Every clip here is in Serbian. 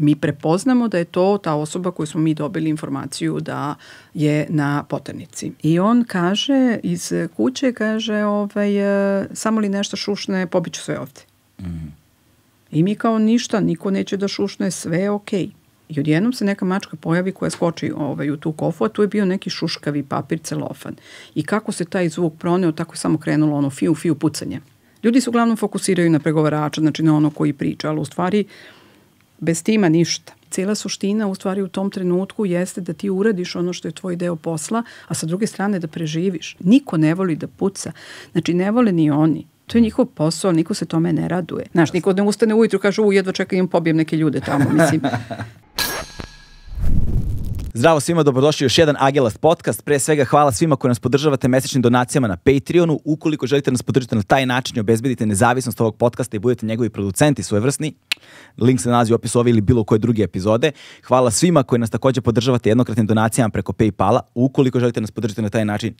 mi prepoznamo da je to ta osoba koju smo mi dobili informaciju da je na poternici. I on kaže iz kuće, kaže ovaj, e, samo li nešto šušne, pobiću sve ovde. Mm. I mi kao ništa, niko neće da šušne, sve je okej. Okay. I odjednom se neka mačka pojavi koja skoči ovaj, u tu kofu, a tu je bio neki šuškavi papir celofan. I kako se taj zvuk proneo, tako je samo krenulo ono fiu, fiu pucanje. Ljudi se uglavnom fokusiraju na pregovarača, znači na ono koji priča, ali u stvari bez tima ništa. Cela suština u stvari u tom trenutku jeste da ti uradiš ono što je tvoj deo posla, a sa druge strane da preživiš. Niko ne voli da puca. Znači ne vole ni oni. To je njihov posao, niko se tome ne raduje. Znaš, niko ne ustane ujutru i kaže, u, jedva čekaj, im pobijem neke ljude tamo, mislim. Zdravo svima, dobrodošli u još jedan Agelast podcast. Pre svega hvala svima koji nas podržavate mesečnim donacijama na Patreonu. Ukoliko želite nas podržati na taj način i obezbedite nezavisnost ovog podcasta i budete njegovi producenti svojevrsni, link se nalazi u opisu ove ili bilo koje druge epizode. Hvala svima koji nas takođe podržavate jednokratnim donacijama preko Paypala. Ukoliko želite nas podržati na taj način,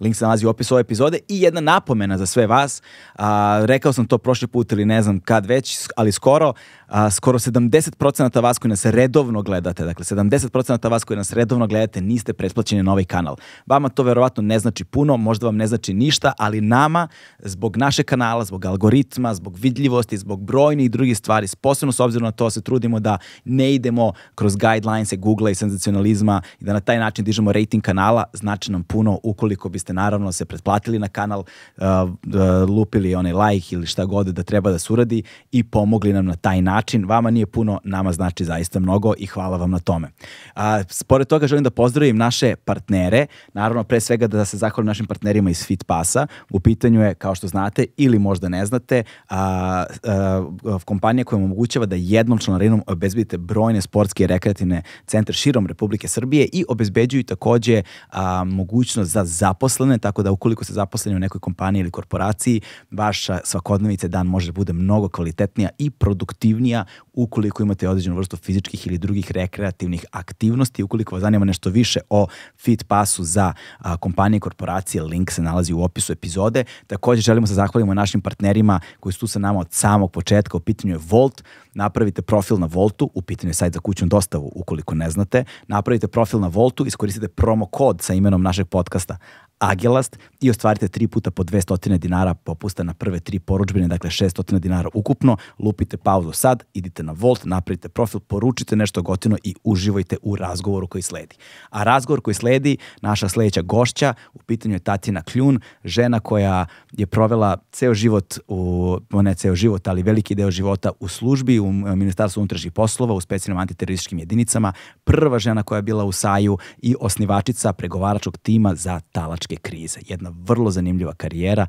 Link se nalazi u opisu ove epizode i jedna napomena za sve vas. A, rekao sam to prošli put ili ne znam kad već, ali skoro, a, skoro 70% vas koji nas redovno gledate, dakle 70% vas koji nas redovno gledate niste pretplaćeni na ovaj kanal. Vama to verovatno ne znači puno, možda vam ne znači ništa, ali nama, zbog našeg kanala, zbog algoritma, zbog vidljivosti, zbog brojnih drugih stvari, posebno s obzirom na to se trudimo da ne idemo kroz guidelines Google i senzacionalizma i da na taj način dižemo rating kanala, znači nam puno ukoliko biste ste naravno se pretplatili na kanal, uh, uh, lupili onaj like ili šta god da treba da se uradi i pomogli nam na taj način. Vama nije puno, nama znači zaista mnogo i hvala vam na tome. A, pored toga želim da pozdravim naše partnere, naravno pre svega da se zahvalim našim partnerima iz Fitpasa. U pitanju je, kao što znate ili možda ne znate, a, a, kompanija koja omogućava da jednom članarinom obezbedite brojne sportske i rekreativne centre širom Republike Srbije i obezbeđuju takođe a, mogućnost za zaposle zaposlene, tako da ukoliko ste zaposleni u nekoj kompaniji ili korporaciji, vaša svakodnevica dan može da bude mnogo kvalitetnija i produktivnija ukoliko imate određenu vrstu fizičkih ili drugih rekreativnih aktivnosti. Ukoliko vas zanima nešto više o Fit Passu za a, kompanije i korporacije, link se nalazi u opisu epizode. Takođe želimo se zahvalimo našim partnerima koji su tu sa nama od samog početka. U pitanju je Volt, napravite profil na Voltu, u pitanju je sajt za kućnu dostavu ukoliko ne znate. Napravite profil na Voltu, iskoristite promo kod sa imenom našeg podcasta Agelast i ostvarite tri puta po 200 dinara popusta na prve tri poručbine, dakle 600 dinara ukupno. Lupite pauzu sad, idite na Volt, napravite profil, poručite nešto gotino i uživajte u razgovoru koji sledi. A razgovor koji sledi, naša sledeća gošća, u pitanju je Tatjana Kljun, žena koja je provela ceo život, u, ne ceo život, ali veliki deo života u službi, u Ministarstvu unutrašnjih poslova, u specijalnim antiterorističkim jedinicama, prva žena koja je bila u Saju i osnivačica pregovaračkog tima za talačke ekonomske krize. Jedna vrlo zanimljiva karijera.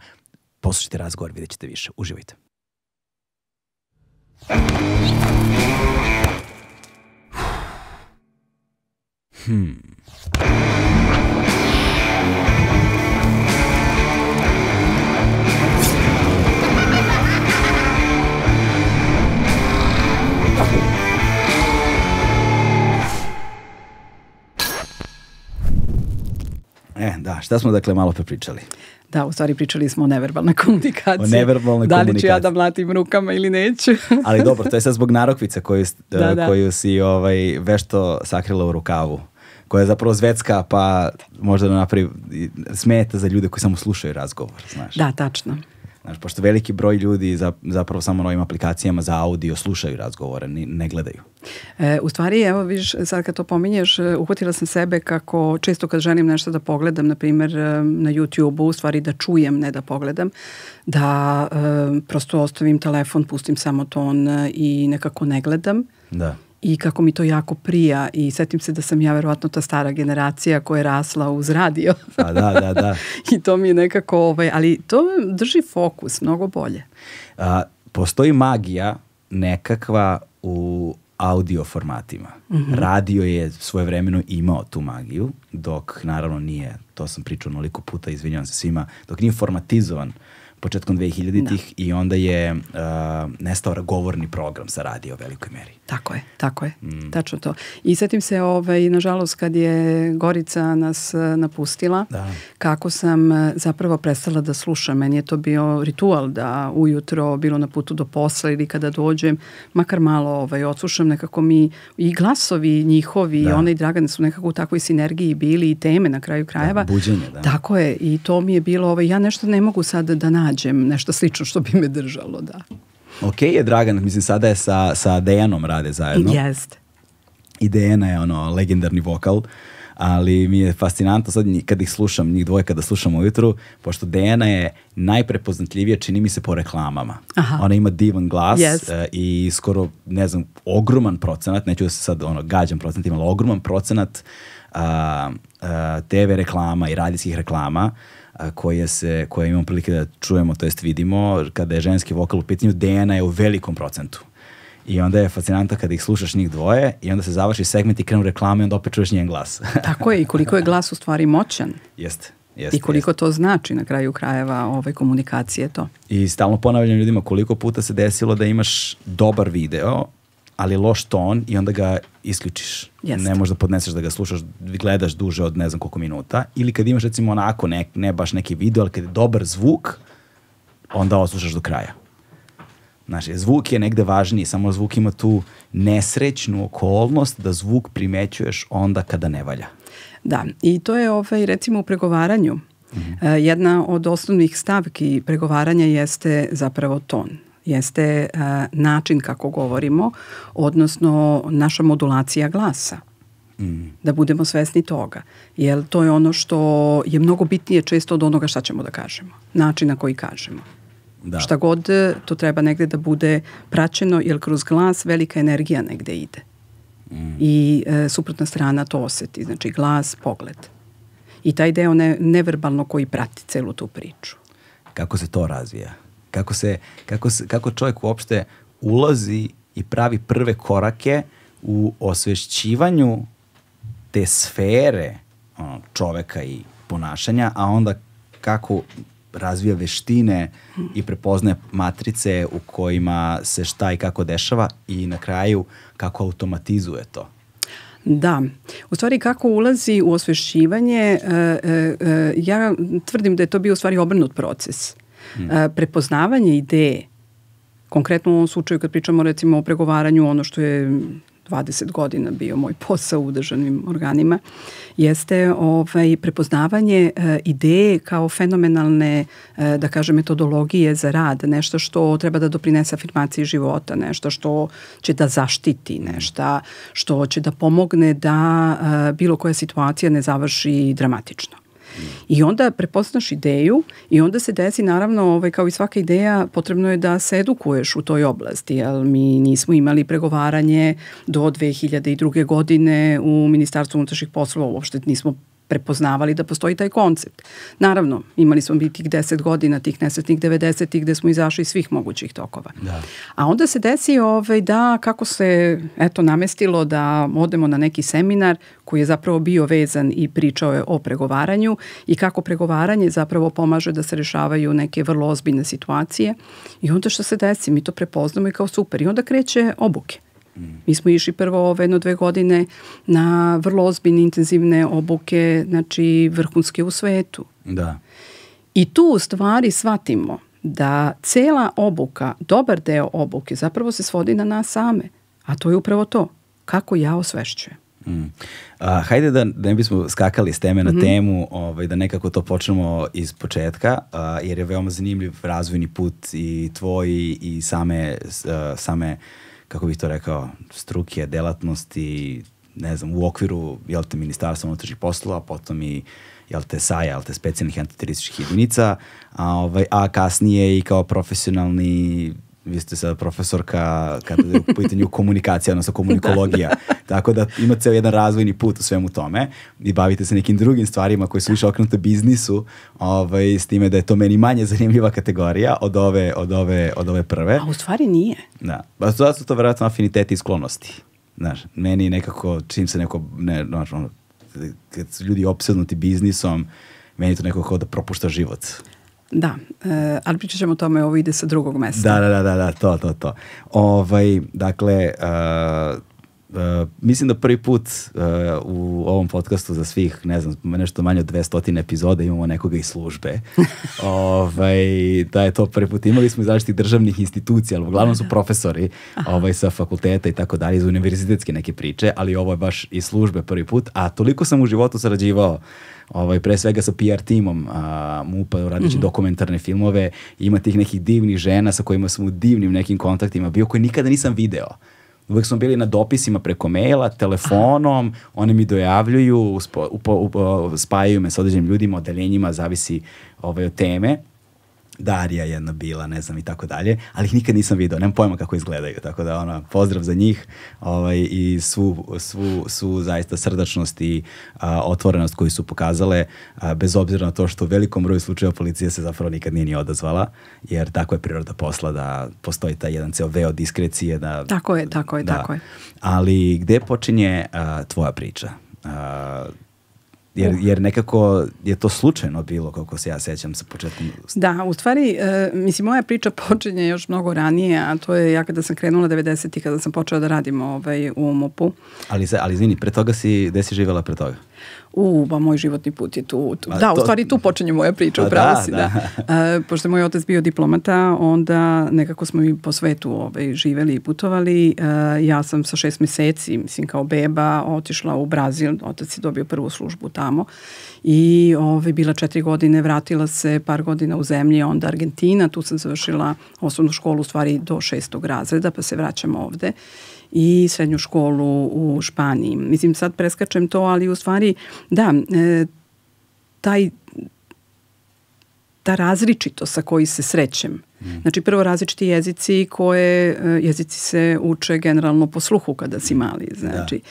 Poslušajte razgovor, vidjet ćete više. Uživajte. Hmm. E, da, šta smo dakle malo prepričali? Da, u stvari pričali smo o neverbalnoj komunikaciji. O neverbalnoj da komunikaciji. Da li ću ja da mlatim rukama ili neću. Ali dobro, to je sad zbog narokvice koju, da, da. koju si ovaj, vešto sakrila u rukavu koja je zapravo zvetska, pa možda da napravi smeta za ljude koji samo slušaju razgovor, znaš. Da, tačno. Znaš, pošto veliki broj ljudi za, zapravo samo na ovim aplikacijama za audio slušaju razgovore, ne, ne gledaju. E, u stvari, evo vidiš, sad kad to pominješ, e, uhvatila sam sebe kako često kad želim nešto da pogledam, na primer e, na YouTube-u, u stvari da čujem, ne da pogledam, da e, prosto ostavim telefon, pustim samo ton i nekako ne gledam. Da i kako mi to jako prija i setim se da sam ja verovatno ta stara generacija koja je rasla uz radio. A, da, da, da. I to mi je nekako, ovaj, ali to drži fokus mnogo bolje. A, postoji magija nekakva u audio formatima. Mm -hmm. Radio je svojevremeno imao tu magiju, dok naravno nije, to sam pričao noliko puta, izvinjavam se svima, dok nije formatizovan početkom 2000-ih i onda je uh, nestao govorni program sa radio u velikoj meri. Tako je, tako je, mm. tačno to. I setim se, ovaj, nažalost, kad je Gorica nas uh, napustila, da. kako sam uh, zapravo prestala da slušam. Meni je to bio ritual da ujutro, bilo na putu do posla ili kada dođem, makar malo ovaj, odslušam nekako mi i glasovi njihovi, da. i ona i Dragane su nekako u takvoj sinergiji bili i teme na kraju krajeva. Da, buđenje, da. Tako je, i to mi je bilo, ovaj, ja nešto ne mogu sad da nađem, nešto slično što bi me držalo, da. Ok je Dragan, mislim sada je sa, sa Dejanom rade zajedno. Jeste. I Dejana je ono legendarni vokal, ali mi je fascinantno sad kad ih slušam, njih dvoje kada slušam ujutru, pošto Dejana je najprepoznatljivija, čini mi se po reklamama. Aha. Ona ima divan glas yes. uh, i skoro, ne znam, ogroman procenat, neću da se sad ono, gađam procentima, ali ogroman procenat uh, uh, TV reklama i radijskih reklama koje, se, koje imamo prilike da čujemo, to jest vidimo, kada je ženski vokal u pitanju, Dejana je u velikom procentu. I onda je fascinantno kada ih slušaš njih dvoje i onda se završi segment i krenu reklame i onda opet čuješ njen glas. Tako je i koliko je glas u stvari moćan. Jeste. Jeste, I koliko jeste. to znači na kraju krajeva ove komunikacije to. I stalno ponavljam ljudima koliko puta se desilo da imaš dobar video ali loš ton i onda ga isključiš. Jeste. Ne možeš da podneseš da ga slušaš, gledaš duže od ne znam koliko minuta. Ili kad imaš recimo onako, ne, ne baš neki video, ali kad je dobar zvuk, onda oslušaš do kraja. Znači, zvuk je negde važniji, samo zvuk ima tu nesrećnu okolnost da zvuk primećuješ onda kada ne valja. Da, i to je ovaj, recimo u pregovaranju. Mm -hmm. Jedna od osnovnih stavki pregovaranja jeste zapravo ton jeste uh, način kako govorimo, odnosno naša modulacija glasa. Mm. Da budemo svesni toga. Jer to je ono što je mnogo bitnije često od onoga šta ćemo da kažemo. Način na koji kažemo. Da. Šta god to treba negde da bude praćeno, jer kroz glas velika energija negde ide. Mm. I e, suprotna strana to oseti. Znači glas, pogled. I taj deo ne, neverbalno koji prati celu tu priču. Kako se to razvija? Kako, se, kako, se, kako čovjek uopšte ulazi i pravi prve korake u osvešćivanju te sfere ono, čoveka i ponašanja, a onda kako razvija veštine i prepoznaje matrice u kojima se šta i kako dešava i na kraju kako automatizuje to. Da, u stvari kako ulazi u osvešćivanje, e, e, e, ja tvrdim da je to bio u stvari obrnut proces. Hmm. prepoznavanje ideje, konkretno u ovom slučaju kad pričamo recimo o pregovaranju, ono što je 20 godina bio moj posao u državnim organima, jeste ovaj, prepoznavanje e, ideje kao fenomenalne, e, da kažem, metodologije za rad, nešto što treba da doprinese afirmaciji života, nešto što će da zaštiti, nešto što će da pomogne da e, bilo koja situacija ne završi dramatično. I onda prepoznaš ideju i onda se desi naravno ovaj, kao i svaka ideja potrebno je da se edukuješ u toj oblasti, jer mi nismo imali pregovaranje do 2002. godine u Ministarstvu unutrašnjih poslova, uopšte nismo prepoznavali da postoji taj koncept. Naravno, imali smo biti tih 10 godina, tih nesretnih 90-ih gde smo izašli iz svih mogućih tokova. Da. A onda se desi ovaj, da kako se eto namestilo da odemo na neki seminar koji je zapravo bio vezan i pričao je o pregovaranju i kako pregovaranje zapravo pomaže da se rešavaju neke vrlo ozbiljne situacije i onda što se desi, mi to prepoznamo i kao super i onda kreće obuke. Mi smo išli prvo ove jedno dve godine na vrlo ozbiljne intenzivne obuke, znači vrhunske u svetu. Da. I tu u stvari shvatimo da cela obuka, dobar deo obuke zapravo se svodi na nas same. A to je upravo to. Kako ja osvešćujem. Mm. A, hajde da, da ne bismo skakali s teme na mm -hmm. temu, ovaj, da nekako to počnemo iz početka, a, jer je veoma zanimljiv razvojni put i tvoj i same, a, same kako bih to rekao, struke, delatnosti, ne znam, u okviru, jel te, ministarstva unutrašnjih poslova, potom i jel te SAJA, jel te specijalnih antiterorističkih jedinica, a, ovaj, a kasnije i kao profesionalni vi ste sada profesorka kada je u pitanju komunikacija, odnosno komunikologija. da, da. Tako da ima ceo jedan razvojni put u svemu tome i bavite se nekim drugim stvarima koje su više okrenute biznisu, ovaj, s time da je to meni manje zanimljiva kategorija od ove, od ove, od ove prve. A u stvari nije. Da. Pa zato su to verovatno afiniteti i sklonosti. Znaš, meni nekako, čim se neko, ne, znaš, ono, kad su ljudi opsednuti biznisom, meni to nekako kao da propušta život. Da, e, ali pričat ćemo o tome, ovo ide sa drugog mesta. Da, da, da, da, to, to, to. Ovaj, dakle, uh, Uh, mislim da prvi put uh, u ovom podcastu za svih, ne znam, nešto manje od 200 epizoda imamo nekoga iz službe. ovaj, da je to prvi put. Imali smo iz različitih državnih institucija, ali uglavnom su profesori ovaj, sa fakulteta i tako dalje, iz univerzitetske neke priče, ali ovo je baš iz službe prvi put, a toliko sam u životu sarađivao ovaj, pre svega sa PR timom a, MUPA radići mm -hmm. dokumentarne filmove, ima tih nekih divnih žena sa kojima sam u divnim nekim kontaktima bio koje nikada nisam video. Uvek smo bili na dopisima preko maila, telefonom, oni mi dojavljuju, uspo, upo, upo, spajaju me sa određenim ljudima, odeljenjima, zavisi ovaj, od teme. Darija jedna bila, ne znam i tako dalje, ali ih nikad nisam video, nemam pojma kako izgledaju, tako da ono, pozdrav za njih ovaj, i svu, svu, svu zaista srdačnost i a, otvorenost koju su pokazale, a, bez obzira na to što u velikom broju slučajeva policija se zapravo nikad nije ni odazvala, jer tako je priroda posla da postoji taj jedan ceo veo diskrecije. Da, tako je, tako je, da. tako je. Ali gde počinje a, tvoja priča? A, Jer, jer nekako je to slučajno bilo, kako se ja sećam sa početkom. Da, u stvari, e, mislim, moja priča počinje još mnogo ranije, a to je ja kada sam krenula 90. kada sam počela da radim ovaj, u MUP-u. Ali, ali izvini, pre toga si, gde si živjela pre toga? U, ba, moj životni put je tu. tu. da, to... u stvari tu počinje moja priča, pa upravo da, si, da. da. Uh, pošto je moj otac bio diplomata, onda nekako smo i po svetu ovaj, živeli i putovali. Uh, ja sam sa šest meseci, mislim kao beba, otišla u Brazil, otac je dobio prvu službu tamo i ovaj, bila četiri godine, vratila se par godina u zemlji, onda Argentina, tu sam završila osnovnu školu u stvari do šestog razreda, pa se vraćam ovde i srednju školu u Španiji. Mislim, sad preskačem to, ali u stvari, da, e, taj ta različitost sa koji se srećem. Mm. Znači prvo različiti jezici koje e, jezici se uče generalno po sluhu kada si mali. Znači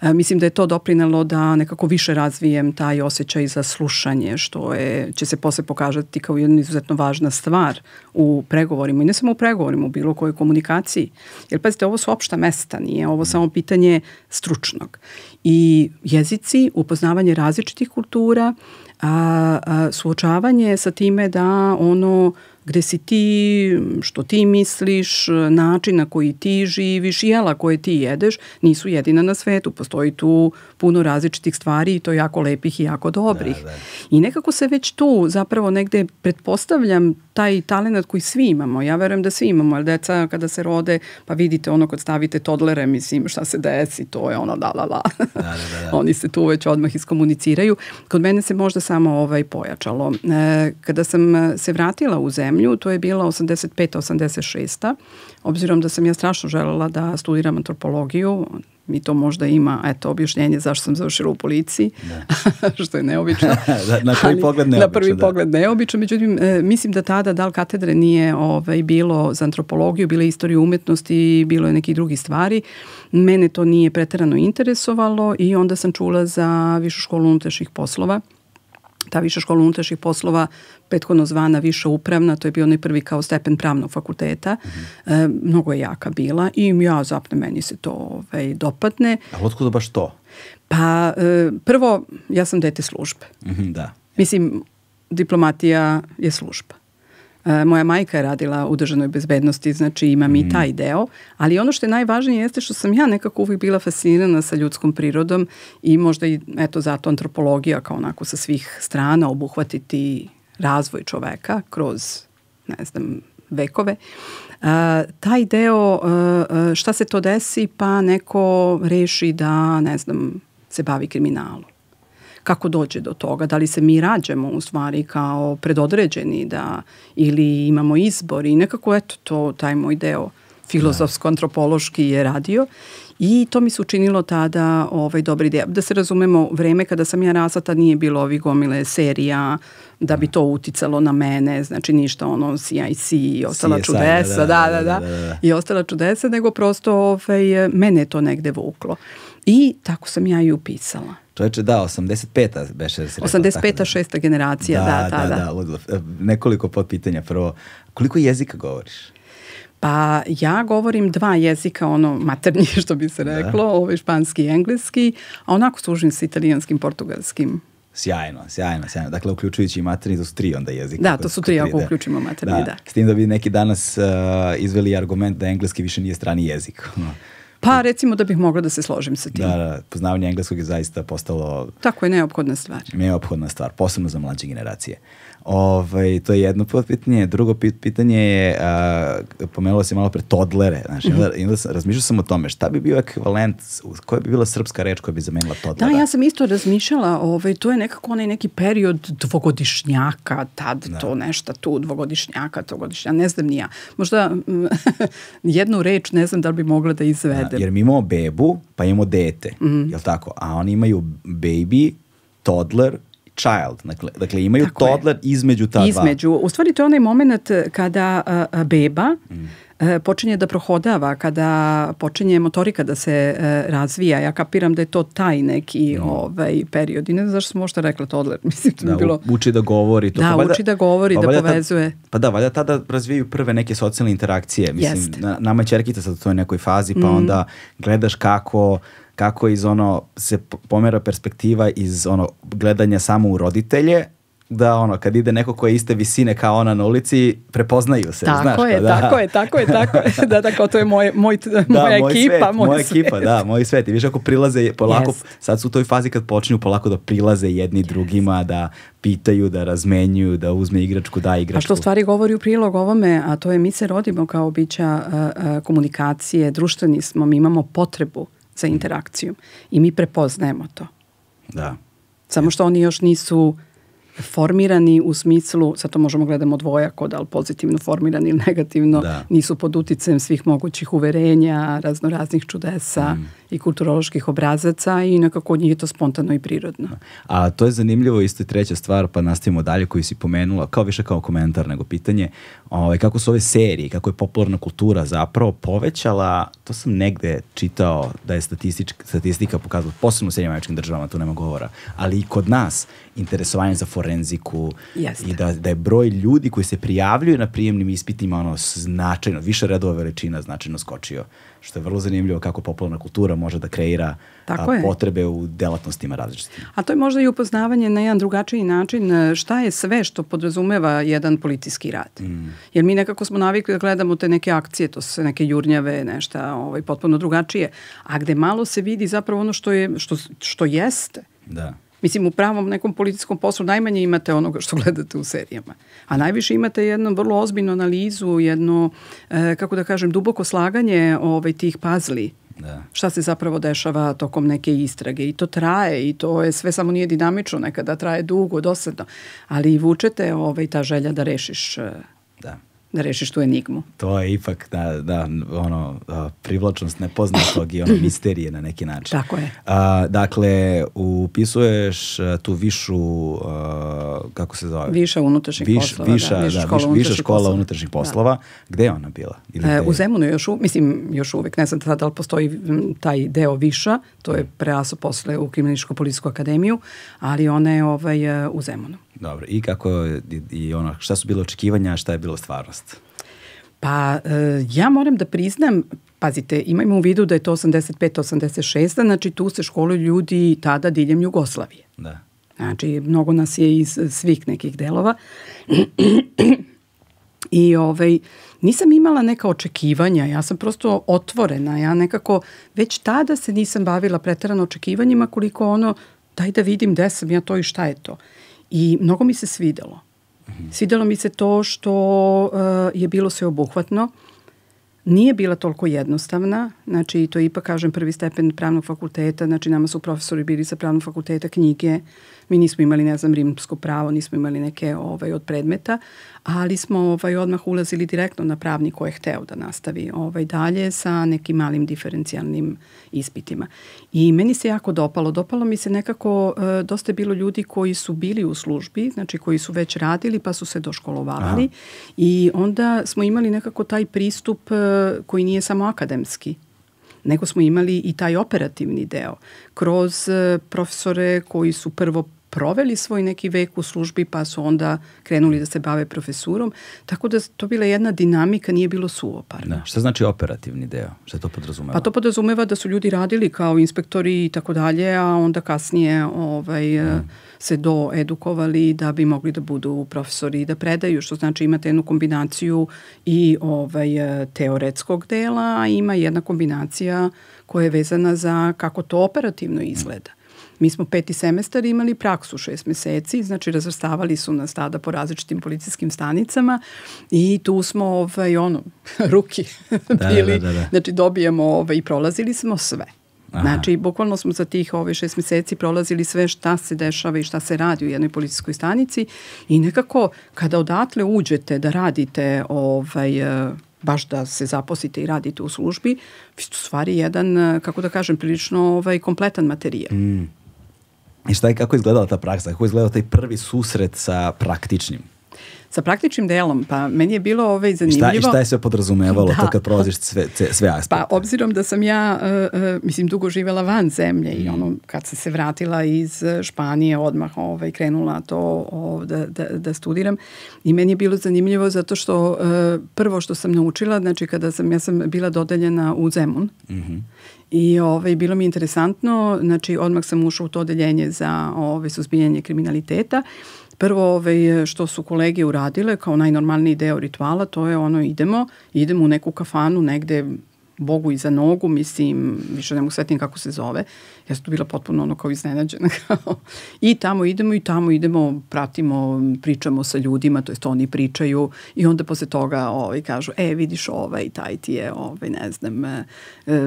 da mislim da je to doprinalo da nekako više razvijem taj osjećaj za slušanje, što je, će se posle pokazati kao jedna izuzetno važna stvar u pregovorima i ne samo u pregovorima, u bilo kojoj komunikaciji. Jer pazite, ovo su opšta mesta, nije ovo samo pitanje stručnog. I jezici, upoznavanje različitih kultura, a, a, suočavanje sa time da ono gde si ti, što ti misliš, način na koji ti živiš, jela koje ti jedeš, nisu jedina na svetu. Postoji tu puno različitih stvari i to jako lepih i jako dobrih. Da, da. I nekako se već tu zapravo negde pretpostavljam taj talent koji svi imamo. Ja verujem da svi imamo, jer deca kada se rode, pa vidite ono kad stavite todlere, mislim šta se desi, to je ono da la la. Da, da, da, da. Oni se tu već odmah iskomuniciraju. Kod mene se možda samo ovaj pojačalo. E, kada sam se vratila u zemlju, to je bila 85. 86. Obzirom da sam ja strašno želela da studiram antropologiju, mi to možda ima, eto, objašnjenje zašto sam završila u policiji, da. što je neobično. da, na prvi pogled neobično. Na prvi da. pogled neobično, međutim, e, mislim da tada dal katedre nije ovaj, bilo za antropologiju, bile istoriju umetnosti, bilo je nekih drugih stvari. Mene to nije preterano interesovalo i onda sam čula za višu školu unutrašnjih poslova, ta viša škola unutrašnjih poslova prethodno zvana viša upravna, to je bio onaj prvi kao stepen pravnog fakulteta, mm -hmm. e, mnogo je jaka bila i ja zapne meni se to ovaj, dopadne. A otkuda baš to? Pa e, prvo, ja sam dete službe. Mm -hmm, da. Mislim, diplomatija je služba. E, moja majka je radila u državnoj bezbednosti, znači imam mm. i taj deo, ali ono što je najvažnije jeste što sam ja nekako uvijek bila fascinirana sa ljudskom prirodom i možda i eto zato antropologija kao onako sa svih strana obuhvatiti razvoj čoveka kroz, ne znam, vekove. Uh, taj deo, uh, šta se to desi, pa neko reši da, ne znam, se bavi kriminalom kako dođe do toga, da li se mi rađemo u stvari kao predodređeni da ili imamo izbor? I nekako eto to taj moj deo filozofsko-antropološki je radio. I to mi se učinilo tada ovaj, dobar ideja. Da se razumemo, vreme kada sam ja rasla, tad nije bilo ovih gomile serija, da bi to uticalo na mene, znači ništa ono CIC i ostala CSI, čudesa, da da, da, da, da, da, da, i ostala čudesa, nego prosto ovaj, mene to negde vuklo. I tako sam ja i upisala. Čovječe, da, 85-a beše. 85-a, da. šesta generacija, da, da, da. da. da. E, nekoliko podpitanja. Prvo, koliko jezika govoriš? Pa ja govorim dva jezika, ono maternji što bi se da. reklo, da. ovaj španski i engleski, a onako služim sa italijanskim, portugalskim. Sjajno, sjajno, sjajno. Dakle, uključujući i materni, to su tri onda jezika. Da, to su tri ako uključimo materni, da. da. S tim da bi neki danas uh, izveli argument da engleski više nije strani jezik. Pa recimo da bih mogla da se složim sa tim. Da, da, poznavanje engleskog je zaista postalo... Tako je neophodna stvar. Neophodna stvar, posebno za mlađe generacije. Ovaj, to je jedno pitanje. Drugo pitanje je, uh, pomenulo se malo pre todlere. Znači, mm -hmm. onda, sam, razmišljao sam o tome, šta bi bio ekvivalent, koja bi bila srpska reč koja bi zamenila todlera? Da, ja sam isto razmišljala, ovaj, to je nekako onaj neki period dvogodišnjaka, tad da. to nešto tu, dvogodišnjaka, trogodišnjaka, ne znam ni ja. Možda jednu reč ne znam da li bi mogla da izvedem. Da, jer mi imamo bebu, pa imamo dete, mm -hmm. jel tako? A oni imaju baby, toddler, child. Dakle, dakle imaju Tako toddler je. između ta između. dva. Između. U stvari to je onaj moment kada a, beba mm. počinje da prohodava, kada počinje motorika da se uh, razvija. Ja kapiram da je to taj neki mm. ovaj, period. I ne znam zašto sam možda rekla toddler. Mislim, da, bilo... uči da govori. To. Da, pa valjda, uči da govori, pa da povezuje. Ta, pa da, valjda tada razvijaju prve neke socijalne interakcije. Mislim, na, nama je čerkica sad u toj nekoj fazi, pa mm. onda gledaš kako kako iz ono se pomera perspektiva iz ono gledanja samo u roditelje da ono kad ide neko ko je iste visine kao ona na ulici prepoznaju se tako znaš je, da. tako je tako je tako je da da kao to je moj moj da, moja moj ekipa svet, moj moja svet. ekipa da moj svet i viš ako prilaze polako yes. sad su u toj fazi kad počinju polako da prilaze jedni yes. drugima da pitaju da razmenjuju da uzme igračku da igračku a što stvari govori u prilog ovome a to je mi se rodimo kao bića uh, uh, komunikacije društveni smo mi imamo potrebu za interakcijom. I mi prepoznajemo to. Da. Samo što oni još nisu formirani u smislu, sad to možemo gledamo dvojako, da li pozitivno formirani ili negativno, da. nisu pod uticajem svih mogućih uverenja, raznoraznih čudesa mm. I kulturoloških obrazaca i nekako njih je to spontano i prirodno. A to je zanimljivo isto i treća stvar, pa nastavimo dalje koju si pomenula, kao više kao komentar nego pitanje, ovaj, kako su ove serije, kako je popularna kultura zapravo povećala, to sam negde čitao da je statistika pokazala, posebno u Sjednjim američkim državama, tu nema govora, ali i kod nas interesovanje za forenziku Jeste. i da, da je broj ljudi koji se prijavljuju na prijemnim ispitima ono značajno, više redova veličina značajno skočio što je vrlo zanimljivo kako popularna kultura može da kreira Tako a, potrebe u delatnostima različitim. A to je možda i upoznavanje na jedan drugačiji način e, šta je sve što podrazumeva jedan policijski rad. Mm. Jer mi nekako smo navikli da gledamo te neke akcije, to su neke jurnjave, nešto ovaj, potpuno drugačije, a gde malo se vidi zapravo ono što, je, što, što jeste. Da. Mislim, u pravom nekom policijskom poslu najmanje imate onoga što gledate u serijama. A najviše imate jednu vrlo ozbiljnu analizu, jedno, e, kako da kažem, duboko slaganje ovaj, tih pazli Da. Šta se zapravo dešava tokom neke istrage i to traje i to je sve samo nije dinamično, nekada traje dugo, dosadno, ali i vučete ovaj, ta želja da rešiš e, da da rešiš tu enigmu. To je ipak, da, da ono, privlačnost nepoznatog i ono misterije na neki način. Tako je. A, dakle, upisuješ tu višu, a, kako se zove? Viša unutrašnjih Viš, poslova. Viša, da, viša, da, škola, viša, viša škola poslova. unutrašnjih poslova. Da. Gde je ona bila? Ili e, u Zemunu još, u, mislim, još uvek, ne znam da li postoji taj deo viša, to je preraso posle u Kriminaličko-policijsku akademiju, ali ona je ovaj, u Zemunu. Dobro, i kako i, i ono, šta su bile očekivanja, šta je bilo stvarnost? Pa e, ja moram da priznam, pazite, imajmo u vidu da je to 85-86, znači tu se školuju ljudi tada diljem Jugoslavije. Da. Znači, mnogo nas je iz svih nekih delova. I ovaj, nisam imala neka očekivanja, ja sam prosto otvorena, ja nekako već tada se nisam bavila pretarano očekivanjima koliko ono, daj da vidim gde sam ja to i šta je to. I mnogo mi se svidelo. Svidelo mi se to što uh, je bilo sve obuhvatno. Nije bila toliko jednostavna, znači to je ipak, kažem, prvi stepen pravnog fakulteta, znači nama su profesori bili sa pravnog fakulteta knjige, mi nismo imali, ne znam, rimsko pravo, nismo imali neke ovaj, od predmeta, ali smo ovaj, odmah ulazili direktno na pravni ko je hteo da nastavi ovaj, dalje sa nekim malim diferencijalnim ispitima. I meni se jako dopalo. Dopalo mi se nekako, e, dosta je bilo ljudi koji su bili u službi, znači koji su već radili pa su se doškolovali Aha. i onda smo imali nekako taj pristup e, koji nije samo akademski nego smo imali i taj operativni deo kroz e, profesore koji su prvo proveli svoj neki vek u službi pa su onda krenuli da se bave profesurom. Tako da to bila jedna dinamika, nije bilo suoparno. Da. Šta znači operativni deo? Šta to podrazumeva? Pa to podrazumeva da su ljudi radili kao inspektori i tako dalje, a onda kasnije ovaj, mm. se doedukovali da bi mogli da budu profesori i da predaju, što znači imate jednu kombinaciju i ovaj, teoretskog dela, a ima jedna kombinacija koja je vezana za kako to operativno izgleda. Mi smo peti semestar imali praksu šest meseci, znači razvrstavali su nas tada po različitim policijskim stanicama i tu smo ovaj, ono, ruki da, bili, da, da, da. znači dobijemo ovaj, i prolazili smo sve. Aha. Znači, bukvalno smo za tih ove šest meseci prolazili sve šta se dešava i šta se radi u jednoj policijskoj stanici i nekako kada odatle uđete da radite ovaj, baš da se zaposlite i radite u službi, vi ste u stvari jedan, kako da kažem, prilično ovaj, kompletan materijal. Mm. I šta je, kako je izgledala ta praksa? Kako je izgledao taj prvi susret sa praktičnim? Sa praktičnim delom, pa meni je bilo ovaj zanimljivo. I šta, i šta je sve podrazumevalo da. to kad prolaziš sve, sve aspekte? Pa obzirom da sam ja, uh, uh, mislim, dugo živela van zemlje mm. i ono, kad sam se vratila iz Španije, odmah ovaj, krenula to ovaj, da, da, da studiram i meni je bilo zanimljivo zato što uh, prvo što sam naučila, znači kada sam, ja sam bila dodeljena u Zemun mm -hmm. I ovaj, bilo mi interesantno, znači odmah sam ušla u to odeljenje za ovaj, suzbijanje kriminaliteta. Prvo ovaj, što su kolege uradile kao najnormalniji deo rituala, to je ono idemo, idemo u neku kafanu negde Bogu iza nogu, mislim, više ne mogu svetim kako se zove, ja sam tu bila potpuno ono kao iznenađena. I tamo idemo i tamo idemo, pratimo, pričamo sa ljudima, to jest oni pričaju i onda posle toga ovaj, kažu, e vidiš ovaj, taj ti je, ovaj, ne znam, e,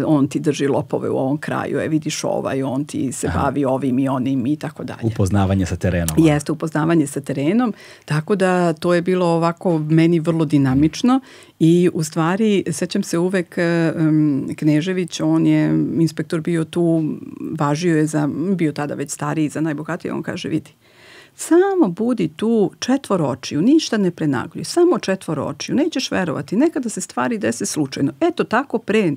on ti drži lopove u ovom kraju, e vidiš ovaj, on ti se Aha. bavi ovim i onim i tako dalje. Upoznavanje sa terenom. Jeste, upoznavanje sa terenom, tako da to je bilo ovako meni vrlo dinamično i u stvari, sećam se uvek um, Knežević, on je inspektor bio tu važio je za, bio tada već stariji, za najbogatiji, on kaže, vidi, samo budi tu četvor očiju, ništa ne prenagljuj, samo četvor očiju, nećeš verovati, nekada se stvari dese slučajno. Eto tako pre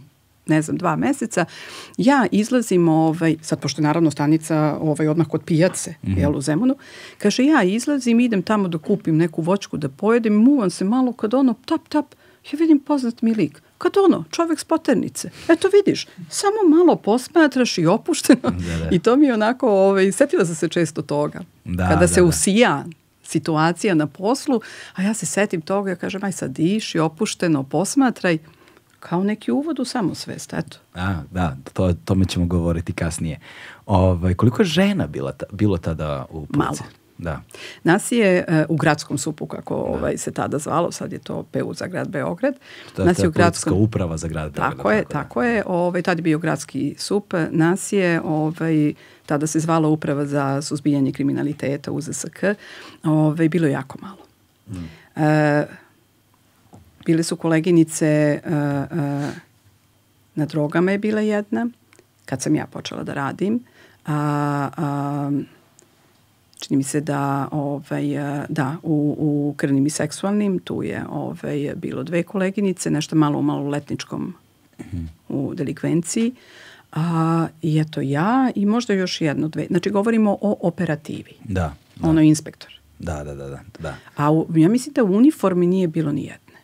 ne znam, dva meseca, ja izlazim, ovaj, sad pošto je naravno stanica ovaj, odmah kod pijace, mm -hmm. jel, u Zemunu, kaže, ja izlazim, idem tamo da kupim neku voćku da pojedem, muvam se malo kad ono tap, tap, ja vidim poznat mi lik kad ono, čovek s poternice. Eto vidiš, samo malo posmatraš i opušteno. Da, da. I to mi je onako, ovaj, setila sam se često toga. Da, Kada da, se da. usija situacija na poslu, a ja se setim toga, ja kažem, aj sad diši, opušteno, posmatraj, kao neki uvod u samosvest, eto. A, da, to, tome ćemo govoriti kasnije. Ovaj, koliko je žena bila ta, bilo tada u Puci? Malo. Da. Nas je uh, u gradskom supu, kako da. ovaj, se tada zvalo, sad je to PU za grad Beograd. To nas je u gradskom... uprava za grad Beograd. Tako je, tako, tako je. Ovaj, tad je bio gradski sup. Nas je, ovaj, tada se zvala uprava za suzbijanje kriminaliteta UZSK. Ovaj, bilo je jako malo. Mm. Uh, bile su koleginice uh, uh, na drogama je bila jedna, kad sam ja počela da radim. A, a čini mi se da ovaj, da, u, u krvnim i seksualnim tu je ovaj, bilo dve koleginice, nešto malo u maloletničkom -hmm. u delikvenciji. A, I eto ja i možda još jedno, dve. Znači govorimo o operativi. Da. da. Ono inspektor. Da, da, da. da, da. A u, ja mislim da u uniformi nije bilo ni jedne.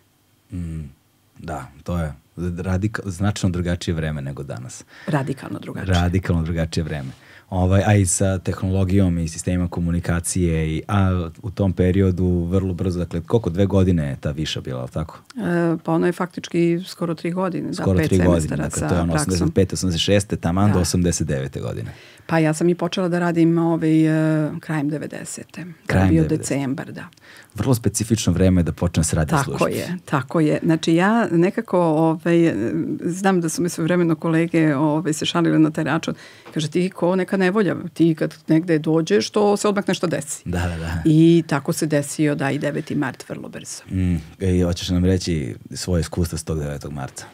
Mm, da, to je radika, značajno drugačije vreme nego danas. Radikalno drugačije. Radikalno drugačije vreme ovaj, a i sa tehnologijom i sistemima komunikacije, i, a u tom periodu vrlo brzo, dakle, koliko dve godine je ta viša bila, ali tako? E, pa ono je faktički skoro tri godine, da, skoro da, pet tri godine, dakle, to je ono 85. 86. taman da. do 89. godine. Pa ja sam i počela da radim ovaj, uh, krajem 90. Krajem bio 90. decembar, da. Vrlo specifično vreme da počne se raditi službi. Tako je, tako je. Znači ja nekako ovaj, znam da su mi sve vremeno kolege ovaj, se šalile na taj račun. Kaže ti ko neka nevolja, ti kad negde dođeš to se odmah nešto desi. Da, da, da. I tako se desio da i 9. mart vrlo brzo. Mm, I hoćeš nam reći svoje iskustvo s tog 9. marta?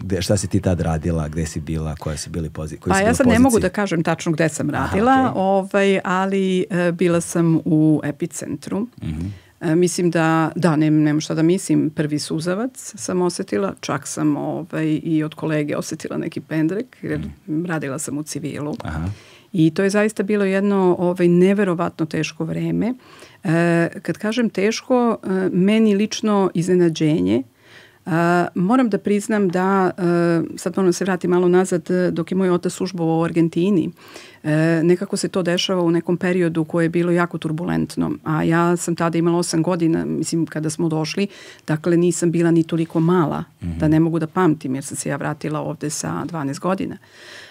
Gde, šta si ti tad radila, gde si bila, koja si bili pozi, koji pa ja sad ne mogu da kažem tačno gde sam radila, Aha, okay. ovaj, ali e, bila sam u epicentru. Mm -hmm. E, mislim da, da, ne, nemam šta da mislim, prvi suzavac sam osetila, čak sam ovaj, i od kolege osetila neki pendrek, jer mm. radila sam u civilu. Aha. I to je zaista bilo jedno ovaj, neverovatno teško vreme. E, kad kažem teško, e, meni lično iznenađenje, Uh, moram da priznam da, uh, sad moram se vrati malo nazad, dok je moj otac službovao u Argentini, nekako se to dešava u nekom periodu koje je bilo jako turbulentno, a ja sam tada imala 8 godina, mislim, kada smo došli, dakle nisam bila ni toliko mala, mm -hmm. da ne mogu da pamtim, jer sam se ja vratila ovde sa 12 godina. Uh,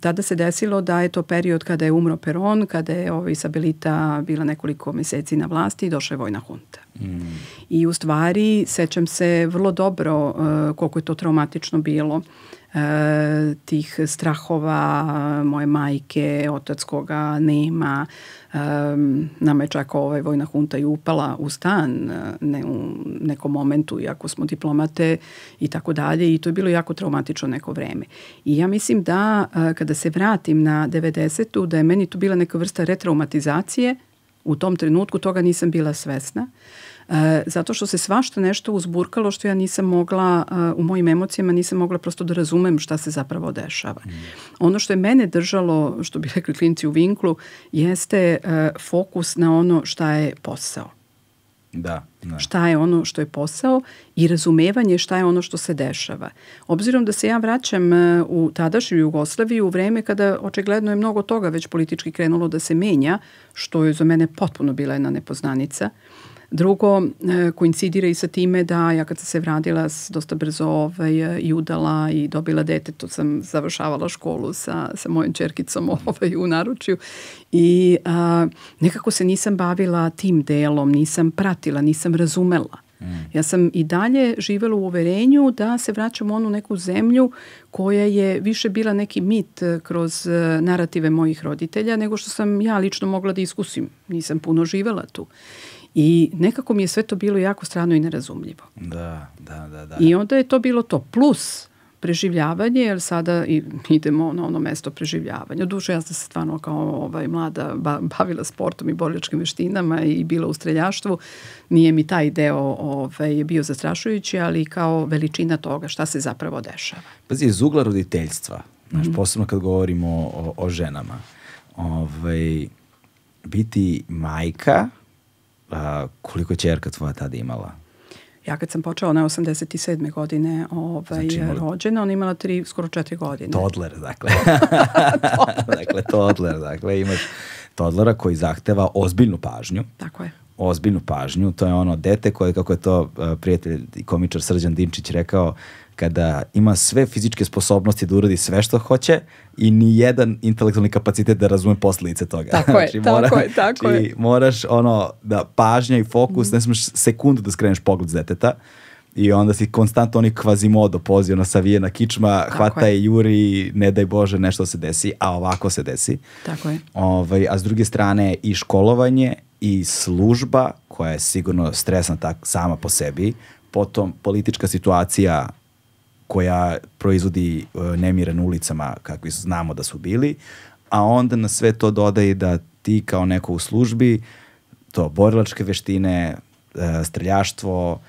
tada se desilo da je to period kada je umro Peron, kada je ovaj Isabelita bila nekoliko meseci na vlasti i došla je vojna hunta. Mm. I u stvari sećam se vrlo dobro uh, koliko je to traumatično bilo e, tih strahova moje majke, otac koga nema. E, nama je čak ovaj vojna hunta i upala u stan ne, u nekom momentu, iako smo diplomate i tako dalje i to je bilo jako traumatično neko vreme. I ja mislim da e, kada se vratim na 90. da je meni to bila neka vrsta retraumatizacije, u tom trenutku toga nisam bila svesna. Uh, E, zato što se svašta nešto uzburkalo što ja nisam mogla, e, u mojim emocijama nisam mogla prosto da razumem šta se zapravo dešava. Mm. Ono što je mene držalo, što bi rekli klinci u vinklu, jeste e, fokus na ono šta je posao. Da, da. Šta je ono što je posao i razumevanje šta je ono što se dešava. Obzirom da se ja vraćam e, u tadašnju Jugoslaviju u vreme kada očigledno je mnogo toga već politički krenulo da se menja, što je za mene potpuno bila jedna nepoznanica. Uh, Drugo, e, koincidira i sa time da ja kad sam se vradila dosta brzo ovaj, i udala i dobila dete, to sam završavala školu sa, sa mojom čerkicom ovaj, u naručju i a, nekako se nisam bavila tim delom, nisam pratila, nisam razumela. Mm. Ja sam i dalje živela u uverenju da se vraćam u onu neku zemlju koja je više bila neki mit kroz e, narative mojih roditelja nego što sam ja lično mogla da iskusim. Nisam puno živela tu. I nekako mi je sve to bilo jako strano i nerazumljivo. Da, da, da. da. I onda je to bilo to. Plus preživljavanje, jer sada i, idemo na ono mesto preživljavanja. Duše, ja sam se stvarno kao ovaj, mlada bavila sportom i borilačkim veštinama i bila u streljaštvu. Nije mi taj deo ovaj, bio zastrašujući, ali kao veličina toga šta se zapravo dešava. Pazi, iz ugla roditeljstva, znaš, mm. posebno kad govorimo o, o ženama, ovaj, biti majka a, koliko je čerka tvoja tada imala? Ja kad sam počela, ona je 87. godine ovaj, znači, imala... rođena, ona imala tri, skoro četiri godine. Toddler, dakle. toddler. dakle, toddler, dakle, imaš toddlera koji zahteva ozbiljnu pažnju. Tako je. Ozbiljnu pažnju, to je ono dete koje, kako je to uh, prijatelj i komičar Srđan Dinčić rekao, kada ima sve fizičke sposobnosti da uradi sve što hoće i ni jedan intelektualni kapacitet da razume posledice toga. Tako je, znači, mora, tako je, tako znači, je. moraš ono da pažnja i fokus, mm. ne smeš sekundu da skreneš pogled z deteta i onda si konstantno oni kvazimodo pozio na savijena kičma, Tako hvata je juri, ne daj Bože nešto se desi, a ovako se desi. Tako je. Ovaj, a s druge strane i školovanje i služba koja je sigurno stresna tak sama po sebi, potom politička situacija koja proizvodi uh, nemire na ulicama kakvi znamo da su bili, a onda na sve to dodaje da ti kao neko u službi, to borilačke veštine, uh, streljaštvo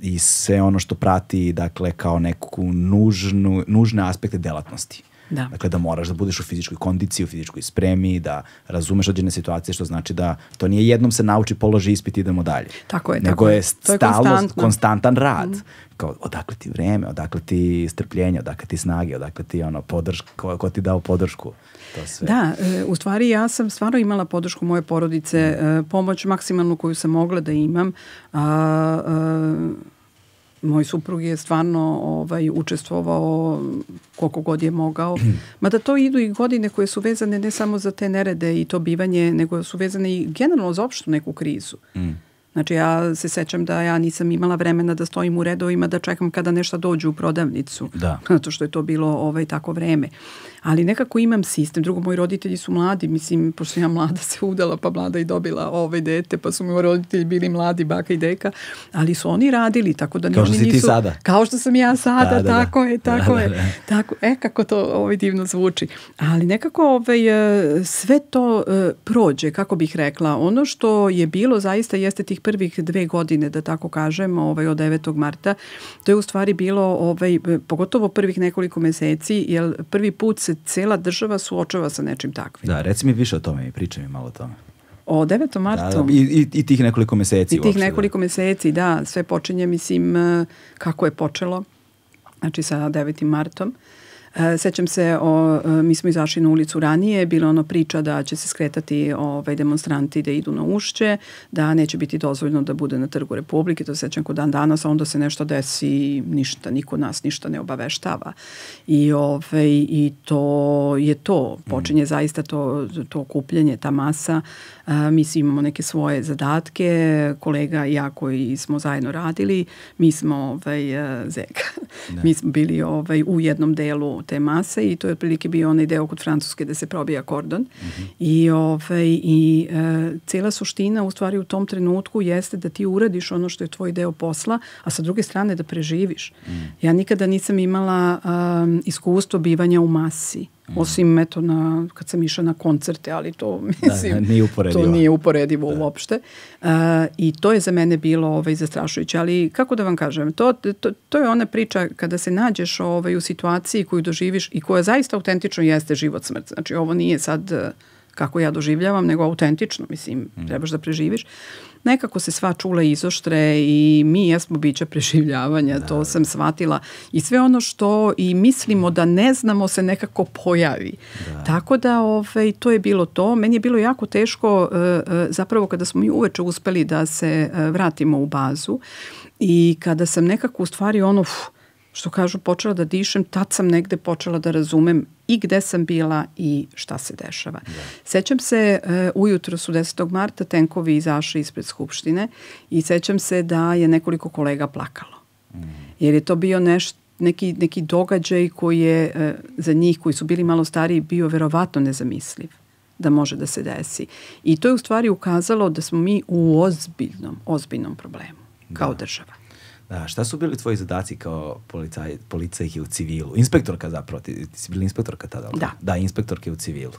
i sve ono što prati dakle kao neku nužnu, nužne aspekte delatnosti. Da. Dakle, da moraš da budeš u fizičkoj kondiciji, u fizičkoj spremi, da razumeš određene situacije, što znači da to nije jednom se nauči, položi ispit i idemo dalje. Tako je. Nego tako je stalno, konstantan rad. Mm. Kao, odakle ti vreme, odakle ti strpljenje, odakle ti snage, odakle ti ono, podrška, ko, ko ti dao podršku. To sve. Da, e, u stvari ja sam stvarno imala podršku moje porodice, mm. e, pomoć maksimalnu koju sam mogla da imam. A, a, moj suprug je stvarno ovaj, učestvovao koliko god je mogao. Mada to idu i godine koje su vezane ne samo za te nerede i to bivanje, nego su vezane i generalno za opštu neku krizu. Mm. Znači ja se sećam da ja nisam imala vremena da stojim u redovima da čekam kada nešto dođe u prodavnicu. Da. Zato što je to bilo ovaj, tako vreme. Ali nekako imam sistem. Drugo, moji roditelji su mladi. Mislim, pošto ja mlada se udala pa mlada i dobila ovaj dete, pa su mi roditelji bili mladi, baka i deka. Ali su oni radili, tako da kao što si nisu, ti sada. Kao što sam ja sada, da, da, da. tako da. je, tako da, je. Da, da. Tako, e, kako to ovaj, divno zvuči. Ali nekako ovaj, e, sve to uh, prođe, kako bih rekla. Ono što je bilo zaista jeste tih prvih dve godine, da tako kažem, ovaj, od 9. marta, to je u stvari bilo, ovaj, pogotovo prvih nekoliko meseci, jer prvi put se se cela država suočava sa nečim takvim. Da, reci mi više o tome i pričaj mi malo o tome. O 9. martu. Da, da, i, i, I tih nekoliko meseci. I tih uopšte, nekoliko da. meseci, da, sve počinje, mislim, e, kako je počelo, znači sa 9. martom. E, sećam se, o, e, mi smo izašli na ulicu ranije, bila ono priča da će se skretati ovaj, demonstranti da idu na ušće, da neće biti dozvoljno da bude na trgu Republike, to sećam kod dan danas, a onda se nešto desi, ništa, niko nas ništa ne obaveštava. I, ovaj, i to je to, počinje mm. zaista to, to okupljanje, ta masa, a, mi svi imamo neke svoje zadatke, kolega i ja koji smo zajedno radili, mi smo ovaj, zeka. Da. Mi smo bili ovaj, u jednom delu te mase i to je otprilike bio onaj deo kod Francuske da se probija kordon. Mm -hmm. I, ovaj, i e, cela suština u stvari u tom trenutku jeste da ti uradiš ono što je tvoj deo posla, a sa druge strane da preživiš. Mm. Ja nikada nisam imala um, iskustvo bivanja u masi. Osim eto na, kad sam išla na koncerte, ali to da, mislim, da, nije uporedivo. to nije uporedivo da. uopšte. Uh, I to je za mene bilo ovaj, zastrašujuće, ali kako da vam kažem, to, to, to je ona priča kada se nađeš ovaj, u situaciji koju doživiš i koja zaista autentično jeste život smrt. Znači ovo nije sad kako ja doživljavam, nego autentično, mislim, mm. trebaš da preživiš. Nekako se sva čula izoštre i mi jesmo bića preživljavanja, da. to sam shvatila. I sve ono što i mislimo da ne znamo se nekako pojavi. Da. Tako da ovaj, to je bilo to. Meni je bilo jako teško uh, uh, zapravo kada smo mi uveče uspeli da se uh, vratimo u bazu i kada sam nekako u stvari ono... Uf, što kažu, počela da dišem, tad sam negde počela da razumem i gde sam bila i šta se dešava. Da. Sećam se, uh, ujutro su 10. marta tenkovi izašli ispred Skupštine i sećam se da je nekoliko kolega plakalo. Mm. Jer je to bio nešto neki, neki događaj koji je uh, za njih koji su bili malo stariji bio verovatno nezamisliv da može da se desi. I to je u stvari ukazalo da smo mi u ozbiljnom, ozbiljnom problemu kao da. država. Da, šta su bili tvoji zadaci kao policaj, policajke u civilu? Inspektorka zapravo, ti, ti si bili inspektorka tada? Da. Da, inspektorke u civilu.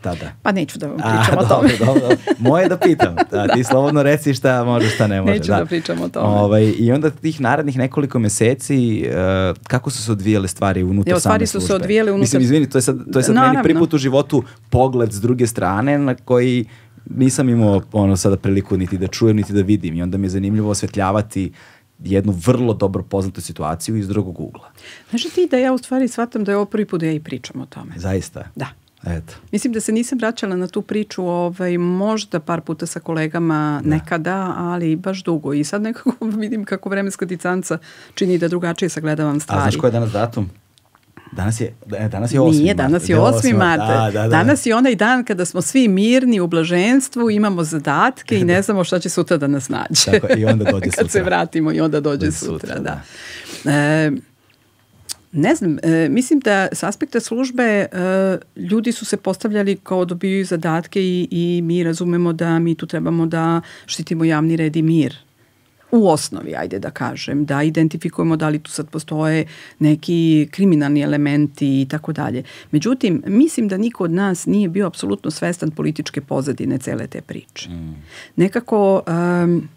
Tada. Pa neću da vam pričam A, o tome. Dobro, dobro. Moje da pitam. Da, ti slobodno reci šta može, šta ne može. Neću da, da pričam o tome. Ovaj, I onda tih narednih nekoliko meseci, uh, kako su se odvijale stvari unutar Evo, stvari same su se odvijale unutar... Mislim, izvini, to je sad, to je sad meni prvi put u životu pogled s druge strane na koji nisam imao ono sada priliku niti da čujem, niti da vidim. I onda mi je zanimljivo osvetljavati jednu vrlo dobro poznatu situaciju iz drugog ugla. Znaš ti da ja u stvari shvatam da je ovo prvi put da ja i pričam o tome. Zaista? Da. Eto. Mislim da se nisam vraćala na tu priču ovaj, možda par puta sa kolegama da. nekada, ali baš dugo. I sad nekako vidim kako vremenska dicanca čini da drugačije sagledavam stvari. A znaš ko je danas datum? Danas je, e, danas je 8. Nije, danas je 8. mart. Da, da, da. Danas je onaj dan kada smo svi mirni u blaženstvu, imamo zadatke i ne znamo šta će sutra da nas nađe. Tako, I onda dođe sutra. Kad se vratimo i onda dođe, dođe sutra, sutra, da. da. E, ne znam, e, mislim da s aspekta službe e, ljudi su se postavljali kao dobiju zadatke i, i mi razumemo da mi tu trebamo da štitimo javni red i mir u osnovi, ajde da kažem, da identifikujemo da li tu sad postoje neki kriminalni elementi i tako dalje. Međutim, mislim da niko od nas nije bio apsolutno svestan političke pozadine cele te priče. Mm. Nekako, um,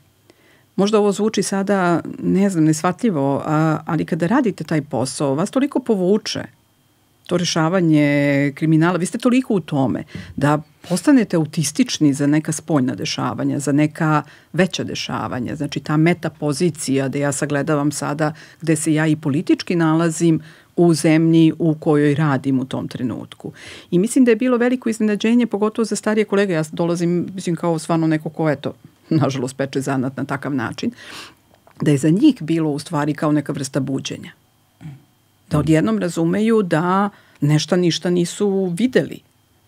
možda ovo zvuči sada, ne znam, nesvatljivo, a, ali kada radite taj posao, vas toliko povuče to rešavanje kriminala, vi ste toliko u tome da postanete autistični za neka spoljna dešavanja, za neka veća dešavanja. Znači ta metapozicija da ja sagledavam sada gde se ja i politički nalazim u zemlji u kojoj radim u tom trenutku. I mislim da je bilo veliko iznenađenje, pogotovo za starije kolege. Ja dolazim, mislim, kao stvarno neko ko, eto, nažalost, peče zanat na takav način, da je za njih bilo u stvari kao neka vrsta buđenja da odjednom razumeju da nešto ništa nisu videli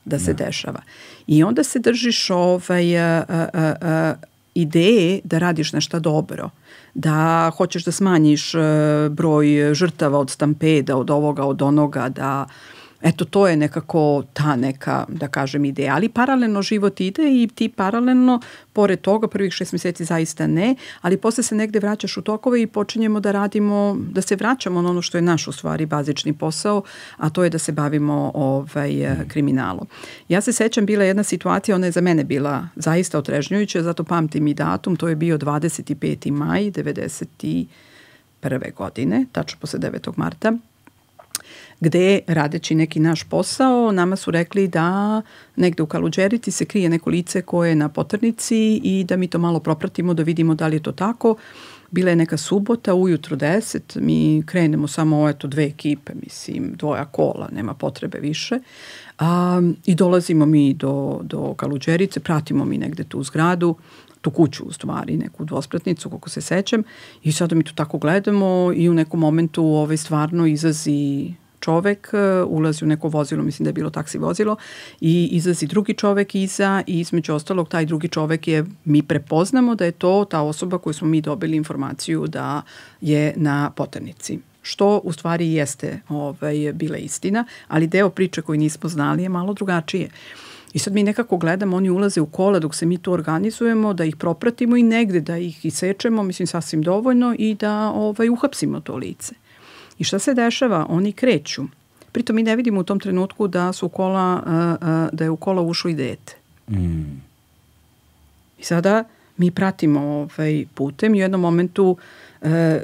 da se da. dešava. I onda se držiš ovaj, a, a, a, ideje da radiš nešto dobro, da hoćeš da smanjiš broj žrtava od stampeda, od ovoga, od onoga, da Eto, to je nekako ta neka, da kažem, ideja. Ali paralelno život ide i ti paralelno, pored toga, prvih šest meseci zaista ne, ali posle se negde vraćaš u tokove i počinjemo da radimo, da se vraćamo na ono što je naš u stvari bazični posao, a to je da se bavimo ovaj, kriminalom. Ja se sećam, bila jedna situacija, ona je za mene bila zaista otrežnjujuća, zato pamtim i datum, to je bio 25. maj 91. godine, tačno posle 9. marta gde radeći neki naš posao nama su rekli da negde u Kaluđerici se krije neko lice koje je na potrnici i da mi to malo propratimo da vidimo da li je to tako. Bila je neka subota, ujutro 10, mi krenemo samo eto dve ekipe, mislim, dvoja kola, nema potrebe više. A, I dolazimo mi do, do Kaluđerice, pratimo mi negde tu zgradu, tu kuću u stvari, neku dvospratnicu, kako se sećam, i sada mi to tako gledamo i u nekom momentu ovaj, stvarno izazi čovek, e, ulazi u neko vozilo, mislim da je bilo taksi vozilo, i izlazi drugi čovek iza i između ostalog taj drugi čovek je, mi prepoznamo da je to ta osoba koju smo mi dobili informaciju da je na poternici što u stvari jeste ovaj, bila istina, ali deo priče koji nismo znali je malo drugačije. I sad mi nekako gledamo, oni ulaze u kola dok se mi to organizujemo, da ih propratimo i negde da ih isečemo, mislim sasvim dovoljno i da ovaj, uhapsimo to lice. I šta se dešava? Oni kreću. Pritom mi ne vidimo u tom trenutku da su kola, da je u kola ušlo i dete. Mm. I sada mi pratimo ovaj putem i u jednom momentu e,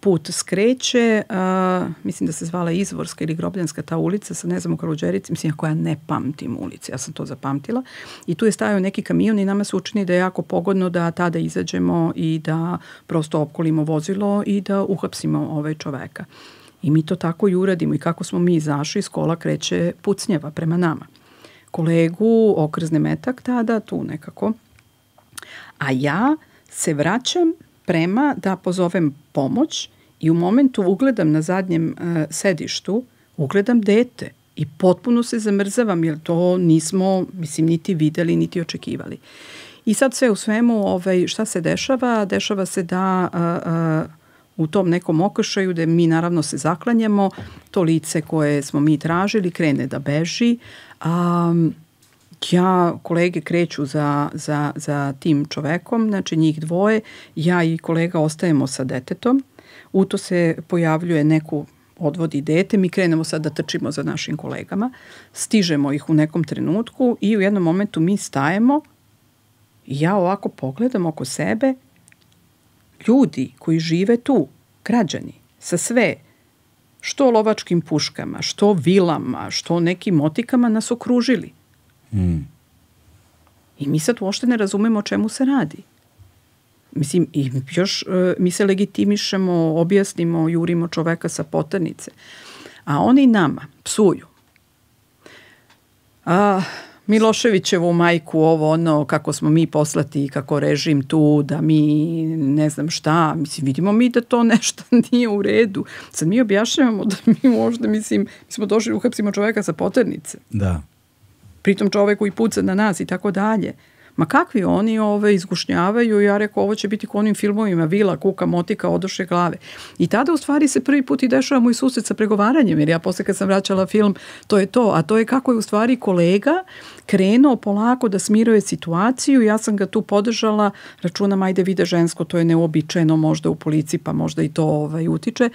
put skreće, a, mislim da se zvala Izvorska ili Grobljanska ta ulica, sa ne znam u Kaluđerici, mislim ako ja ne pamtim ulice, ja sam to zapamtila i tu je stajao neki kamion i nama se učini da je jako pogodno da tada izađemo i da prosto opkolimo vozilo i da uhapsimo ovaj čoveka. I mi to tako i uradimo i kako smo mi izašli iz kola kreće pucnjeva prema nama. Kolegu okrzne metak tada tu nekako, a ja se vraćam sprema da pozovem pomoć i u momentu ugledam na zadnjem uh, sedištu, ugledam dete i potpuno se zamrzavam jer to nismo, mislim, niti videli, niti očekivali. I sad sve u svemu, ovaj, šta se dešava? Dešava se da uh, uh, u tom nekom okršaju da mi naravno se zaklanjamo, to lice koje smo mi tražili krene da beži, um, ja, kolege kreću za, za, za tim čovekom, znači njih dvoje, ja i kolega ostajemo sa detetom, u to se pojavljuje neku odvodi dete, mi krenemo sad da trčimo za našim kolegama, stižemo ih u nekom trenutku i u jednom momentu mi stajemo i ja ovako pogledam oko sebe, ljudi koji žive tu, građani, sa sve, što lovačkim puškama, što vilama, što nekim motikama nas okružili. Mm. I mi sad uopšte ne razumemo o čemu se radi. Mislim, i još uh, mi se legitimišemo, objasnimo, jurimo čoveka sa poternice. A oni nama psuju. A, Miloševićevu majku ovo ono kako smo mi poslati kako režim tu da mi ne znam šta mislim vidimo mi da to nešto nije u redu sad mi objašnjavamo da mi možda mislim mi smo došli uhapsimo čoveka sa poternice da pritom čovek koji puca na nas i tako dalje. Ma kakvi oni ove izgušnjavaju, ja rekao ovo će biti ko onim filmovima Vila, Kuka, Motika, Odoše glave. I tada u stvari se prvi put i dešava moj susret sa pregovaranjem, jer ja posle kad sam vraćala film, to je to, a to je kako je u stvari kolega krenuo polako da smiruje situaciju, ja sam ga tu podržala, računam ajde vide žensko, to je neobičajeno možda u policiji, pa možda i to ovaj, utiče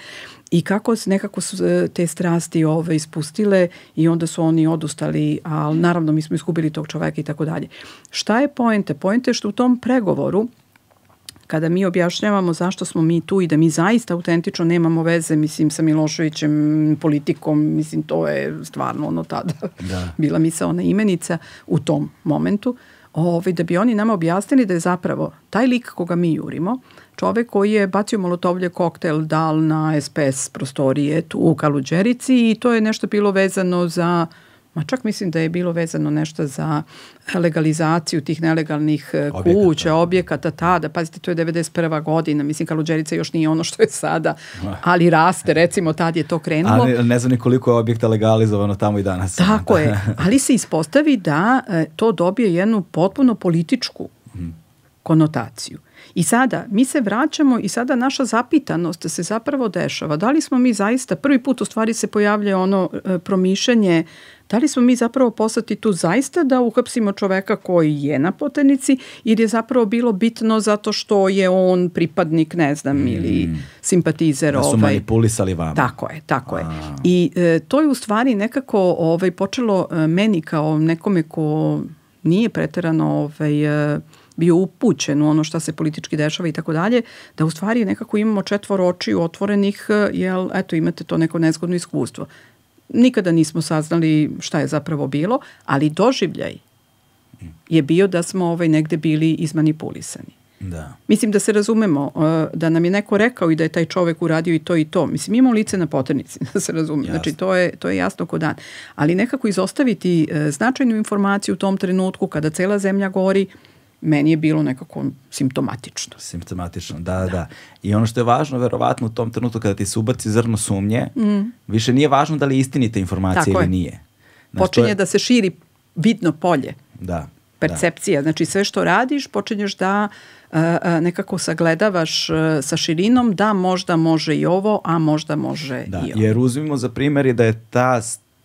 i kako se nekako su e, te strasti ove ispustile i onda su oni odustali, ali naravno mi smo iskubili tog čoveka i tako dalje. Šta je poente? Poente je što u tom pregovoru kada mi objašnjavamo zašto smo mi tu i da mi zaista autentično nemamo veze, mislim, sa Miloševićem, politikom, mislim, to je stvarno ono tada da. bila mi se ona imenica u tom momentu, ovaj, da bi oni nama objasnili da je zapravo taj lik koga mi jurimo, čovek koji je bacio molotovlje koktel dal na SPS prostorije tu u Kaluđerici i to je nešto bilo vezano za Ma čak mislim da je bilo vezano nešto za legalizaciju tih nelegalnih e, objekata. kuća, objekata tada. Pazite, to je 91. godina. Mislim, Kaluđerica još nije ono što je sada, ali raste, recimo, tad je to krenulo. Ali ne znam ni koliko je objekta legalizovano tamo i danas. Tako je, ali se ispostavi da e, to dobije jednu potpuno političku mhm. konotaciju. I sada mi se vraćamo i sada naša zapitanost se zapravo dešava. Da li smo mi zaista, prvi put u stvari se pojavlja ono e, promišljanje da li smo mi zapravo poslati tu zaista da uhapsimo čoveka koji je na potenici ili je zapravo bilo bitno zato što je on pripadnik, ne znam, mm. ili simpatizer. Da su ovaj. manipulisali vama. Tako je, tako A. je. I e, to je u stvari nekako ovaj, počelo e, meni kao nekome ko nije preterano ovaj, e, bio upućen u ono šta se politički dešava i tako dalje, da u stvari nekako imamo četvor očiju otvorenih, jel, eto, imate to neko nezgodno iskustvo. nikada nismo saznali šta je zapravo bilo, ali doživljaj je bio da smo ovaj negde bili izmanipulisani. Da. Mislim da se razumemo, uh, da nam je neko rekao i da je taj čovek uradio i to i to. Mislim, imamo lice na poternici, da se razume. Znači, to je, to je jasno ko dan. Ali nekako izostaviti uh, značajnu informaciju u tom trenutku kada cela zemlja gori, meni je bilo nekako simptomatično. Simptomatično, da, da, da. I ono što je važno, verovatno, u tom trenutku kada ti se ubaci zrno sumnje, mm. više nije važno da li je istinita informacija Tako ili je. nije. Znaš, to Počinje je- da se širi vidno polje. Da. percepcija. Znači sve što radiš počinješ da uh, nekako sagledavaš uh, sa širinom da možda može i ovo, a možda može Da, i ovo. jer uzmimo za primjer da je ta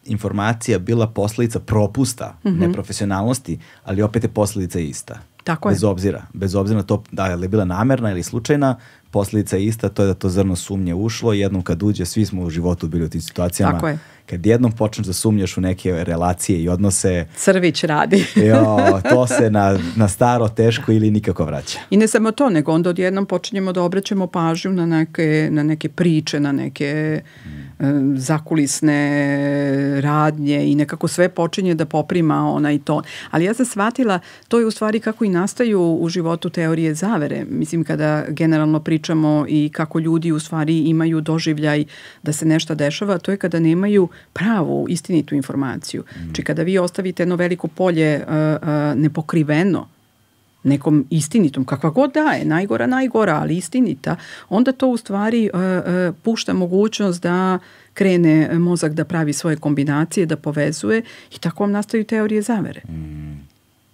informacija bila posledica propusta, Mhm. neprofesionalnosti, ali opet je posledica ista. Tako. Bez obzira. Bez obzira na to da li je bila namerna ili slučajna, posledica je ista, to je da to zrno sumnje ušlo jednom kad uđe, svi smo u životu bili u tim situacijama. Tako je. Kad jednom počneš da sumnjaš u neke relacije i odnose, Crvić radi. jo, to se na, na staro teško ili nikako vraća. I ne samo to, nego onda odjednom počinjemo da obraćamo pažnju na neke, na neke priče, na neke mm. zakulisne radnje i nekako sve počinje da poprima ona i to. Ali ja sam shvatila, to je u stvari kako i nastaju u životu teorije zavere. Mislim, kada generalno pričamo i kako ljudi u stvari imaju doživljaj da se nešto dešava, to je kada nemaju pravu, istinitu informaciju. Mm. Či kada vi ostavite jedno veliko polje uh, uh, nepokriveno, nekom istinitom, kakva god da je, najgora, najgora, ali istinita, onda to u stvari uh, uh, pušta mogućnost da krene mozak da pravi svoje kombinacije, da povezuje i tako vam nastaju teorije zavere.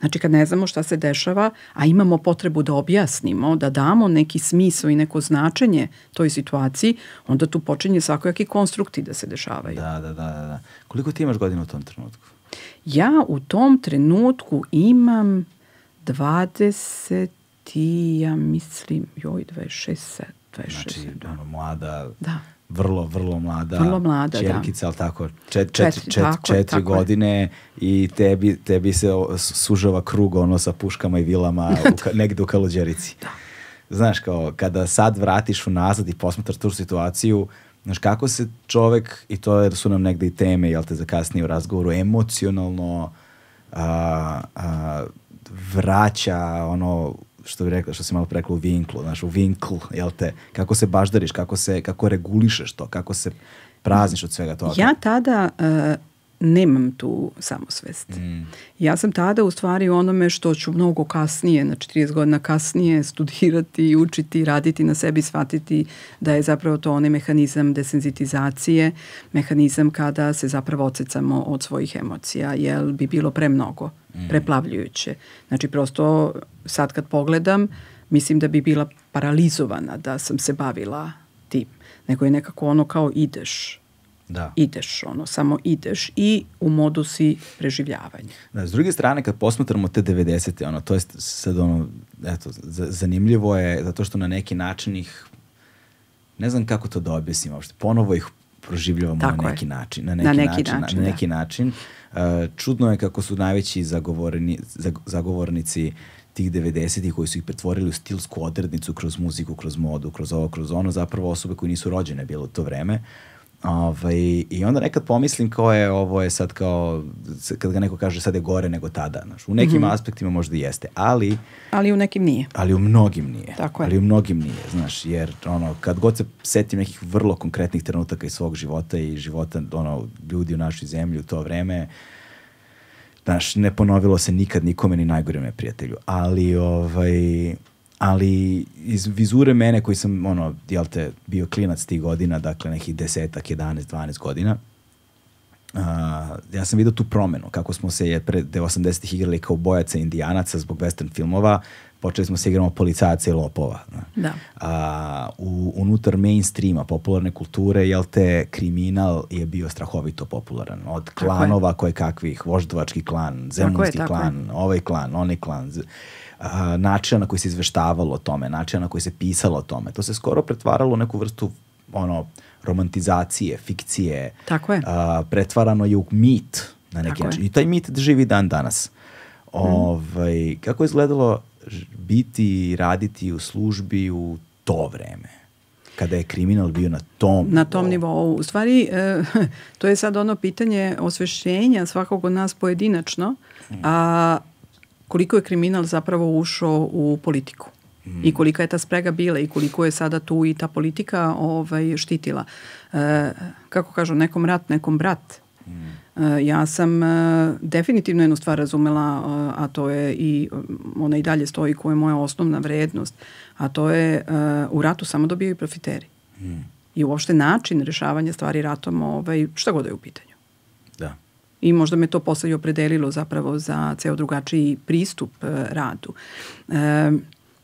Znači kad ne znamo šta se dešava, a imamo potrebu da objasnimo, da damo neki smisao i neko značenje toj situaciji, onda tu počinje svakojaki konstrukti da se dešavaju. Da, da, da, da. Koliko ti imaš godina u tom trenutku? Ja u tom trenutku imam 20 i ja mislim, joj, 26, 26. Znači, da. ono, mlada, Da. Vrlo, vrlo mlada. Vrlo mlada, da. čerkica, ali tako, čet, čet, Četiri, čet, tako je, četiri tako je. godine i tebi, tebi se sužava krug ono sa puškama i vilama u, ka- negde u Kaluđerici. Da. Znaš, kao, kada sad vratiš unazad i posmatraš tu situaciju, znaš, kako se čovek, i to je- su nam negde i teme, jel te, za kasnije u razgovoru, emocionalno a, a, vraća ono što bi rekla, što si malo rekla u vinklu, znaš, u vinkl, jel te, kako se baždariš, kako se, kako regulišeš to, kako se prazniš od svega toga. Ja tada uh, nemam tu samosvest. Mm. Ja sam tada u stvari onome što ću mnogo kasnije, na 40 godina kasnije studirati, učiti, raditi na sebi, shvatiti da je zapravo to onaj mehanizam desenzitizacije, mehanizam kada se zapravo odsecamo od svojih emocija, jer bi bilo premnogo, preplavljujuće. Znači prosto sad kad pogledam, mislim da bi bila paralizovana da sam se bavila tim. Nego je nekako ono kao ideš, Da. ideš, ono, samo ideš i u modu si preživljavanja. Da, s druge strane, kad posmatramo te 90. ono, to je sad ono, eto, zanimljivo je zato što na neki način ih, ne znam kako to da objasnim uopšte, ponovo ih proživljavamo Tako na je. neki način. Na Na neki, neki način, način, na da. neki način. Uh, čudno je kako su najveći zagovorni, zag, zagovornici tih 90-ih koji su ih pretvorili u stilsku odrednicu kroz muziku, kroz modu, kroz ovo, kroz ono, zapravo osobe koje nisu rođene bilo u to vreme. Ovaj, I onda nekad pomislim kao je, ovo je sad kao, kad ga neko kaže sad je gore nego tada, znaš, u nekim Mhm. aspektima možda i jeste, ali, Ali u nekim nije. ali u mnogim nije. Tako je. Ali u mnogim nije, znaš, jer ono, kad god se setim nekih vrlo konkretnih trenutaka iz svog života i života ono, ljudi u našoj zemlji u to vreme, znaš, ne ponovilo se nikad nikome ni najgorem neprijatelju, ali ovaj, ali iz vizure mene koji sam, ono, jel te, bio klinac tih godina, dakle nekih desetak, 11, 12 godina, Uh, ja sam vidio tu promenu, kako smo se je pre 80-ih igrali kao bojaca indijanaca zbog western filmova, počeli smo se igramo policajaca i lopova. zna. Da. A, u, unutar mainstreama popularne kulture, jel te, kriminal je bio strahovito popularan. Od klanova koje kakvih, voždovački klan, je. klan, ovaj klan, onaj klan, z- načina na koji se izveštavalo o tome, načina na koji se pisalo o tome. To se skoro pretvaralo u neku vrstu ono, romantizacije, fikcije. Tako je. A, pretvarano je u mit na neki Tako način. je. Mhm. I taj mit živi dan danas. Ovaj, kako je izgledalo biti i raditi u službi u to vreme? kada je kriminal bio na tom Na tom nivou. U stvari, e, to je sad ono pitanje osvešćenja svakog od nas pojedinačno, a koliko je kriminal zapravo ušao u politiku i kolika je ta sprega bila i koliko je sada tu i ta politika ovaj, štitila. E, kako kažu, nekom rat, nekom brat. E, ja sam e, definitivno jednu stvar razumela, e, a to je i ona i dalje stoji koja je moja osnovna vrednost, a to je e, u ratu samo dobijaju profiteri. I uopšte način rešavanja stvari ratom, ovaj, šta god da je u pitanju. I možda me to posle i opredelilo zapravo za ceo drugačiji pristup e, radu. E,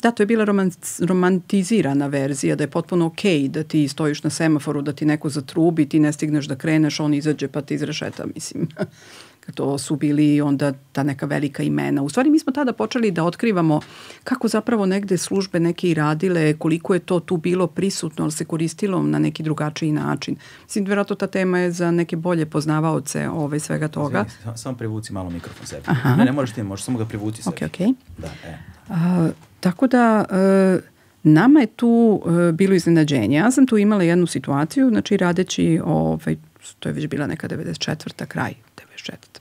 da, to je bila roman- romantizirana verzija, da je potpuno okej da ti stojiš na semaforu, da ti neko zatrubi, ti ne stigneš da kreneš, on izađe pa ti izrešeta, mislim. to su bili onda ta neka velika imena. U stvari mi smo tada počeli da otkrivamo kako zapravo negde službe neke i radile, koliko je to tu bilo prisutno, ali se koristilo na neki drugačiji način. Mislim, vjerojatno ta tema je za neke bolje poznavaoce ovaj, svega toga. Samo, samo privuci malo mikrofon sebi. Aha. Ne, ne moraš ti, možeš samo ga privuci sebi. Ok, ok. Da, e. A, tako da e, nama je tu e, bilo iznenađenje. Ja sam tu imala jednu situaciju, znači radeći, ovaj, to je već bila neka 94. kraj, 94.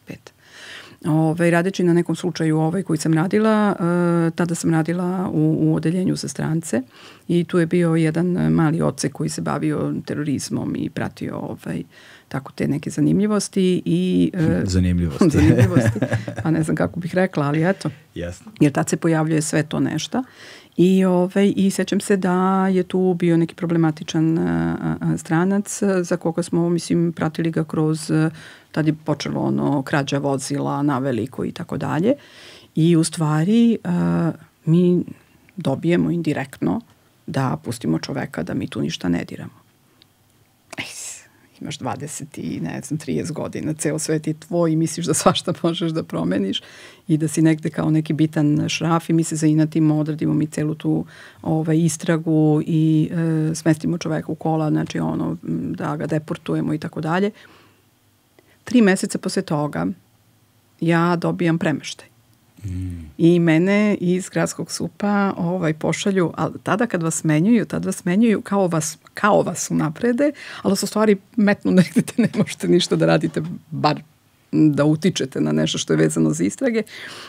5. Ovaj, radeći na nekom slučaju ovaj koji sam radila, e, tada sam radila u, u odeljenju za strance i tu je bio jedan e, mali oce koji se bavio terorizmom i pratio ovaj, tako te neke zanimljivosti i e, Zanimljivosti. zanimljivosti. Pa ne znam kako bih rekla, ali eto Jasno. jer tad se pojavljuje sve to nešto. I, ovaj, I sećam se da je tu bio neki problematičan a, a, stranac za koga smo, mislim, pratili ga kroz, tad je počelo ono, krađa vozila na veliko i tako dalje. I u stvari a, mi dobijemo indirektno da pustimo čoveka da mi tu ništa ne diramo imaš 20 i ne znam 30 godina, ceo svet je tvoj i misliš da svašta možeš da promeniš i da si negde kao neki bitan šraf i mi se zainatimo, odradimo mi celu tu ovaj, istragu i e, smestimo čoveka u kola, znači ono, da ga deportujemo i tako dalje. Tri meseca posle toga ja dobijam premeštaj. Mm. I mene iz gradskog supa ovaj, pošalju, ali tada kad vas menjuju, tada vas menjuju kao vas, kao vas unaprede, ali su stvari metnu negde te ne možete ništa da radite, bar da utičete na nešto što je vezano za istrage.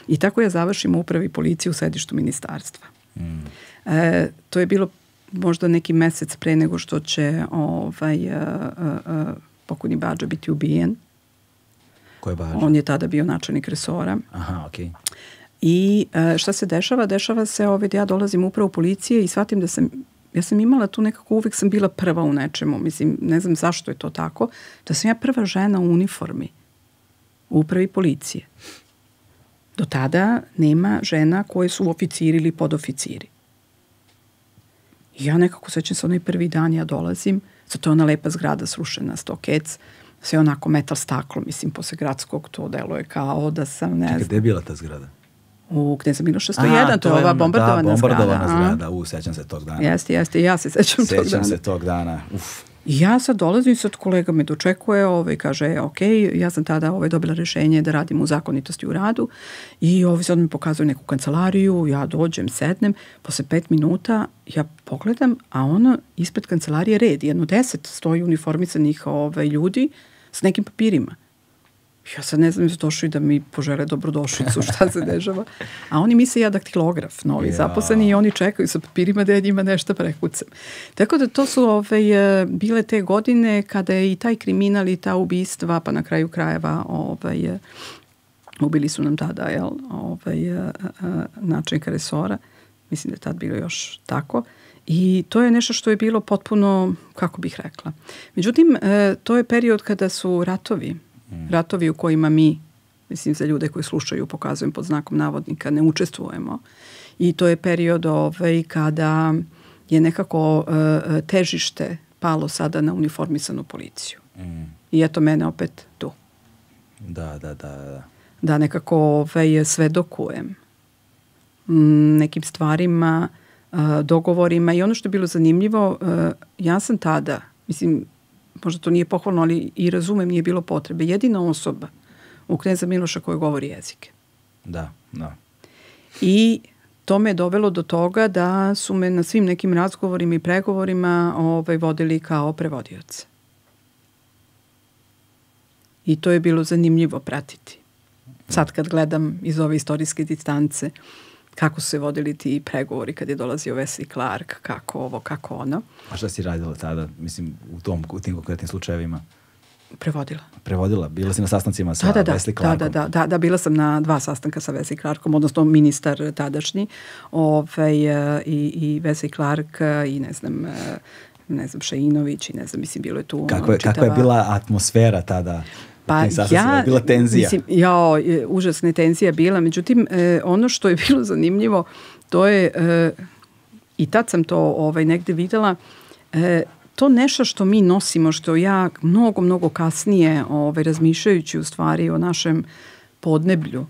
I tako ja završim upravi policije u sedištu ministarstva. Mm. E, to je bilo možda neki mesec pre nego što će ovaj, a, a, a, pokojni Bađa biti ubijen. Ko je Bađa? On je tada bio načelnik resora. Aha, okej. Okay. I e, šta se dešava? Dešava se ovaj, da ja dolazim upravo u policije i shvatim da sam ja sam imala tu nekako, uvek sam bila prva u nečemu, mislim, ne znam zašto je to tako, da sam ja prva žena u uniformi u upravi policije. Do tada nema žena koje su oficiri ili podoficiri. I ja nekako sećam se onaj prvi dan ja dolazim, zato je ona lepa zgrada srušena, stokec, sve onako metal staklo, mislim, posle gradskog to deluje kao da sam, ne znam. Čekaj, gde je bila ta zgrada? U Kneza Miloša 101, to je ova bombardovana, da, bombardovana zgrada. zgrada. U, sećam se tog dana. Jeste, jeste, ja se sećam, sećam tog dana. se tog dana. Uf. Ja sad dolazim, sad kolega me dočekuje, ovaj, kaže, e, ok, ja sam tada ovaj, dobila rešenje da radim u zakonitosti u radu i ovaj, sad mi pokazuje neku kancelariju, ja dođem, sednem, posle pet minuta ja pogledam, a ono ispred kancelarije red, jedno deset stoji uniformisanih ovaj, ljudi s nekim papirima. Ja sad ne znam, su došli da mi požele dobrodošlicu, šta se dešava. A oni misle ja daktilograf, novi ja. zaposleni i oni čekaju sa papirima da ja njima nešto prekucam. Tako da to su ove, ovaj, bile te godine kada je i taj kriminal i ta ubistva, pa na kraju krajeva ovaj, ubili su nam tada jel, ovaj, načinka resora. Mislim da je tad bilo još tako. I to je nešto što je bilo potpuno, kako bih rekla. Međutim, e, to je period kada su ratovi ratovi u kojima mi, mislim za ljude koji slušaju, pokazujem pod znakom navodnika, ne učestvujemo. I to je period ovaj, kada je nekako uh, težište palo sada na uniformisanu policiju. Mm. I eto mene opet tu. Da, da, da. Da, da nekako ovaj, svedokujem m, nekim stvarima, uh, dogovorima i ono što je bilo zanimljivo, uh, ja sam tada, mislim, možda to nije pohvalno, ali i razumem, nije bilo potrebe. Jedina osoba u Kneza Miloša koja govori jezike. Da, da. I to me je dovelo do toga da su me na svim nekim razgovorima i pregovorima ovaj, vodili kao prevodioce. I to je bilo zanimljivo pratiti. Sad kad gledam iz ove istorijske distance kako su se vodili ti pregovori kad je dolazio Wesley Clark, kako ovo, kako ono. A šta si radila tada, mislim, u, tom, u tim konkretnim slučajevima? Prevodila. Prevodila? Bila si na sastancima sa da, da, da, Wesley da, Clarkom? da, da, da, da, bila sam na dva sastanka sa Wesley Clarkom, odnosno ministar tadašnji ovaj, e, i, i Wesley Clark e, i ne znam, e, ne znam, Šeinović i ne znam, mislim, bilo je tu Kako je, čitava... kakva je bila atmosfera tada? Pa ja, bila tenzija. Mislim, jao, užasna je tenzija bila, međutim, e, ono što je bilo zanimljivo, to je, e, i tad sam to ovaj, negde videla, e, to nešto što mi nosimo, što ja mnogo, mnogo kasnije ovaj, razmišljajući u stvari o našem podneblju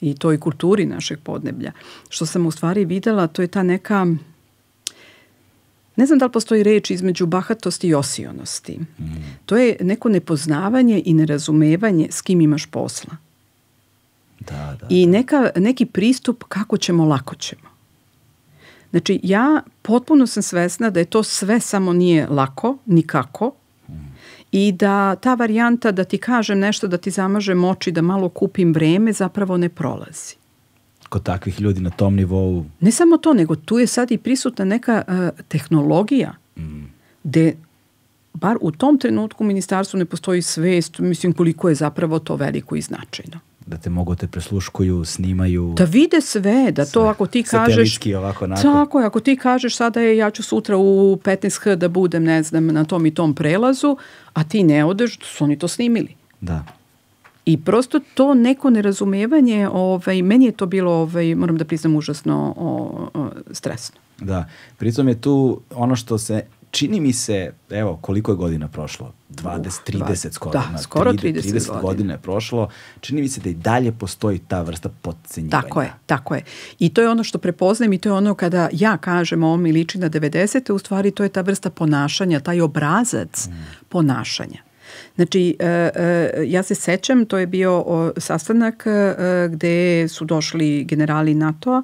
i toj kulturi našeg podneblja, što sam u stvari videla, to je ta neka ne znam da li postoji reč između bahatosti i osionosti. Mm. To je neko nepoznavanje i nerazumevanje s kim imaš posla. Da, da. I neka, neki pristup kako ćemo, lako ćemo. Znači, ja potpuno sam svesna da je to sve samo nije lako, nikako, mm. i da ta varijanta da ti kažem nešto, da ti zamažem oči, da malo kupim vreme, zapravo ne prolazi kod takvih ljudi na tom nivou. Ne samo to, nego tu je sad i prisutna neka uh, tehnologija mm. gde bar u tom trenutku u ministarstvu ne postoji svest, mislim koliko je zapravo to veliko i značajno. Da te mogu te presluškuju, snimaju. Da vide sve, da sve. to ako ti kažeš... Ovako nakon. Tako je, ako ti kažeš sada je ja ću sutra u 15H da budem, ne znam, na tom i tom prelazu, a ti ne odeš, su oni to snimili. Da. I prosto to neko nerazumevanje, ovaj, meni je to bilo, ovaj, moram da priznam, užasno o, o, stresno. Da, pritom je tu ono što se čini mi se, evo, koliko je godina prošlo? 20, 30 skoro. Da, skoro 30, 30, 30 godina. godina je prošlo. Čini mi se da i dalje postoji ta vrsta podcenjivanja. Tako je, tako je. I to je ono što prepoznajem i to je ono kada ja kažem ovo mi liči na 90. u stvari to je ta vrsta ponašanja, taj obrazac mm. ponašanja. Znači, e, e, ja se sećam, to je bio sastanak e, gde su došli generali NATO-a,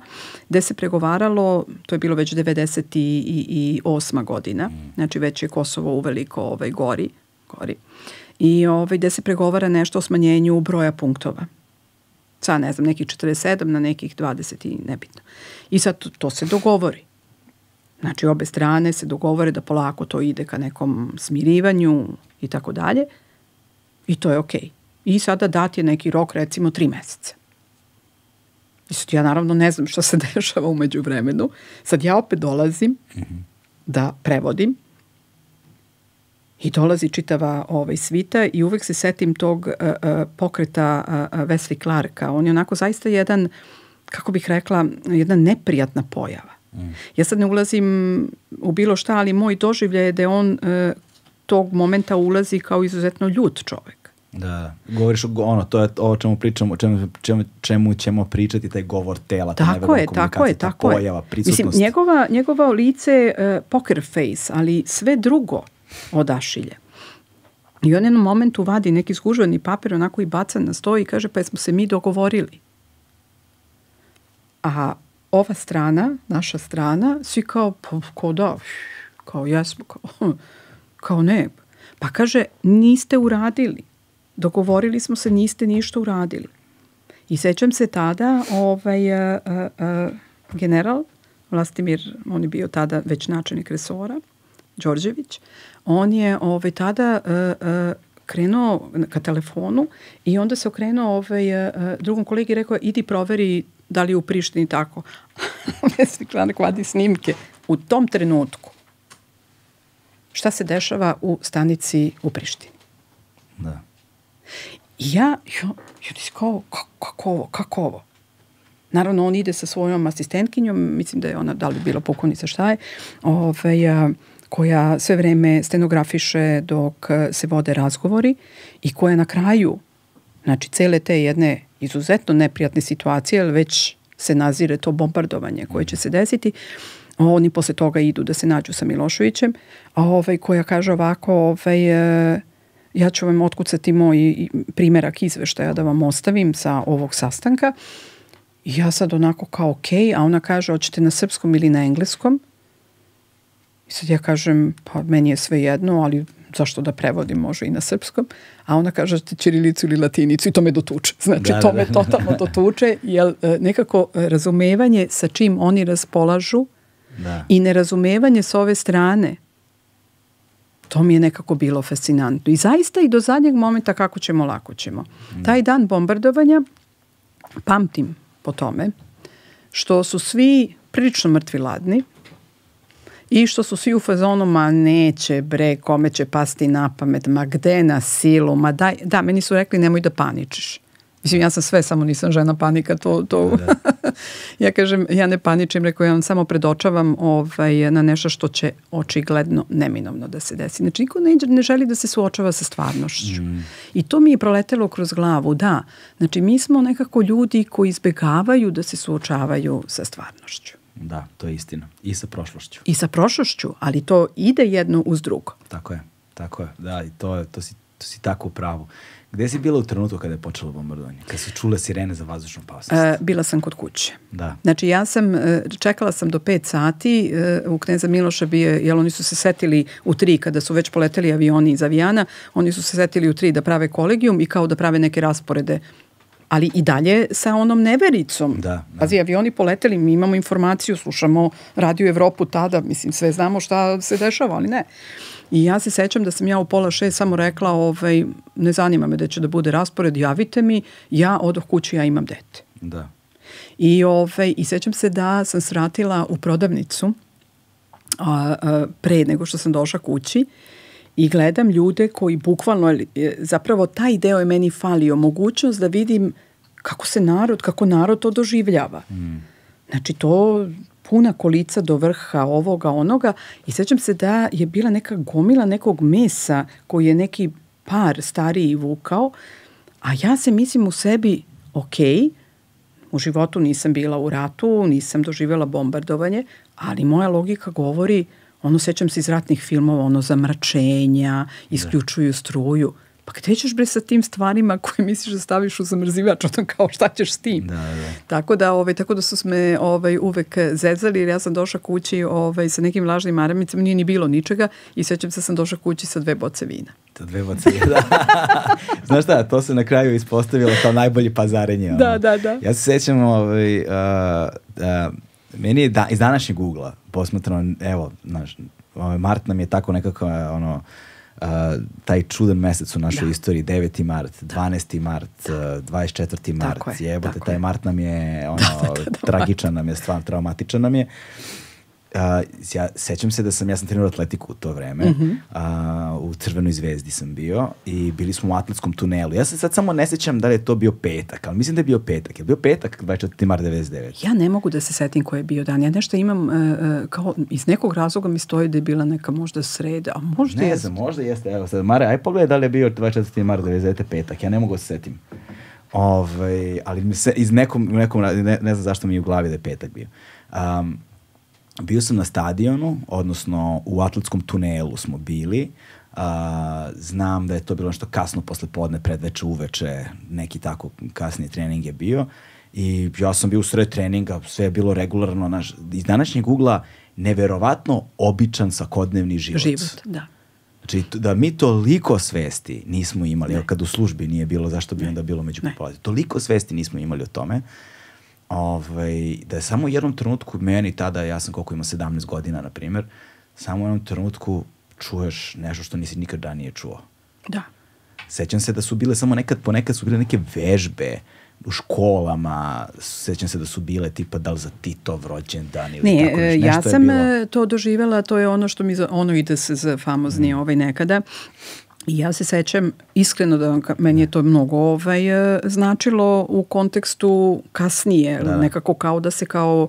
gde se pregovaralo, to je bilo već 98. godina, znači već je Kosovo uveliko ovaj, gori, gori. I ovaj, gde se pregovara nešto o smanjenju broja punktova sa ne znam nekih 47 na nekih 20 i nebitno. I sad to, to se dogovori. Znači obe strane se dogovore da polako to ide ka nekom smirivanju i tako dalje. I to je okej. Okay. I sada dat je neki rok, recimo, tri meseca. I sad ja naravno ne znam šta se dešava umeđu vremenu. Sad ja opet dolazim mm -hmm. da prevodim i dolazi čitava ovaj, svita i uvek se setim tog uh, uh, pokreta uh, Wesley Clarka. On je onako zaista jedan, kako bih rekla, jedna neprijatna pojava. Mm. Ja sad ne ulazim u bilo šta, ali moj doživljaj je da je on uh, tog momenta ulazi kao izuzetno ljut čovek. Da, govoriš ono, to je o čemu pričamo, o čemu, čemu, čemu ćemo pričati, taj govor tela, tako je, tako je, tako pojava, je. prisutnost. Mislim, njegova, njegova lice uh, poker face, ali sve drugo odašilje. I on jednom momentu vadi neki zgužvani papir onako i baca na sto i kaže pa jesmo se mi dogovorili. A ova strana, naša strana, svi kao, pa, kao da, kao jesmo, kao, kao ne. Pa kaže, niste uradili. Dogovorili smo se, niste ništa uradili. I sećam se tada, ovaj, a, a, a, general Vlastimir, on je bio tada već načelnik resora, Đorđević, on je ovaj, tada a, a, krenuo ka telefonu i onda se okrenuo ovaj, a, drugom kolegi i rekao, idi proveri da li je u Prištini tako. Vesni Klanak vadi snimke. U tom trenutku šta se dešava u stanici u Prištini. Da. I ja, jo, jo, ti kao, kako ovo, kako ovo? Naravno, on ide sa svojom asistentkinjom, mislim da je ona, da li bila pokonica, šta je, ovaj, a, koja sve vreme stenografiše dok se vode razgovori i koja na kraju, znači cele te jedne izuzetno neprijatne situacije, ali već se nazire to bombardovanje koje će se desiti, oni posle toga idu da se nađu sa Miloševićem, a ovaj, koja kaže ovako, ovaj, e, ja ću vam otkucati moj primerak izveštaja da vam ostavim sa ovog sastanka I ja sad onako kao ok, a ona kaže hoćete na srpskom ili na engleskom. I sad ja kažem pa meni je sve jedno, ali zašto da prevodim može i na srpskom, a ona kaže ti ćirilicu ili latinicu i to me dotuče. Znači Da, to da, me da. totalno dotuče, jer e, nekako razumevanje sa čim oni raspolažu Da. i nerazumevanje s ove strane to mi je nekako bilo fascinantno. I zaista i do zadnjeg momenta kako ćemo, lako ćemo. Taj dan bombardovanja pamtim po tome što su svi prilično mrtvi ladni i što su svi u fazonu, ma neće bre, kome će pasti na pamet, ma gde na silu, ma daj, da, meni su rekli nemoj da paničiš. Mislim, ja sam sve, samo nisam žena panika, to, to. ja kažem, ja ne paničim, rekao, ja vam samo predočavam ovaj, na nešto što će očigledno neminovno da se desi. Znači, niko ne, ne želi da se suočava sa stvarnošću. I to mi je proletelo kroz glavu, da. Znači, mi smo nekako ljudi koji izbegavaju da se suočavaju sa stvarnošću. Da, to je istina. I sa prošlošću. I sa prošlošću, ali to ide jedno uz drugo. Tako je, tako je. Da, i to, to, si, to si tako u pravu. Gde si bila u trenutku kada je počelo bombardovanje? Kada su čule sirene za vazdušnu opasnost? E, bila sam kod kuće. Da. Znači ja sam, e, čekala sam do 5 sati, e, u Kneza Miloša bi je, jer oni su se setili u 3 kada su već poleteli avioni iz avijana, oni su se setili u 3 da prave kolegijum i kao da prave neke rasporede ali i dalje sa onom nevericom. Da, da. Pazi, avioni poleteli, mi imamo informaciju, slušamo Radio Evropu tada, mislim, sve znamo šta se dešava, ali ne. I ja se sećam da sam ja u pola šest samo rekla, ovaj, ne zanima me da će da bude raspored, javite mi, ja odoh kući, ja imam dete. Da. I, ovaj, I sećam se da sam svratila u prodavnicu a, a, pre nego što sam došla kući i gledam ljude koji bukvalno, zapravo taj deo je meni falio, mogućnost da vidim kako se narod, kako narod to doživljava. Znači to puna kolica do vrha ovoga, onoga i sećam se da je bila neka gomila nekog mesa koji je neki par stariji vukao, a ja se mislim u sebi, ok, u životu nisam bila u ratu, nisam doživjela bombardovanje, ali moja logika govori, ono sećam se iz ratnih filmova, ono zamračenja, isključuju struju. Pa gde ćeš bre sa tim stvarima koje misliš da staviš u zamrzivač, ono kao šta ćeš s tim? Da, da. Tako da, ovaj, tako da su me ovaj, uvek zezali jer ja sam došla kući ovaj, sa nekim lažnim aramicama, nije ni bilo ničega i sećam se da sam došla kući sa dve boce vina. To dve boce, da. Znaš šta, to se na kraju ispostavilo kao najbolji pazarenje. ono. Da, da, da. Ja se sećam, ovaj, uh, uh, meni je da, iz današnjeg ugla posmatrano, evo, znaš, ovaj, Mart nam je tako nekako, ono, uh, taj čudan mesec u našoj Da. istoriji, 9. mart, 12. mart, uh, 24. mart, Tako je, jebote, tako taj je. mart nam je, ono, tragičan nam je, stvarno traumatičan nam je. Uh, ja sećam se da sam, ja sam trenirao atletiku u to vreme, Mhm. a, u Crvenoj zvezdi sam bio i bili smo u atletskom tunelu. Ja se sad samo ne sećam da li je to bio petak, ali mislim da je bio petak. Je bio petak 24. mart 99? Ja ne mogu da se setim koji je bio dan. Ja nešto imam, e, kao iz nekog razloga mi stoji da je bila neka možda sreda, a možda Ne je... znam, možda jeste. Evo sad, Mare, aj pogledaj da li je bio 24. mart 99. petak. Ja ne mogu da se setim. Ovaj, ali mi se, iz nekom, nekom ne, ne znam zašto mi je u glavi da je petak bio. Um, bio sam na stadionu, odnosno u atletskom tunelu smo bili. Uh, znam da je to bilo nešto kasno posle podne, predveče, uveče, neki tako kasniji trening je bio. I ja sam bio u sred treninga, sve je bilo regularno. Naš, iz današnjeg ugla, neverovatno običan svakodnevni život. Život, da. Znači, da mi toliko svesti nismo imali, evo kad u službi nije bilo, zašto bi onda bilo među Ne. populaciju? Toliko svesti nismo imali o tome, ovaj, da je samo u jednom trenutku meni tada, ja sam koliko ima 17 godina, na primjer, samo u jednom trenutku čuješ nešto što nisi nikad ranije čuo. Da. Sećam se da su bile samo nekad, ponekad su bile neke vežbe u školama, sećam se da su bile tipa da li za Titov rođendan ili Ne, tako e, nešto. ja nešto je sam bilo. e, to doživjela, to je ono što mi, ono ide se za Mm. famozni ovaj nekada. I ja se sećam, iskreno da vam meni je to mnogo ovaj, e, značilo u kontekstu kasnije, Da, nekako kao da se kao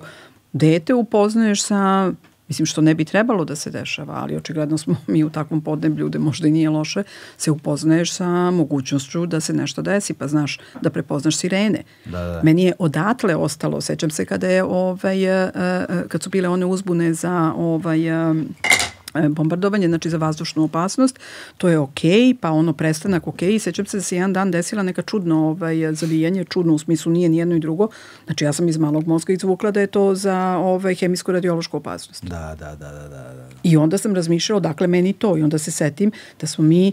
dete upoznaješ sa Mislim što ne bi trebalo da se dešava, ali očigledno smo mi u takvom podneblju da možda i nije loše, se upoznaješ sa mogućnošću da se nešto desi, pa znaš da prepoznaš sirene. Da, da. Meni je odatle ostalo, sećam se kada je ovaj, e, e, kad su bile one uzbune za ovaj, bombardovanje, znači za vazdušnu opasnost, to je okej, okay, pa ono prestanak okej, okay. sećam se da se jedan dan desila neka čudno ovaj, zavijanje, čudno u smislu nije ni jedno i drugo, znači ja sam iz malog mozga izvukla da je to za ovaj, hemijsku radiološku opasnost. Da, da, da, da, da, da. I onda sam razmišljala dakle meni to i onda se setim da smo mi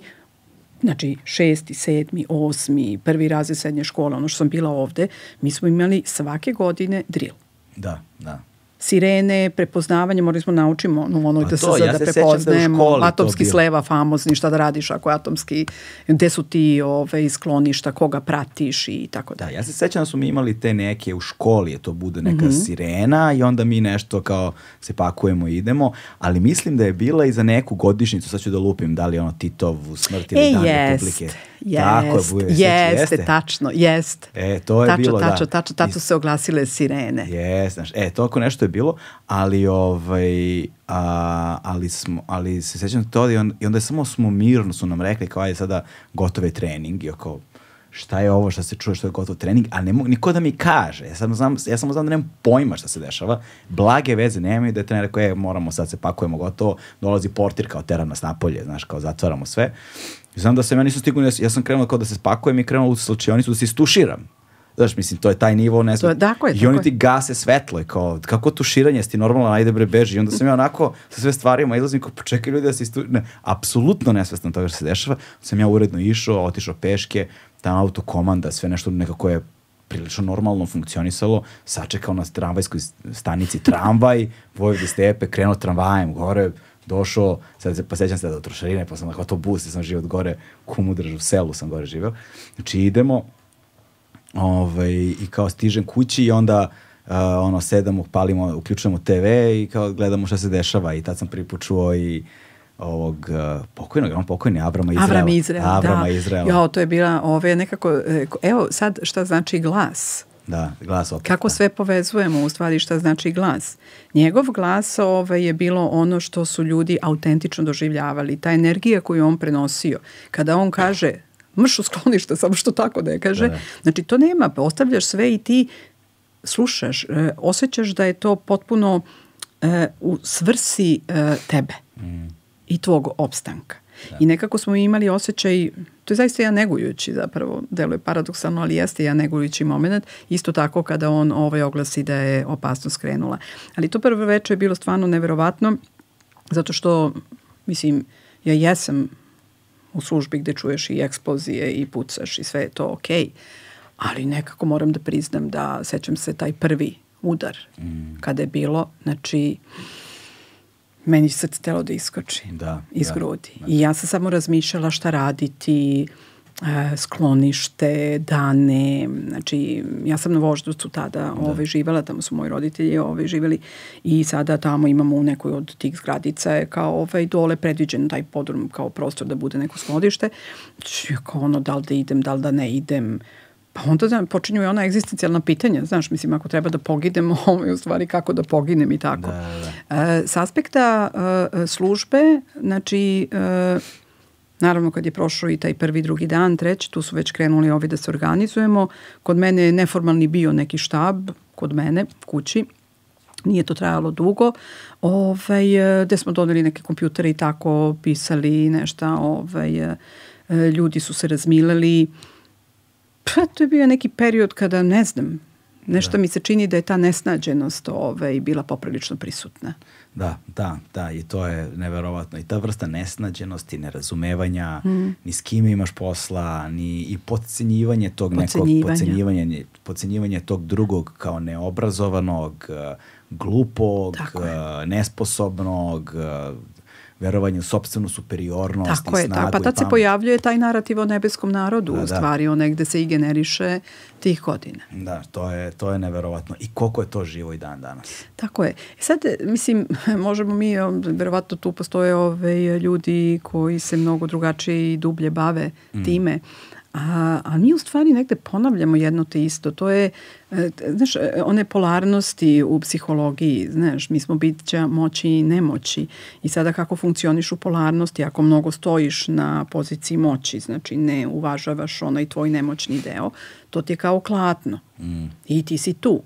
znači šesti, sedmi, osmi, prvi razred srednje škole, ono što sam bila ovde, mi smo imali svake godine drill. Da, da sirene, prepoznavanje, morali smo naučimo no, ono da se, ja da prepoznajemo, da atomski sleva famozni, šta da radiš ako je atomski, gde su ti ove, skloništa, koga pratiš i tako da. Da, ja se sećam da smo mi imali te neke u školi, je to bude neka mm -hmm. sirena i onda mi nešto kao se pakujemo i idemo, ali mislim da je bila i za neku godišnicu, sad ću da lupim, da li ono Titovu smrt ili e, Dan jest. Republike. Jest, Tako je, buje, jeste, jeste, tačno, jest. E, to je tačno, bilo, tačno, da. Tačno, tačno, su se oglasile sirene. Jeste, znaš, e, toliko nešto je bilo, ali, ovaj, a, ali, smo, ali se sećam to i, on, i onda samo smo mirno su nam rekli kao je sada gotove trening i oko šta je ovo što se čuje što je gotov trening, a ne mogu niko da mi kaže. Ja samo znam, ja samo znam da nemam pojma šta se dešava. Blage veze nema i da je trener rekao, je, moramo sad se pakujemo gotovo, dolazi portir kao tera nas napolje, znaš, kao zatvaramo sve. Znam da se ja nisam stigao, ja sam krenuo kao da se spakujem i krenuo u slučionicu da se istuširam. Znaš, mislim, to je taj nivo, ne znam. Tako je, I oni ti gase svetlo i kao, kako tuširanje, ti normalno, ajde bre, beži. I onda sam ja onako sa sve stvarima izlazim, kao, počekaj ljudi da se istu... Ne, apsolutno nesvestan toga što se dešava. Sam ja uredno išao, otišao peške, ta autokomanda, sve nešto nekako je prilično normalno funkcionisalo, sačekao na tramvajskoj stanici tramvaj, Vojvode stepe, krenuo tramvajem gore, došao, sad se posećam se da do trošarine, pa sam na autobus, sam živio od gore, kumudržu, u selu sam gore živeo. Znači idemo, ovaj, i kao stižem kući i onda uh, ono sedamo, palimo, uključujemo TV i kao gledamo šta se dešava i tad sam prvi čuo i ovog uh, pokojnog, on pokojni Abrama Izraela. Avram Izrael, Abrama da. Izraela. Jo, to je bila ove nekako, e, evo sad šta znači glas. Da, glas opet. Kako da. sve povezujemo u stvari šta znači glas. Njegov glas ove, je bilo ono što su ljudi autentično doživljavali. Ta energija koju on prenosio. Kada on kaže mrš u sklonište, samo što tako je kaže. Da, da. Znači to nema, ostavljaš sve i ti slušaš, e, osjećaš da je to potpuno e, u svrsi e, tebe mm. i tvog opstanka. Da. I nekako smo imali osjećaj, to je zaista ja negujući zapravo, deluje paradoksalno, ali jeste ja negujući moment, isto tako kada on ovaj oglasi da je opasnost krenula. Ali to prvo večer je bilo stvarno neverovatno, zato što, mislim, ja jesam u službi gde čuješ i eksplozije i pucaš i sve je to okej, okay. ali nekako moram da priznam da sećam se taj prvi udar mm. kada je bilo, znači meni se telo da iskoči da, iz da, grudi. Da. I ja sam samo razmišljala šta raditi, e, sklonište, dane, znači ja sam na Voždovcu tada da. ovaj, živela, tamo su moji roditelji ovaj, živeli i sada tamo imamo u nekoj od tih zgradica je kao ovaj, dole predviđen taj podrum kao prostor da bude neko sklonište. Znači, kao ono, da li da idem, da li da ne idem, Pa onda da, počinju i ona egzistencijalna pitanja, znaš, mislim, ako treba da pogidemo, ovo je u stvari kako da poginem i tako. Da, da. E, s aspekta e, službe, znači, e, naravno kad je prošao i taj prvi, drugi dan, treći, tu su već krenuli ovi da se organizujemo. Kod mene je neformalni bio neki štab, kod mene, kući, nije to trajalo dugo, ovaj, e, gde smo doneli neke kompjutere i tako pisali nešto, ovaj, e, ljudi su se razmileli, Pa to je bio neki period kada, ne znam, nešto da. mi se čini da je ta nesnađenost ovaj, bila poprilično prisutna. Da, da, da, i to je neverovatno. I ta vrsta nesnađenosti, nerazumevanja, mm. ni s kime imaš posla, ni i podcenjivanje tog nekog, podcenjivanje, podcenjivanje tog drugog kao neobrazovanog, glupog, nesposobnog, verovanje u sobstvenu superiornost tako i je, snagu. Tako, pa tad se pojavljuje taj narativ o nebeskom narodu, da, u da. stvari, da. onaj gde se i generiše tih godina. Da, to je, to je neverovatno. I koliko je to živo i dan danas. Tako je. E sad, mislim, možemo mi, verovatno tu postoje ove ljudi koji se mnogo drugačije i dublje bave mm. time, A, a mi u stvari negde ponavljamo jedno te isto. To je, e, znaš, e, one polarnosti u psihologiji, znaš, mi smo bitća moći i nemoći. I sada kako funkcioniš u polarnosti, ako mnogo stojiš na poziciji moći, znači ne uvažavaš onaj tvoj nemoćni deo, to ti je kao klatno. Mm. I ti si tu.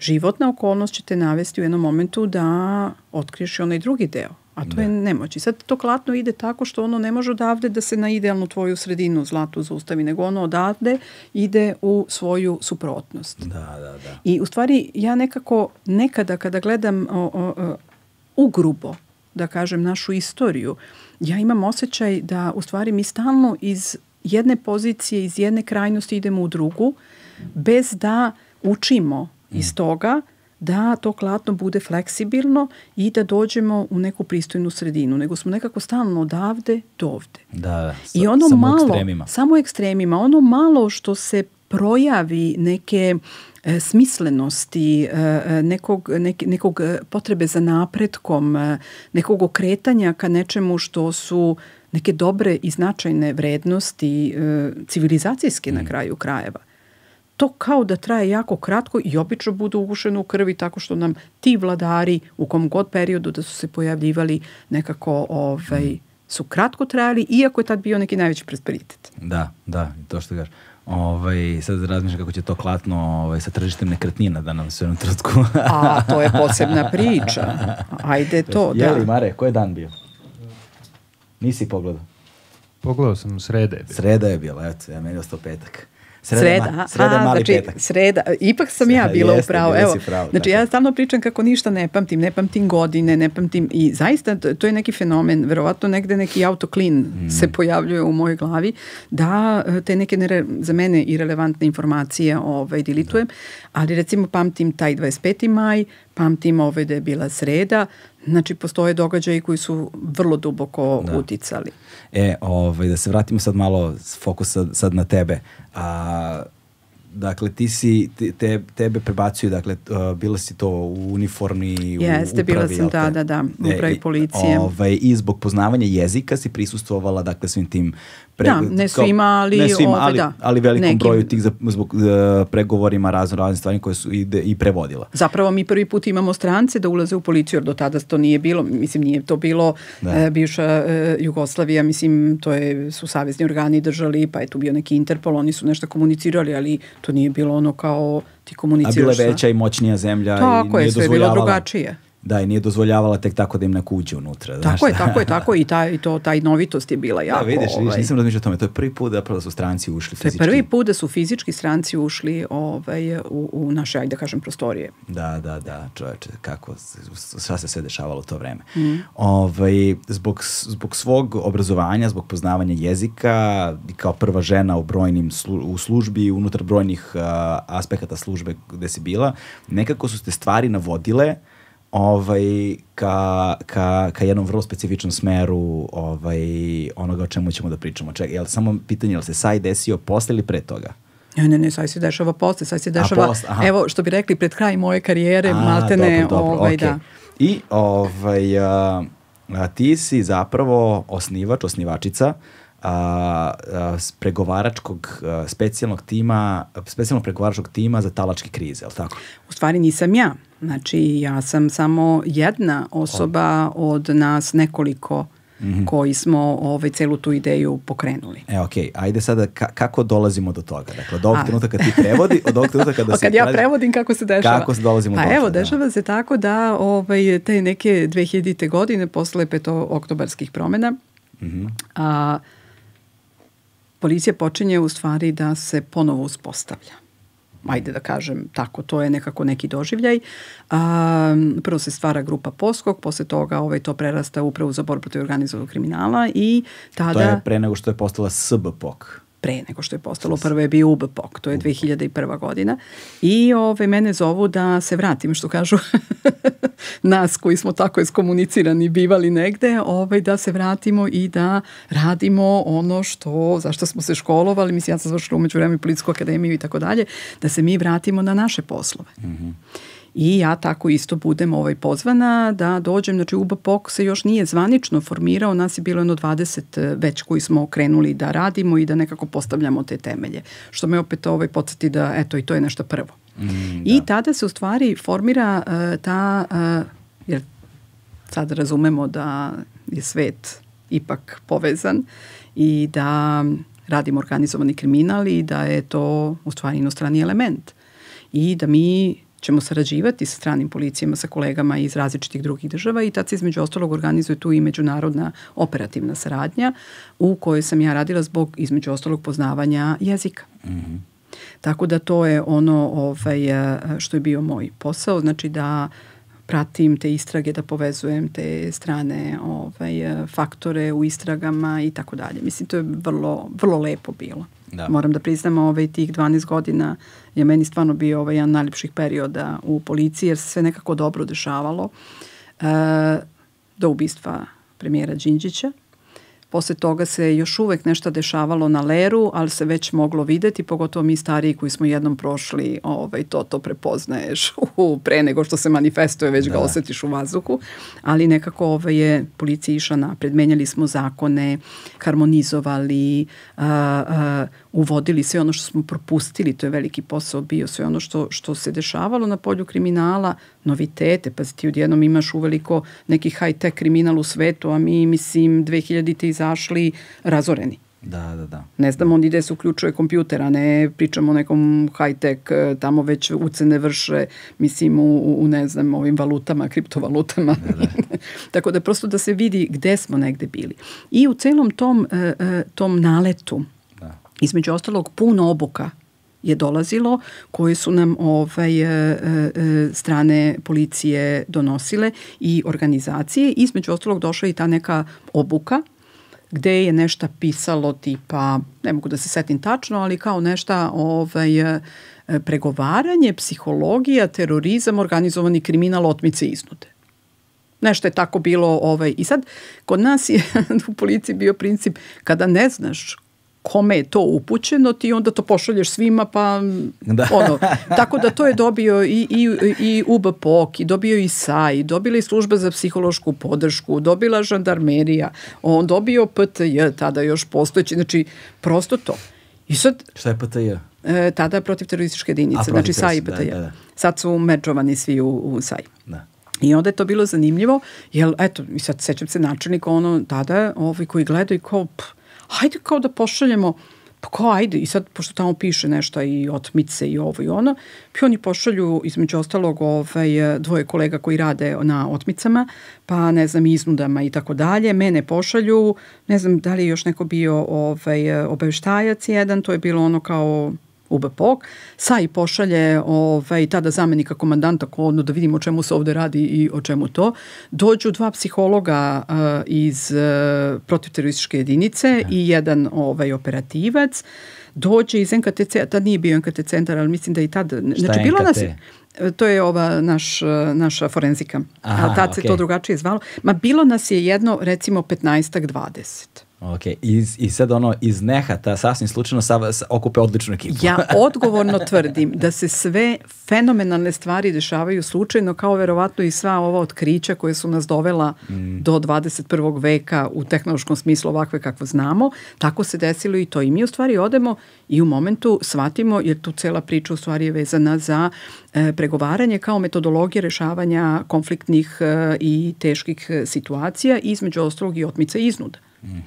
Životna okolnost će te navesti u jednom momentu da otkriješ onaj drugi deo A to da. je nemoć. I sad to klatno ide tako što ono ne može odavde da se na idealnu tvoju sredinu zlatu zaustavi, nego ono odavde ide u svoju suprotnost. Da, da, da. I u stvari ja nekako nekada kada gledam o, o, o, ugrubo, da kažem, našu istoriju, ja imam osjećaj da u stvari mi stalno iz jedne pozicije, iz jedne krajnosti idemo u drugu, bez da učimo iz mm. toga da to klatno bude fleksibilno i da dođemo u neku pristojnu sredinu, nego smo nekako stalno odavde do ovde. Da, da sa, I ono samo malo, ekstremima. Samo ekstremima. Ono malo što se projavi neke e, smislenosti, e, e nekog, nek, nekog potrebe za napretkom, e, nekog okretanja ka nečemu što su neke dobre i značajne vrednosti e, civilizacijske mm. na kraju krajeva to kao da traje jako kratko i obično bude ugušeno u krvi tako što nam ti vladari u kom god periodu da su se pojavljivali nekako ovaj, su kratko trajali, iako je tad bio neki najveći prosperitet. Da, da, to što gaš. Ovaj, sad razmišljam kako će to klatno ovaj, sa tržištem nekretnina da nam se u trutku. A, to je posebna priča. Ajde to, da. Jeli, Mare, koji je dan bio? Nisi pogledao? Pogledao sam srede. Sreda je bila, eto, ja meni ostao petak. Sreda, sreda, sreda a, mali znači, petak. Sreda, ipak sam ja bila u pravu. Evo, pravo, znači tako. ja stalno pričam kako ništa ne pamtim, ne pamtim godine, ne pamtim i zaista to je neki fenomen, verovatno negde neki autoklin mm. se pojavljuje u mojoj glavi, da e, te neke nere, za mene irelevantne informacije ovaj, dilitujem, da. ali recimo pamtim taj 25. maj, pamtim ovaj da je bila sreda, Znači, postoje događaji koji su vrlo duboko da. uticali. E, ovaj, da se vratimo sad malo fokus sad, sad na tebe. A, dakle, ti si, te, tebe prebacuju, dakle, uh, bila si to u uniformi, u Jeste, upravi, bila sam, da, da, da, u upravi e, policije. Ovaj, I zbog poznavanja jezika si prisustvovala, dakle, svim tim pre, da, ne svima, ali, ne svima, ali, da, ali velikom nekim. broju tih za, zbog uh, pregovorima razno razne stvari koje su i, i prevodila. Zapravo mi prvi put imamo strance da ulaze u policiju, jer do tada to nije bilo, mislim nije to bilo da. uh, bivša uh, Jugoslavija, mislim to je, su savezni organi držali, pa je tu bio neki Interpol, oni su nešto komunicirali, ali to nije bilo ono kao ti komuniciraš. A bila je veća i moćnija zemlja Tako i nije je, sve je bilo drugačije. Da, i nije dozvoljavala tek tako da im neko uđe unutra. Znaš, tako je, tako je, tako i taj, to, taj novitost je bila da, jako. Da, vidiš, vidiš, ovaj, nisam razmišljao o tome, to je prvi put da, da su stranci ušli fizički. To je prvi put da su fizički stranci ušli ovaj, u, u naše, ajde da kažem, prostorije. Da, da, da, čoveče, kako, šta se sve dešavalo u to vreme. Mm. Ovaj, zbog, zbog svog obrazovanja, zbog poznavanja jezika i kao prva žena u brojnim slu, u službi, unutar brojnih uh, aspekata službe gde si bila, nekako su te stvari navodile ovaj, ka, ka, ka jednom vrlo specifičnom smeru ovaj, onoga o čemu ćemo da pričamo. Ček, je li samo pitanje, je li se saj desio posle ili pre toga? Ne, ne, ne, saj se dešava posle, saj se dešava, post, evo, što bi rekli, pred kraj moje karijere, a, maltene, dobro, dobro, ovaj, okay. da. I, ovaj, a, a, ti si zapravo osnivač, osnivačica a, a, pregovaračkog a, specijalnog tima, specijalnog pregovaračkog tima za talačke krize, je li tako? U stvari nisam ja. Znači, ja sam samo jedna osoba od nas nekoliko mm -hmm. koji smo ovaj, celu tu ideju pokrenuli. E, okej, okay. ajde sada ka kako dolazimo do toga? Dakle, od ovog trenutka kad ti prevodi, od ovog trenutka kada se... kad ja prevodim, kako se dešava? Kako se dolazimo pa do toga? evo, da. dešava da. se tako da ovaj, te neke 2000. godine, posle peto oktobarskih promena, mm -hmm. a, policija počinje u stvari da se ponovo uspostavlja ajde da kažem tako, to je nekako neki doživljaj. A, prvo se stvara grupa Poskog, posle toga ovaj, to prerasta upravo za borbu protiv organizovanog kriminala i tada... To je pre nego što je postala SBPOK pre nego što je postalo. Prvo je bio UBPOK, to je 2001. godina. I ove, mene zovu da se vratim, što kažu nas koji smo tako iskomunicirani bivali negde, ovaj, da se vratimo i da radimo ono što, zašto smo se školovali, mislim ja sam završila umeđu vreme Policijsku akademiju i tako dalje, da se mi vratimo na naše poslove. Mm -hmm. I ja tako isto budem ovaj pozvana da dođem, znači UBPOK se još nije zvanično formirao, nas je bilo jedno 20 eh, već koji smo krenuli da radimo i da nekako postavljamo te temelje. Što me opet ovaj podsjeti da eto i to je nešto prvo. Mm, da. I tada se u stvari formira uh, ta, uh, jer sad razumemo da je svet ipak povezan i da radimo organizovani kriminal i da je to u stvari inostrani element. I da mi ćemo sarađivati sa stranim policijama, sa kolegama iz različitih drugih država i tad se između ostalog organizuje tu i međunarodna operativna saradnja u kojoj sam ja radila zbog između ostalog poznavanja jezika. Mm -hmm. Tako da to je ono ovaj, što je bio moj posao, znači da pratim te istrage, da povezujem te strane ovaj, faktore u istragama i tako dalje. Mislim, to je vrlo, vrlo lepo bilo. Da. Moram da priznam, ovaj, tih 12 godina je meni stvarno bio ovaj, jedan najljepših perioda u policiji, jer se sve nekako dobro dešavalo. E, do ubistva premijera Đinđića. Posle toga se još uvek nešto dešavalo na Leru, ali se već moglo videti, pogotovo mi stariji koji smo jednom prošli, ovaj, to to prepoznaješ u, pre nego što se manifestuje, već da. ga osetiš u vazduhu, ali nekako ovaj, je policija išla napred. Menjali smo zakone, harmonizovali, a, a, uvodili sve ono što smo propustili, to je veliki posao bio, sve ono što, što se dešavalo na polju kriminala, novitete, pa ti odjednom imaš uveliko neki high-tech kriminal u svetu, a mi, mislim, 2000-te izašli razoreni. Da, da, da. Ne znam on ide se uključuje kompjuter, a ne pričamo o nekom high-tech, tamo već ucene vrše, mislim, u, u ne znam, ovim valutama, kriptovalutama. Da, da. Tako da prosto da se vidi gde smo negde bili. I u celom tom, e, e, tom naletu, da. Između ostalog, puno obuka je dolazilo, koje su nam ovaj, e, e, strane policije donosile i organizacije. Između ostalog došla i ta neka obuka gde je nešto pisalo tipa, ne mogu da se setim tačno, ali kao nešto ovaj, e, pregovaranje, psihologija, terorizam, organizovani kriminal, otmice iznude. Nešto je tako bilo. Ovaj. I sad, kod nas je u policiji bio princip kada ne znaš kome je to upućeno, ti onda to pošalješ svima, pa da. ono, tako da to je dobio i, i, i UBPOK, i dobio i SAI, dobila i služba za psihološku podršku, dobila žandarmerija, on dobio PTJ, tada još postojeći, znači prosto to. I sad... Šta je PTJ? E, tada protiv terorističke jedinice, znači SAI i PTJ. Da, da, da. Sad su međovani svi u, u SAI. Da. I onda je to bilo zanimljivo, jer eto, i sad sećam se načelnika ono tada, ovi koji gledaju kao, pff, hajde kao da pošaljemo pa kao ajde, i sad, pošto tamo piše nešto i otmice i ovo i ono, i oni pošalju, između ostalog, ovaj, dvoje kolega koji rade na otmicama, pa ne znam, iznudama i tako dalje, mene pošalju, ne znam da li je još neko bio ovaj, obaveštajac jedan, to je bilo ono kao UBPOG, SAI pošalje ovaj, tada zamenika komandanta kodno da vidimo o čemu se ovde radi i o čemu to. Dođu dva psihologa uh, iz uh, protivterorističke jedinice i jedan ovaj, operativac. Dođe iz NKTC, tad nije bio NKT centar, ali mislim da i tad... Šta znači, je bilo NKT? Nas, to je ova naš, naša forenzika. Aha, a tad okay. se to drugačije zvalo. Ma bilo nas je jedno, recimo, 15-ak 20. Ok, I, i sad ono iz nehata sasvim slučajno sa, sa, okupe odličnu ekipu. ja odgovorno tvrdim da se sve fenomenalne stvari dešavaju slučajno kao verovatno i sva ova otkrića koje su nas dovela mm. do 21. veka u tehnološkom smislu ovakve kako znamo, tako se desilo i to. I mi u stvari odemo i u momentu shvatimo, jer tu cela priča u stvari je vezana za e, pregovaranje kao metodologija rešavanja konfliktnih e, i teških situacija, između ostalog i otmica iznuda. Mm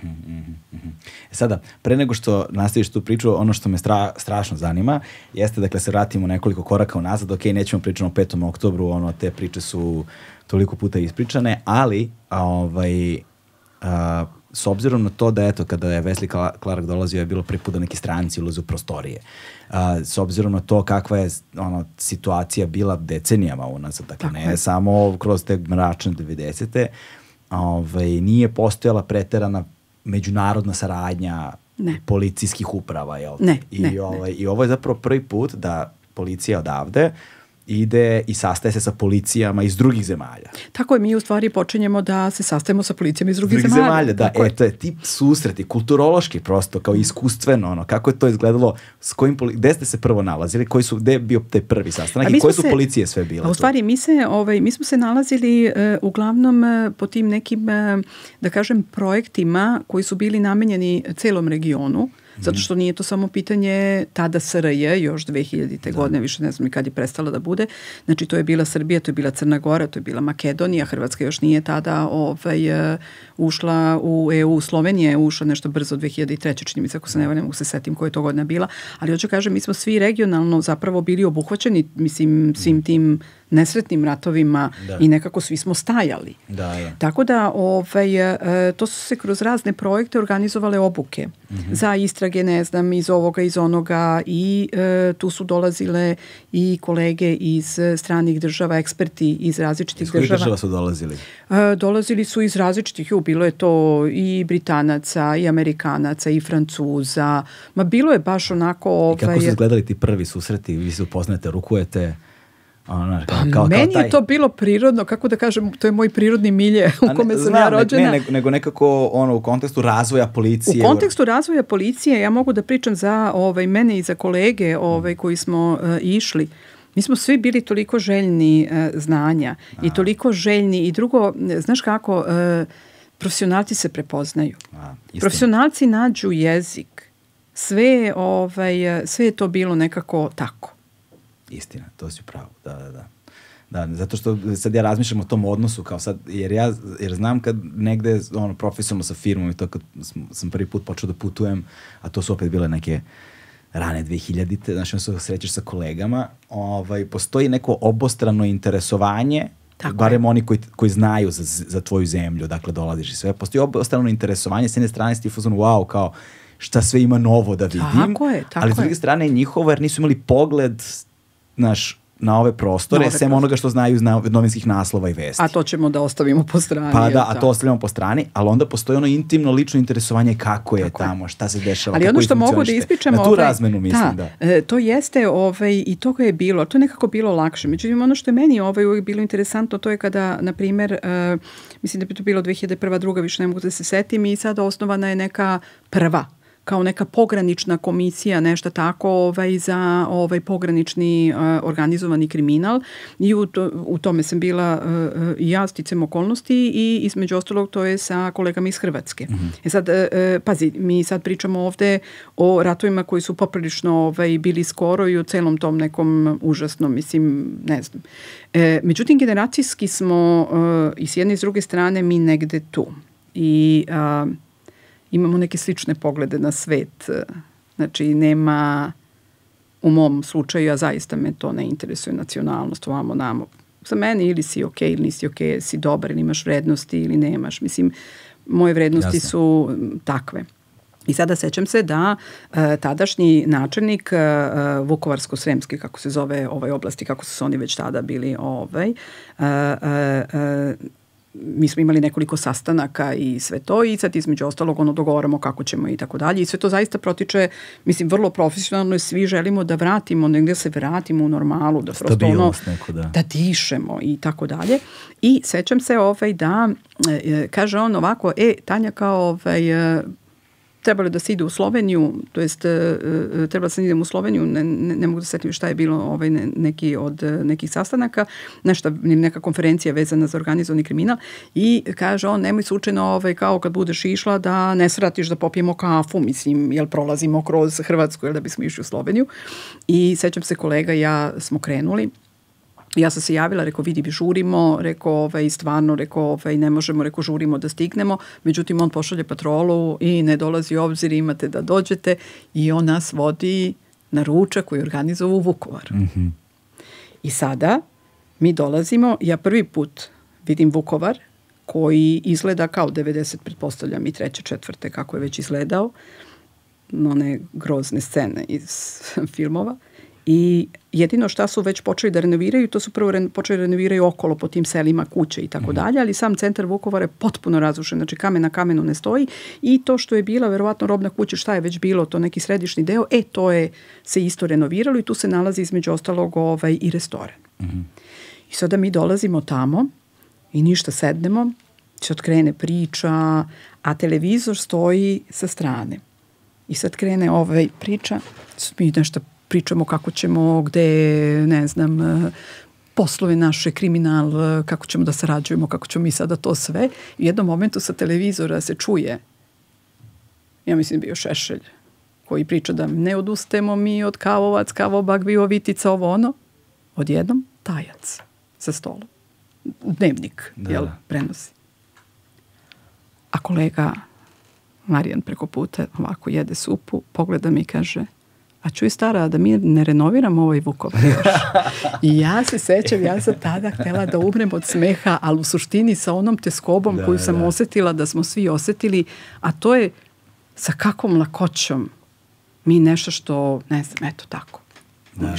-hmm. Sada, pre nego što nastaviš tu priču, ono što me stra, strašno zanima jeste, dakle, se vratimo nekoliko koraka unazad, ok, nećemo pričati o 5. oktobru, ono, te priče su toliko puta ispričane, ali, a, ovaj, a, s obzirom na to da, eto, kada je Wesley Clark dolazio, je bilo prvi put da neki stranci ulaze u prostorije. A, s obzirom na to kakva je ono, situacija bila decenijama unazad, dakle, Tako ne je. samo kroz te mračne 90 ovaj, nije postojala preterana međunarodna saradnja ne. policijskih uprava, jel? Ne, I, ne, ovaj, ne. I ovo je zapravo prvi put da policija odavde ide i sastaje se sa policijama iz drugih zemalja. Tako je, mi u stvari počinjemo da se sastajemo sa policijama iz drugih, drugih zemalja. zemalja. Da, Tako e, to je tip susreti, kulturološki prosto, kao iskustveno, ono, kako je to izgledalo, s kojim, gde ste se prvo nalazili, koji su, gde je bio taj prvi sastanak i koje su se, policije sve bile? A u stvari, mi, se, ovaj, mi smo se nalazili uh, uglavnom uh, po tim nekim, uh, da kažem, projektima koji su bili namenjeni celom regionu, Zato što nije to samo pitanje tada SRJ, još 2000. Da. godine, više ne znam ni kad je prestala da bude. Znači, to je bila Srbija, to je bila Crna Gora, to je bila Makedonija, Hrvatska još nije tada ovaj, uh, ušla u EU, Slovenija je ušla nešto brzo 2003. čini mi se, ako se ne varam, se setim koja je to godina bila, ali hoću kažem, mi smo svi regionalno zapravo bili obuhvaćeni, mislim, svim tim nesretnim ratovima da. i nekako svi smo stajali. Da, da. Tako da ovaj, e, to su se kroz razne projekte organizovale obuke mm -hmm. za istrage, ne znam, iz ovoga, iz onoga i e, tu su dolazile i kolege iz stranih država, eksperti iz različitih iz država. Iz kojih država su dolazili? E, dolazili su iz različitih, ju, bilo je to i Britanaca, i Amerikanaca, i Francuza, ma bilo je baš onako... Ovaj, I kako su ovaj, izgledali ti prvi susreti, vi se upoznate, rukujete? Ono, kao, pa kao, meni kao taj... je to bilo prirodno, kako da kažem, to je moj prirodni milje u kome sam znam, ja rođena. Ne, nego nekako ono, u kontekstu razvoja policije. U kontekstu razvoja policije ja mogu da pričam za ovaj, mene i za kolege ovaj, koji smo uh, išli. Mi smo svi bili toliko željni uh, znanja A. i toliko željni i drugo, znaš kako, uh, profesionalci se prepoznaju. A, profesionalci nađu jezik. Sve, ovaj, sve je to bilo nekako tako. Istina, to si pravo, da, da, da. Da, zato što sad ja razmišljam o tom odnosu kao sad, jer ja, jer znam kad negde, ono, profesionalno sa firmom i to kad sam prvi put počeo da putujem, a to su opet bile neke rane 2000-te, znači se srećeš sa kolegama, ovaj, postoji neko obostrano interesovanje Tako barem je. oni koji, koji znaju za, za tvoju zemlju, dakle dolaziš i sve, postoji obostrano interesovanje, s jedne strane si fuzon, wow, kao šta sve ima novo da vidim, tako je, tako ali s druge strane njihovo, jer nisu imali pogled naš, na ove prostore, sem onoga što znaju iz novinskih naslova i vesti. A to ćemo da ostavimo po strani. Pa da, a to ostavljamo po strani, ali onda postoji ono intimno lično interesovanje kako je Tako tamo, šta se dešava, ali kako ono što mogu da ispričamo... Na tu ovaj, razmenu mislim, da. da. E, to jeste, ovaj, i to je bilo, to je nekako bilo lakše. Međutim, ono što je meni ovaj, uvijek bilo interesantno, to je kada, na primer, uh, mislim da bi to bilo 2001. druga, više ne mogu da se setim, i sad osnovana je neka prva kao neka pogranična komisija, nešto tako ovaj, za ovaj pogranični uh, organizovani kriminal i u, to, u tome sam bila uh, ja sticam okolnosti i između ostalog to je sa kolegama iz Hrvatske. Mm -hmm. E sad, uh, pazi, mi sad pričamo ovde o ratovima koji su poprilično ovaj, bili skoro i o celom tom nekom užasnom, mislim, ne znam. E, međutim, generacijski smo uh, i s jedne i s druge strane mi negde tu. I uh, imamo neke slične poglede na svet. Znači, nema, u mom slučaju, a zaista me to ne interesuje, nacionalnost, ovamo, namo. Za mene ili si ok ili nisi ok, si dobar ili imaš vrednosti ili nemaš. Mislim, moje vrednosti Jasne. su takve. I sada sećam se da e, tadašnji načelnik e, Vukovarsko-Sremski, kako se zove ovaj oblasti, kako su se oni već tada bili ovaj, e, e, e, mi smo imali nekoliko sastanaka i sve to i sad između ostalog ono dogovaramo kako ćemo i tako dalje i sve to zaista protiče, mislim, vrlo profesionalno i svi želimo da vratimo, negde se vratimo u normalu, da prosto ono, neko, da. da dišemo i tako dalje. I sećam se ovaj da, e, kaže on ovako, e, Tanja kao ovaj, e, trebalo da se ide u Sloveniju, to jest e, e, trebalo da se idem u Sloveniju, ne, ne, ne mogu da setim šta je bilo ovaj, ne, neki od e, nekih sastanaka, nešto, neka konferencija vezana za organizovani kriminal i kaže on, nemoj slučajno ovaj, kao kad budeš išla da ne svratiš da popijemo kafu, mislim, jel prolazimo kroz Hrvatsku, jel da bismo išli u Sloveniju. I sećam se kolega ja smo krenuli Ja sam se javila, rekao vidi žurimo, rekao ovaj, stvarno, rekao ovaj, ne možemo, rekao žurimo da stignemo, međutim on pošalje patrolu i ne dolazi u obzir, imate da dođete i on nas vodi na ručak koji organizuje u Vukovar. Mm -hmm. I sada mi dolazimo, ja prvi put vidim Vukovar koji izgleda kao 90, pretpostavljam i treće, četvrte, kako je već izgledao, one grozne scene iz filmova. I jedino šta su već počeli da renoviraju, to su prvo re, počeli da renoviraju okolo po tim selima, kuće i tako mhm. dalje, ali sam centar Vukovara je potpuno razrušen, znači kamen na kamenu ne stoji i to što je bila verovatno robna kuća, šta je već bilo, to neki središnji deo, e to je se isto renoviralo i tu se nalazi između ostalog ovaj, i restoran. Mm -hmm. I sada mi dolazimo tamo i ništa sednemo, se otkrene priča, a televizor stoji sa strane. I sad krene ovaj priča, mi nešto pričamo kako ćemo, gde, ne znam, e, poslove naše, kriminal, e, kako ćemo da sarađujemo, kako ćemo mi sada to sve. U jednom momentu sa televizora se čuje, ja mislim bio Šešelj, koji priča da ne odustemo mi od kavovac, kavobak, vitica, ovo ono, odjednom tajac sa stolom. Dnevnik, da, jel, da. prenosi. A kolega Marijan preko puta ovako jede supu, pogleda mi i kaže, a čuj stara, da mi ne renoviramo ovaj Vukovar još. I ja se sećam, ja sam tada htela da umrem od smeha, ali u suštini sa onom teskobom da, koju sam da. osetila, da smo svi osetili, a to je sa kakvom lakoćom mi nešto što, ne znam, eto tako, da, Da.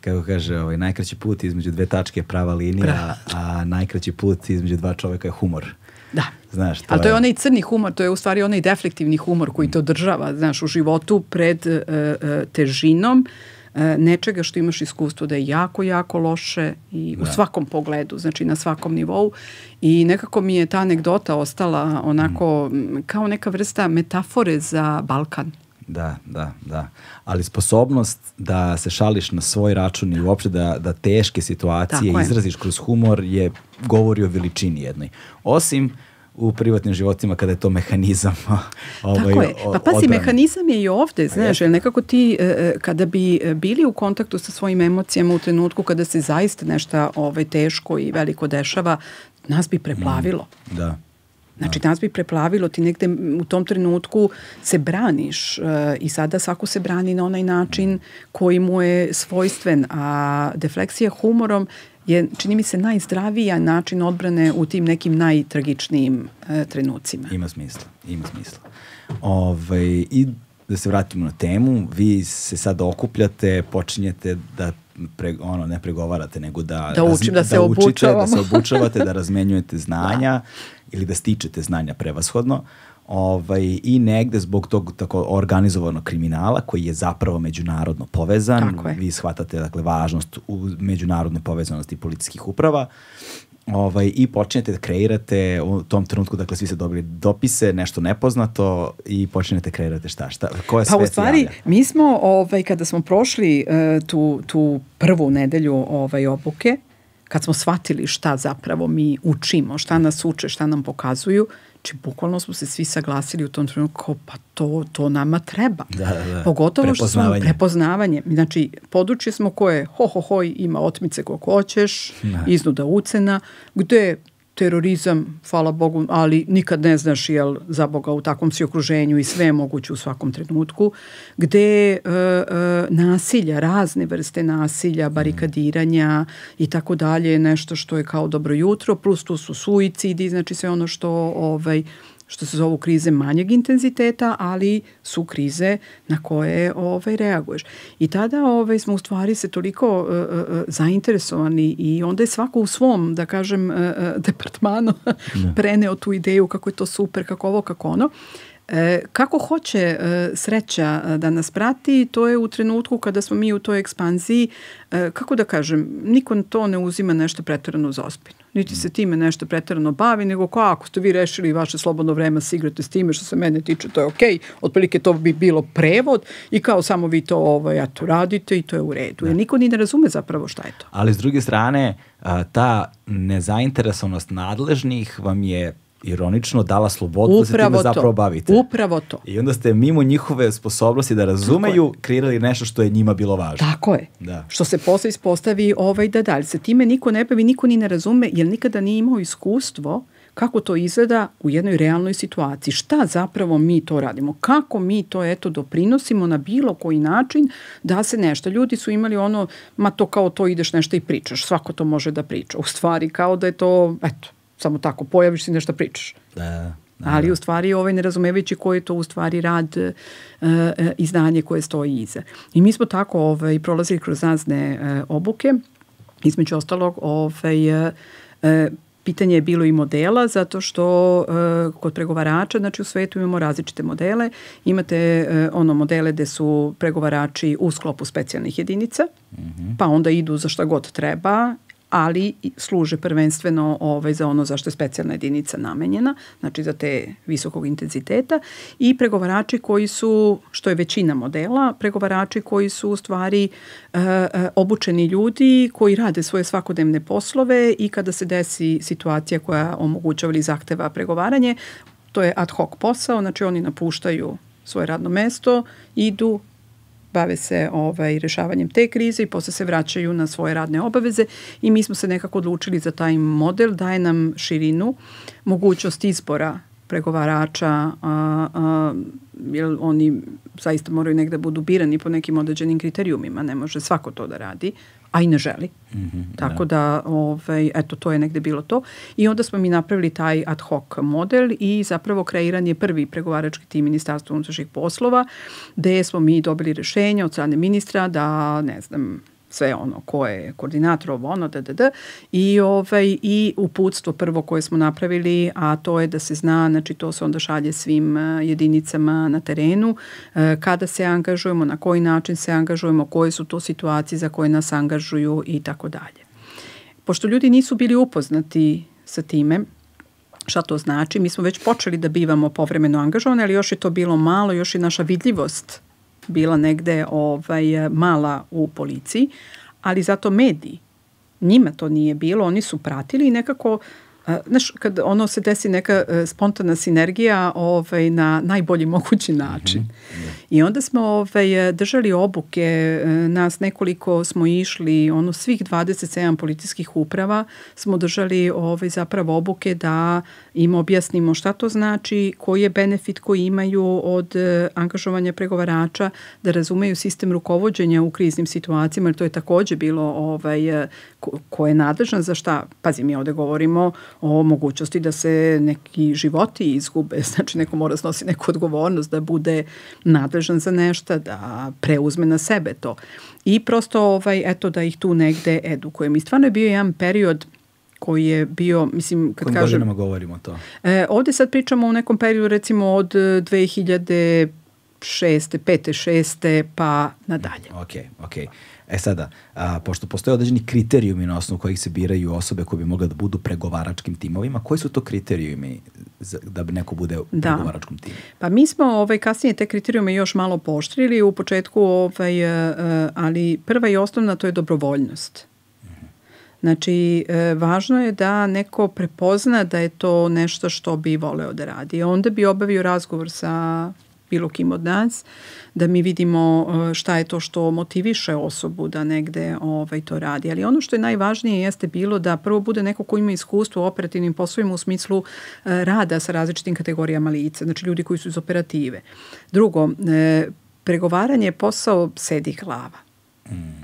Kako kaže, ovaj, najkraći put između dve tačke je prava linija, a najkraći put između dva čoveka je humor. Da. Znaš, to Ali to je onaj crni humor, to je u stvari onaj deflektivni humor koji te održava, znaš, u životu pred uh, uh, težinom uh, nečega što imaš iskustvo da je jako, jako loše i da. u svakom pogledu, znači na svakom nivou i nekako mi je ta anegdota ostala onako mm. kao neka vrsta metafore za Balkan. Da, da, da. Ali sposobnost da se šališ na svoj račun i uopšte da, da teške situacije Tako izraziš je. kroz humor je govori o veličini jednoj. Osim u privatnim životima kada je to mehanizam. ovaj, Tako je. Pa pazi, odbrane. mehanizam je i ovde, znaš, jer nekako ti e, e, kada bi bili u kontaktu sa svojim emocijama u trenutku kada se zaista nešto ovaj, teško i veliko dešava, nas bi preplavilo. Mm, da. Znači, nas bi preplavilo, ti negde u tom trenutku se braniš uh, i sada svako se brani na onaj način koji mu je svojstven, a defleksija humorom je, čini mi se, najzdravija način odbrane u tim nekim najtragičnijim uh, trenucima. Ima smisla, ima smisla. Ove, ovaj, I da se vratimo na temu, vi se sad okupljate, počinjete da pre, ono, ne pregovarate, nego da, da, učim, da, da se učite, obučavamo. da se obučavate, da razmenjujete znanja da. ili da stičete znanja prevashodno. Ovaj, I negde zbog tog tako organizovanog kriminala koji je zapravo međunarodno povezan, vi shvatate dakle, važnost u međunarodne povezanosti policijskih uprava ovaj, i počinjete da kreirate u tom trenutku, dakle svi ste dobili dopise, nešto nepoznato i počinjete da kreirate šta, šta, koje pa, u stvari, javlja? mi smo, ovaj, kada smo prošli uh, tu, tu prvu nedelju ovaj, obuke, kad smo shvatili šta zapravo mi učimo, šta nas uče, šta nam pokazuju, Znači, bukvalno smo se svi saglasili u tom trenutku, pa to, to nama treba. Da, da, da. Pogotovo što smo prepoznavanje. Znači, područje smo koje, ho, ho, hoj, ima otmice kako hoćeš, da. iznuda ucena, gde terorizam, hvala Bogu, ali nikad ne znaš jel za Boga u takvom si okruženju i sve je moguće u svakom trenutku, gde e, e, nasilja, razne vrste nasilja, barikadiranja i tako dalje, nešto što je kao dobro jutro, plus tu su suicidi, znači sve ono što ovaj, što se zovu krize manjeg intenziteta, ali su krize na koje ovaj, reaguješ. I tada ovaj, smo u stvari se toliko uh, uh, zainteresovani i onda je svako u svom, da kažem, uh, departmanu preneo tu ideju kako je to super, kako ovo, kako ono. E, kako hoće e, sreća e, da nas prati, to je u trenutku kada smo mi u toj ekspanziji, e, kako da kažem, niko to ne uzima nešto pretarano za ospinu. Niti se time nešto pretarano bavi, nego kao ako ste vi rešili vaše slobodno vreme da se igrate s time što se mene tiče, to je okej. Okay. Otprilike to bi bilo prevod i kao samo vi to ovaj, eto, radite i to je u redu. Jer niko ni ne razume zapravo šta je to. Ali s druge strane, ta nezainteresovanost nadležnih vam je ironično dala slobodu Upravo da se time zapravo bavite. Upravo to. I onda ste mimo njihove sposobnosti da razumeju kreirali nešto što je njima bilo važno. Tako je. Da. Što se posle ispostavi ovaj da dalje. Se time niko ne bavi, niko ni ne razume, jer nikada nije imao iskustvo kako to izgleda u jednoj realnoj situaciji. Šta zapravo mi to radimo? Kako mi to eto doprinosimo na bilo koji način da se nešto. Ljudi su imali ono, ma to kao to ideš nešto i pričaš. Svako to može da priča. U stvari kao da je to, eto, samo tako pojaviš se i nešto pričaš. Da, da. Ali u stvari ovaj nerazumevajući koji je to u stvari rad e, e, i znanje koje stoji iza. I mi smo tako ovaj, prolazili kroz razne e, obuke, između ostalog ovaj, e, e, pitanje je bilo i modela zato što e, kod pregovarača, znači u svetu imamo različite modele. Imate e, ono modele gde su pregovarači u sklopu specijalnih jedinica, mm -hmm. pa onda idu za šta god treba ali služe prvenstveno ovaj, za ono zašto je specijalna jedinica namenjena, znači za te visokog intenziteta. I pregovarači koji su, što je većina modela, pregovarači koji su u stvari e, e, obučeni ljudi koji rade svoje svakodnevne poslove i kada se desi situacija koja omogućava ili zahteva pregovaranje, to je ad hoc posao, znači oni napuštaju svoje radno mesto, idu, bave se ovaj, rešavanjem te krize i posle se vraćaju na svoje radne obaveze i mi smo se nekako odlučili za taj model, daje nam širinu, mogućnost izbora pregovarača, a, a, jer oni zaista moraju negde budu birani po nekim određenim kriterijumima, ne može svako to da radi, a i ne želi. Mm -hmm, Tako da. da, ovaj, eto, to je negde bilo to. I onda smo mi napravili taj ad hoc model i zapravo kreiran je prvi pregovarački tim Ministarstva unutrašnjih poslova, gde smo mi dobili rešenje od strane ministra da, ne znam, sve ono ko je koordinator ovo ono da da da i ovaj i uputstvo prvo koje smo napravili a to je da se zna znači to se onda šalje svim uh, jedinicama na terenu uh, kada se angažujemo na koji način se angažujemo koje su to situacije za koje nas angažuju i tako dalje pošto ljudi nisu bili upoznati sa time Šta to znači? Mi smo već počeli da bivamo povremeno angažovani, ali još je to bilo malo, još je naša vidljivost bila negde ovaj, mala u policiji, ali zato mediji, njima to nije bilo, oni su pratili i nekako znaš, kad ono se desi neka uh, spontana sinergija ovaj, na najbolji mogući način. Mm -hmm. I onda smo ovaj, držali obuke, uh, nas nekoliko smo išli, ono svih 27 policijskih uprava smo držali ovaj, zapravo obuke da im objasnimo šta to znači, koji je benefit koji imaju od uh, angažovanja pregovarača, da razumeju sistem rukovodđenja u kriznim situacijama, jer to je takođe bilo ovaj, ko, ko je nadležan za šta. Pazi, mi ovde govorimo o mogućnosti da se neki životi izgube, znači neko mora snosi neku odgovornost, da bude nadležan za nešto, da preuzme na sebe to. I prosto, ovaj, eto, da ih tu negde edukujem. I stvarno je bio jedan period koji je bio, mislim, kad Kojim kažem... godinama govorimo to? E, ovde sad pričamo o nekom periodu, recimo, od 2000 šeste, pete, šeste, pa nadalje. Ok, ok. E sada, a, pošto postoje određeni kriterijumi na osnovu kojih se biraju osobe koje bi mogle da budu pregovaračkim timovima, koji su to kriterijumi za, da bi neko bude u da. pregovaračkom timu? Pa mi smo ovaj, kasnije te kriterijume još malo poštrili u početku, ovaj, uh, ali prva i osnovna to je dobrovoljnost. Mhm. Znači, e, važno je da neko prepozna da je to nešto što bi voleo da radi. Onda bi obavio razgovor sa bilo kim od nas, da mi vidimo e, šta je to što motiviše osobu da negde ovaj, to radi. Ali ono što je najvažnije jeste bilo da prvo bude neko ko ima iskustvo u operativnim poslovima u smislu e, rada sa različitim kategorijama lica, znači ljudi koji su iz operative. Drugo, e, pregovaranje je posao sedi glava. Mm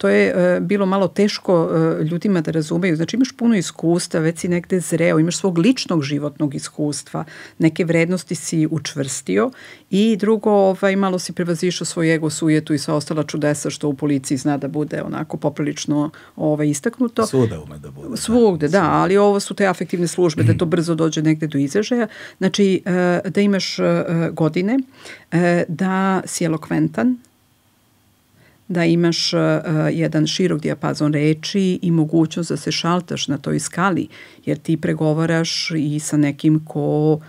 to je uh, bilo malo teško uh, ljudima da razumeju. Znači imaš puno iskustva, već si negde zreo, imaš svog ličnog životnog iskustva, neke vrednosti si učvrstio i drugo, ovaj, malo si prevazišao svoj ego sujetu i sva ostala čudesa što u policiji zna da bude onako poprilično ovaj, istaknuto. Svuda ume da bude. Svugde, da, da ali ovo su te afektivne službe, da to brzo dođe negde do izražaja. Znači, uh, da imaš godine, da si elokventan, da imaš uh, jedan širok dijapazon reči i mogućnost da se šaltaš na toj skali, jer ti pregovaraš i sa nekim ko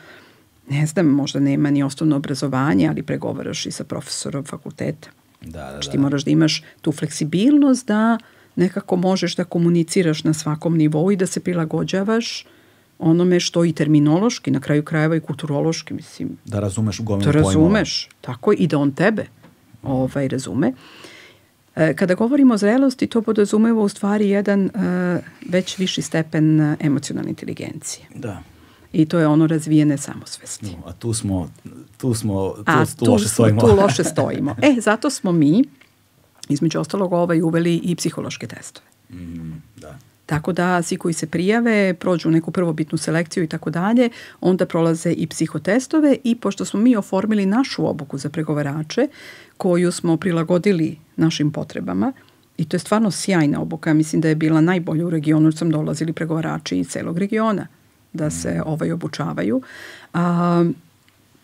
ne znam, možda nema ni osnovno obrazovanje, ali pregovaraš i sa profesorom fakulteta. Da, da, da. Ti moraš da imaš tu fleksibilnost da nekako možeš da komuniciraš na svakom nivou i da se prilagođavaš onome što i terminološki, na kraju krajeva i kulturološki, mislim. Da razumeš gomilu pojmova. Da razumeš, pojmova. tako i da on tebe ovaj, razume. Uh, kada govorimo o zrelosti, to podrazumeva u stvari jedan uh, već viši stepen uh, emocionalne inteligencije. Da. I to je ono razvijene samosvesti. No, a tu smo, tu smo, tu, a, tu, tu loše stojimo. Tu loše stojimo. e, zato smo mi, između ostalog, ovaj uveli i psihološke testove. Mm, da. Tako da svi koji se prijave, prođu neku prvobitnu selekciju i tako dalje, onda prolaze i psihotestove i pošto smo mi oformili našu obuku za pregovarače, koju smo prilagodili našim potrebama, i to je stvarno sjajna obuka, mislim da je bila najbolja u regionu, jer sam dolazili pregovarači iz celog regiona da se ovaj obučavaju. A,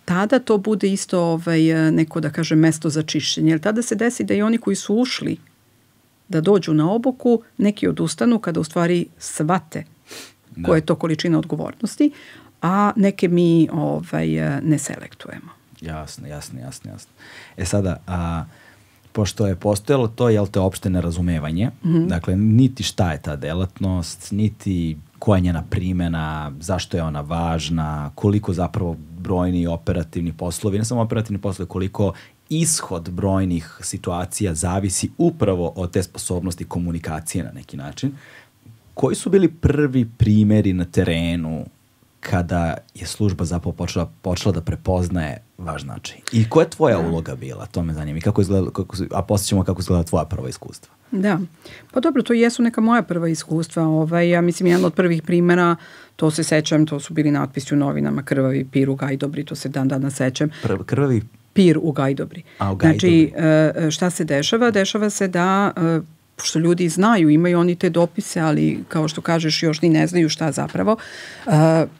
tada to bude isto ovaj, neko, da kaže, mesto za čišćenje. Jer tada se desi da i oni koji su ušli da dođu na obuku, neki odustanu kada u stvari svate da. koja je to količina odgovornosti, a neke mi ovaj, ne selektujemo. Jasno, jasno, jasno, jasno. E sada, a, pošto je postojalo to, jel te, opšte nerazumevanje, mm -hmm. dakle, niti šta je ta delatnost, niti koja je njena primena, zašto je ona važna, koliko zapravo brojni operativni poslovi, ne samo operativni poslovi, koliko ishod brojnih situacija zavisi upravo od te sposobnosti komunikacije na neki način. Koji su bili prvi primeri na terenu kada je služba zapravo počela, počela da prepoznaje vaš značaj? I koja je tvoja uloga bila? To me zanima. I kako izgleda, kako, a posjećamo kako izgleda tvoja prva iskustva. Da, pa dobro, to jesu neka moja prva iskustva. Ovaj, ja mislim, jedan od prvih primera, to se sećam, to su bili natpisi u novinama, krvavi pir u Gajdobri, to se dan dana sećam. Prv, krvavi pir u Gajdobri. A, u Gajdobri. Znači, e, šta se dešava? Dešava se da e, što ljudi znaju, imaju oni te dopise, ali kao što kažeš još ni ne znaju šta zapravo. Uh,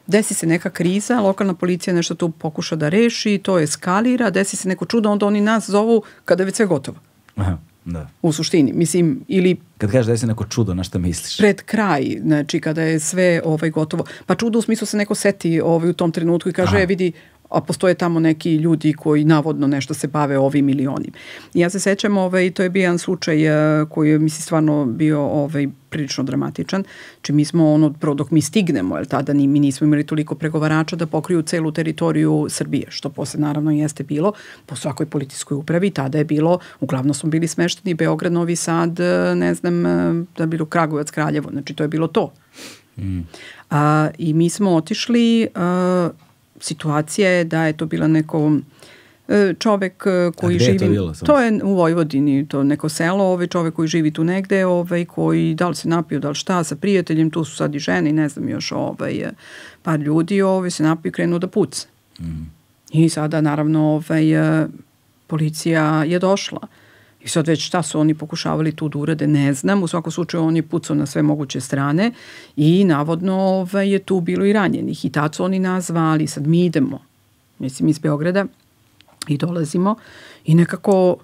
desi se neka kriza, lokalna policija nešto tu pokuša da reši, to eskalira, desi se neko čudo, onda oni nas zovu kada je već sve gotovo. Aha, da. U suštini, mislim, ili Kad kažeš da je se neko čudo, na šta misliš? pred kraj, znači kada je sve ovaj gotovo. Pa čudo u smislu se neko seti ovaj u tom trenutku i kaže, Aha. e, vidi, a postoje tamo neki ljudi koji navodno nešto se bave ovim ili onim. Ja se sećam, ovaj, to je bio jedan slučaj eh, koji je, mislim, stvarno bio ovaj, prilično dramatičan. Či mi smo, ono, prvo dok mi stignemo, jer tada ni, mi nismo imali toliko pregovarača da pokriju celu teritoriju Srbije, što posle naravno jeste bilo po svakoj policijskoj upravi. Tada je bilo, uglavnom smo bili smešteni Beograd, Novi Sad, eh, ne znam, eh, da bilo Kragujevac, Kraljevo, znači to je bilo to. Mm. A, I mi smo otišli, a, situacija je da je to bila neko e, čovek e, koji gde je živi to bilo, to je u Vojvodini to neko selo ovaj čovek koji živi tu negde ovaj koji da li se napio da li šta sa prijateljem tu su sad i žene i ne znam još ovaj e, par ljudi ovaj se napio i krenuo da puca. Mm. i sada naravno ovaj policija je došla I sad već šta su oni pokušavali tu da urade, ne znam. U svakom slučaju on je pucao na sve moguće strane i navodno ovaj, je tu bilo i ranjenih. I tad su oni nas zvali, sad mi idemo, mislim iz Beograda i dolazimo i nekako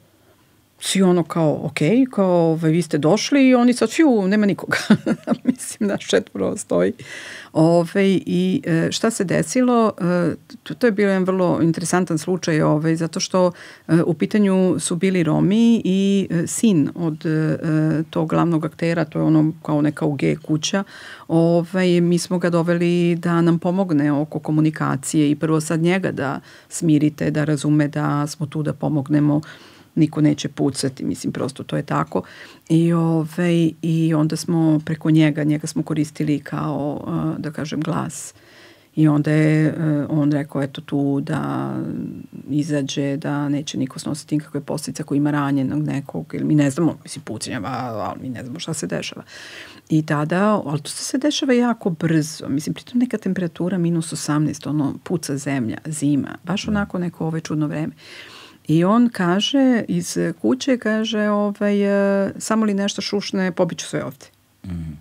svi ono kao, ok, kao ovaj, vi ste došli i oni sad, fiu, nema nikoga. Mislim, naš četvro stoji. Ove, I e, šta se desilo, e, to, to je bio jedan vrlo interesantan slučaj, ove, zato što e, u pitanju su bili Romi i e, sin od e, tog glavnog aktera, to je ono kao neka UG kuća, ove, mi smo ga doveli da nam pomogne oko komunikacije i prvo sad njega da smirite, da razume da smo tu da pomognemo niko neće pucati, mislim prosto to je tako. I, ovaj, I onda smo preko njega, njega smo koristili kao, uh, da kažem, glas. I onda je uh, on rekao eto tu da izađe, da neće niko snositi nikakve posljedice ako ima ranjenog nekog, ili mi ne znamo, mislim pucanja, ali mi ne znamo šta se dešava. I tada, ali to se dešava jako brzo, mislim pritom neka temperatura minus 18, ono puca zemlja, zima, baš onako neko ove čudno vreme. I on kaže iz kuće, kaže, ovaj, e, samo li nešto šušne, pobiću sve ovde. Mm.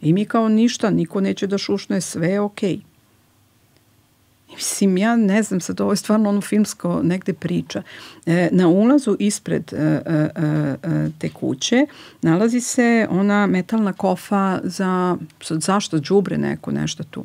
I mi kao ništa, niko neće da šušne, sve je okej. Okay. Mislim, ja ne znam, sad ovo je stvarno ono filmsko negde priča. E, na ulazu ispred e, e, e, te kuće nalazi se ona metalna kofa za, sad zašto, džubre neko, nešto tu.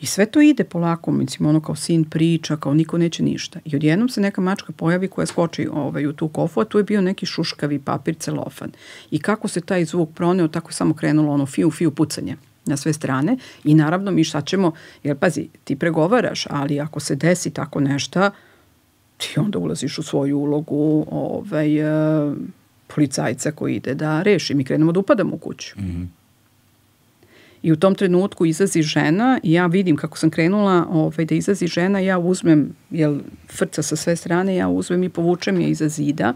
I sve to ide polako, mislim, ono kao sin priča, kao niko neće ništa. I odjednom se neka mačka pojavi koja skoči ovaj, u tu kofu, a tu je bio neki šuškavi papir celofan. I kako se taj zvuk proneo, tako je samo krenulo ono fiu, fiu pucanje na sve strane i naravno mi šta ćemo, jer pazi, ti pregovaraš, ali ako se desi tako nešto, ti onda ulaziš u svoju ulogu ovaj, uh, policajca koji ide da reši. Mi krenemo da upadamo u kuću. Mm -hmm. I u tom trenutku izlazi žena i ja vidim kako sam krenula ovaj, da izlazi žena, ja uzmem, jel, frca sa sve strane, ja uzmem i povučem je iza zida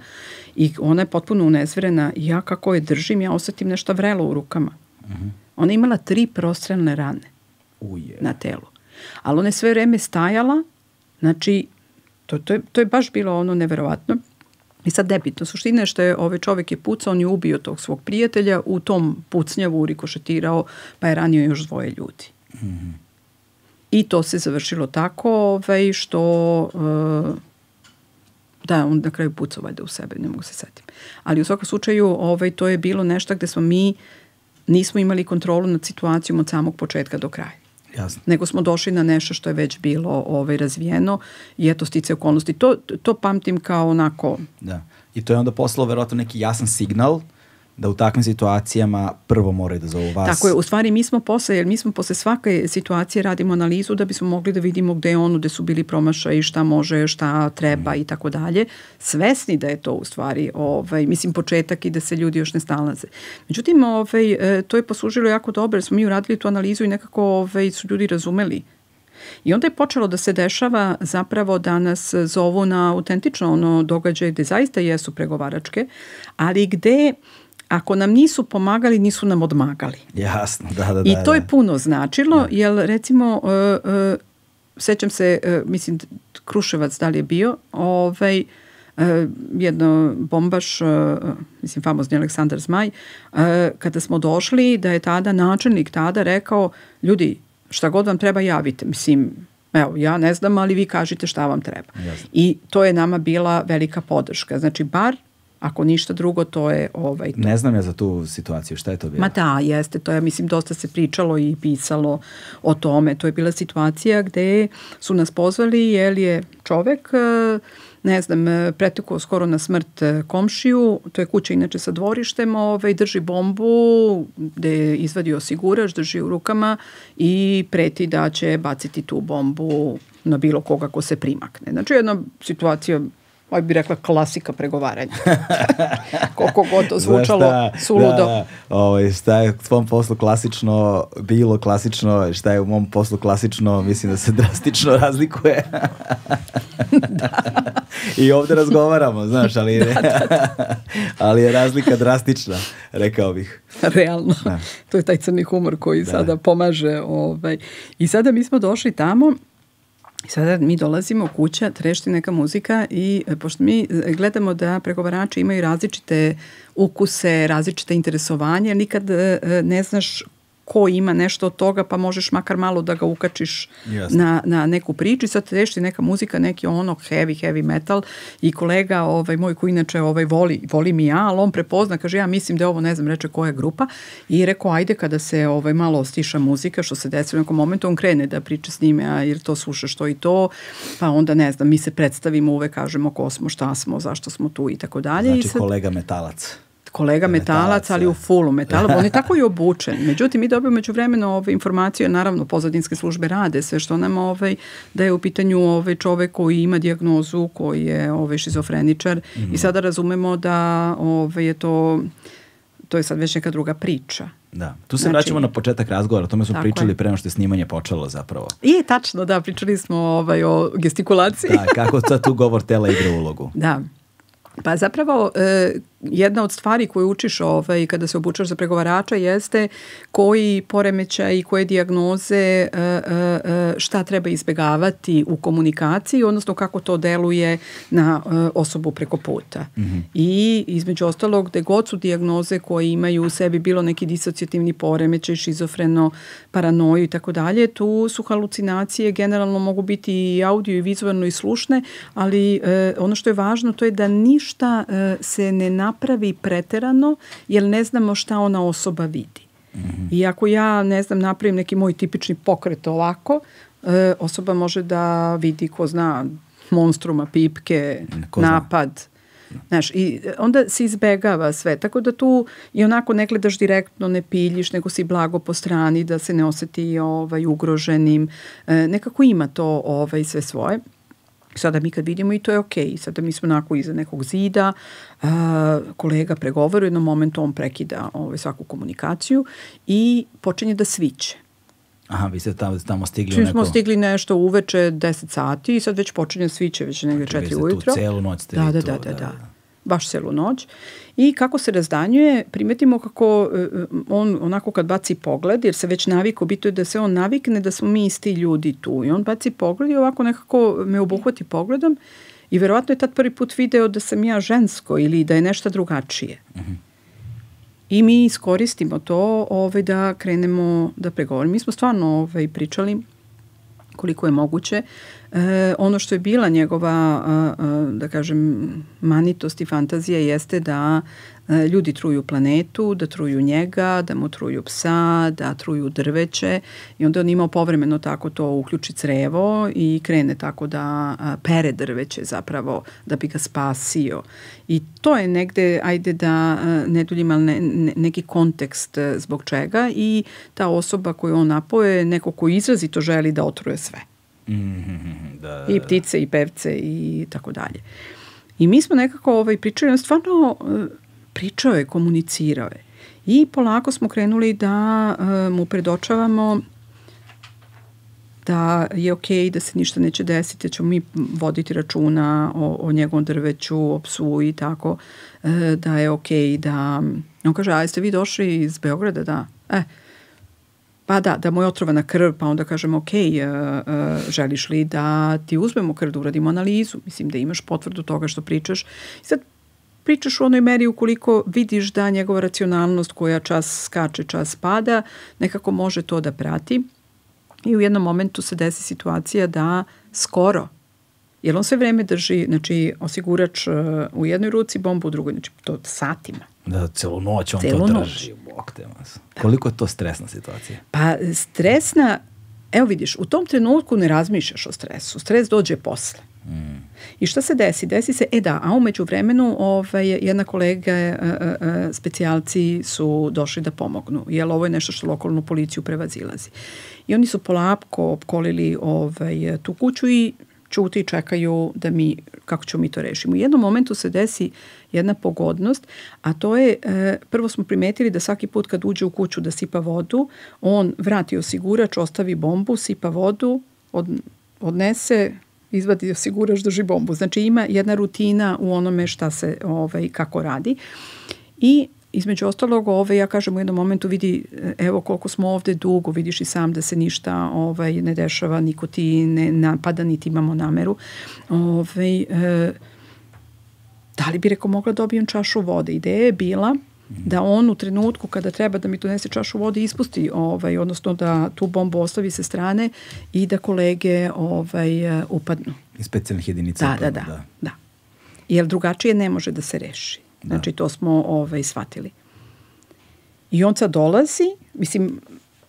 i ona je potpuno unezverena i ja kako je držim, ja osetim nešto vrelo u rukama. Mm -hmm. Ona je imala tri prostrelne rane Uje. na telu. Ali ona je sve vreme stajala, znači, to, to, je, to je baš bilo ono neverovatno. I sad debitno, suština je što je ovaj čovek je pucao, on je ubio tog svog prijatelja, u tom pucnjavu rikošetirao, pa je ranio još dvoje ljudi. Mm -hmm. I to se završilo tako ovaj, što uh, da, on na kraju pucao valjda u sebe, ne mogu se setim. Ali u svakom slučaju ovaj, to je bilo nešto gde smo mi nismo imali kontrolu nad situacijom od samog početka do kraja. Jasno. Nego smo došli na nešto što je već bilo ovaj, razvijeno i eto stice okolnosti. To, to pamtim kao onako... Da. I to je onda poslalo verovatno neki jasan signal da u takvim situacijama prvo moraju da zovu vas. Tako je, u stvari mi smo posle, jer mi smo posle svake situacije radimo analizu da bismo mogli da vidimo gde je ono, gde su bili promašaji, šta može, šta treba i tako dalje. Svesni da je to u stvari, ovaj, mislim, početak i da se ljudi još ne stalaze. Međutim, ovaj, e, to je poslužilo jako dobro, jer smo mi uradili tu analizu i nekako ovaj, su ljudi razumeli I onda je počelo da se dešava zapravo da nas zovu na autentično ono događaje gde zaista jesu pregovaračke, ali gde ako nam nisu pomagali, nisu nam odmagali. Jasno, da, da, I da. to je da. puno značilo, da. jer recimo, uh, uh, sećam se, uh, mislim, Kruševac da li je bio, ovaj, uh, jedno bombaš, uh, mislim, famozni Aleksandar Zmaj, uh, kada smo došli, da je tada načelnik tada rekao, ljudi, šta god vam treba javite, mislim, evo, ja ne znam, ali vi kažite šta vam treba. Jasno. I to je nama bila velika podrška. Znači, bar Ako ništa drugo, to je ovaj, to. Ne znam ja za tu situaciju, šta je to bilo? Ma da, jeste, to je, mislim, dosta se pričalo i pisalo o tome. To je bila situacija gde su nas pozvali, jer je čovek, e, ne znam, e, pretekao skoro na smrt e, komšiju, to je kuća inače sa dvorištem, ovaj, drži bombu, gde je izvadio osigurač, drži u rukama i preti da će baciti tu bombu na bilo koga ko se primakne. Znači, jedna situacija ovaj bi rekla klasika pregovaranja. Koliko god to zvučalo šta, suludo. Da, ovaj, šta je u tvom poslu klasično bilo klasično, šta je u mom poslu klasično, mislim da se drastično razlikuje. da. I ovde razgovaramo, znaš, ali, da, da, da. ali je razlika drastična, rekao bih. Realno. Da. To je taj crni humor koji da. sada pomaže. Ovaj. I sada mi smo došli tamo I sada mi dolazimo kuća, trešti neka muzika i e, pošto mi e, gledamo da pregovarači imaju različite ukuse, različite interesovanje, nikad e, ne znaš ko ima nešto od toga, pa možeš makar malo da ga ukačiš na, na neku priču. I sad te dešti neka muzika, neki ono heavy, heavy metal. I kolega ovaj, moj koji inače ovaj, voli, voli mi ja, ali on prepozna, kaže ja mislim da je ovo, ne znam, reče koja je grupa. I rekao ajde kada se ovaj, malo ostiša muzika, što se desi u nekom momentu, on krene da priča s njime, a jer to sluša što i to, pa onda ne znam, mi se predstavimo uvek, kažemo ko smo, šta smo, zašto smo tu i tako dalje. Znači I sad, kolega metalac kolega metalac, ali u fullu metala. On je tako i obučen. Međutim, mi dobijemo među vremenu ove informacije, naravno pozadinske službe rade sve što nam ovaj, da je u pitanju ovaj čovek koji ima dijagnozu, koji je ovaj, šizofreničar mm -hmm. i sada razumemo da ovaj, je to to je sad već neka druga priča. Da, tu se znači, vraćamo na početak razgovora, o tome smo pričali je. pre što je snimanje počelo zapravo. I tačno, da, pričali smo ovaj, o gestikulaciji. Da, kako sad tu govor tela igra ulogu. Da. Pa zapravo e, jedna od stvari koju učiš ovaj, kada se obučaš za pregovarača jeste koji poremećaj i koje dijagnoze e, e, e, šta treba izbegavati u komunikaciji, odnosno kako to deluje na osobu preko puta. Mm -hmm. I između ostalog, gde god su dijagnoze koje imaju u sebi bilo neki disocijativni poremećaj, šizofreno, paranoju i tako dalje, tu su halucinacije generalno mogu biti i audio i vizualno i slušne, ali ono što je važno to je da ništa se ne napravi napravi preterano, jer ne znamo šta ona osoba vidi. Mm -hmm. I ako ja, ne znam, napravim neki moj tipični pokret ovako, e, osoba može da vidi, ko zna, monstruma, pipke, ko napad. Zna. Znaš, i onda se izbegava sve, tako da tu i onako ne gledaš direktno, ne piljiš, nego si blago po strani da se ne oseti ovaj, ugroženim. E, nekako ima to ovaj, sve svoje. Sada mi kad vidimo i to je okej, okay. sada mi smo onako iza nekog zida, a, kolega pregovara, u jednom momentu on prekida ovaj, svaku komunikaciju i počinje da sviće. Aha, vi ste tamo, tamo stigli Čim neko... smo stigli nešto uveče 10 sati i sad već počinje da sviće, već negde znači, 4 ujutro. Tu celu noć ste da, da, da, da, da, da baš celu noć. I kako se razdanjuje, primetimo kako e, on onako kad baci pogled, jer se već naviko, bito je da se on navikne da smo mi isti ljudi tu. I on baci pogled i ovako nekako me obuhvati pogledom i verovatno je tad prvi put video da sam ja žensko ili da je nešto drugačije. Mhm. -huh. I mi iskoristimo to ovaj, da krenemo da pregovorimo. Mi smo stvarno ovaj, pričali koliko je moguće. E, ono što je bila njegova, a, a, da kažem, manitost i fantazija jeste da e, ljudi truju planetu, da truju njega, da mu truju psa, da truju drveće i onda on imao povremeno tako to uključi crevo i krene tako da pere drveće zapravo da bi ga spasio. I to je negde, ajde da ne duljim, ali ne, ne, neki kontekst zbog čega i ta osoba koju on napoje neko ko izrazito želi da otruje sve. Mm -hmm, da, da, I ptice i pevce i tako dalje. I mi smo nekako ovaj, pričali, stvarno e, pričao je, komunicirao je. I polako smo krenuli da uh, mu predočavamo da je okej, okay, da se ništa neće desiti, da ćemo mi voditi računa o, o njegovom drveću, o psu i tako, uh, da je okej, okay, da... On kaže, a jeste vi došli iz Beograda? Da. E, Pa da, da mu je otrovana krv, pa onda kažemo, ok, uh, uh, želiš li da ti uzmemo krv, da uradimo analizu, mislim da imaš potvrdu toga što pričaš. I sad pričaš u onoj meri ukoliko vidiš da njegova racionalnost koja čas skače, čas pada, nekako može to da prati. I u jednom momentu se desi situacija da skoro, jer on sve vreme drži, znači, osigurač uh, u jednoj ruci, bombu u drugoj, znači, to satima. Da, celu noć on celu to drži. Bog te mas. Koliko je to stresna situacija? Pa stresna, evo vidiš, u tom trenutku ne razmišljaš o stresu. Stres dođe posle. Mm. I šta se desi? Desi se, e da, a umeđu vremenu ovaj, jedna kolega, e, e, e, specijalci su došli da pomognu, jer ovo je nešto što lokalnu policiju prevazilazi. I oni su polapko opkolili ovaj, tu kuću i čuti i čekaju da mi, kako ćemo mi to rešimo. U jednom momentu se desi jedna pogodnost, a to je, e, prvo smo primetili da svaki put kad uđe u kuću da sipa vodu, on vrati osigurač, ostavi bombu, sipa vodu, od, odnese, izvadi osigurač, drži bombu. Znači ima jedna rutina u onome šta se, ovaj, kako radi. I između ostalog, ovaj, ja kažem u jednom momentu vidi, evo koliko smo ovde dugo, vidiš i sam da se ništa ovaj, ne dešava, niko ti ne napada, niti imamo nameru. Ovaj, e, da li bi reko mogla da dobijem čašu vode? Ideja je bila da on u trenutku kada treba da mi donese čašu vode ispusti, ovaj, odnosno da tu bombu ostavi sa strane i da kolege ovaj, e, upadnu. I specijalnih jedinica. Da, da, da, da, da. Jer drugačije ne može da se reši. Da. Znači, to smo ovaj, shvatili. I on sad dolazi, mislim,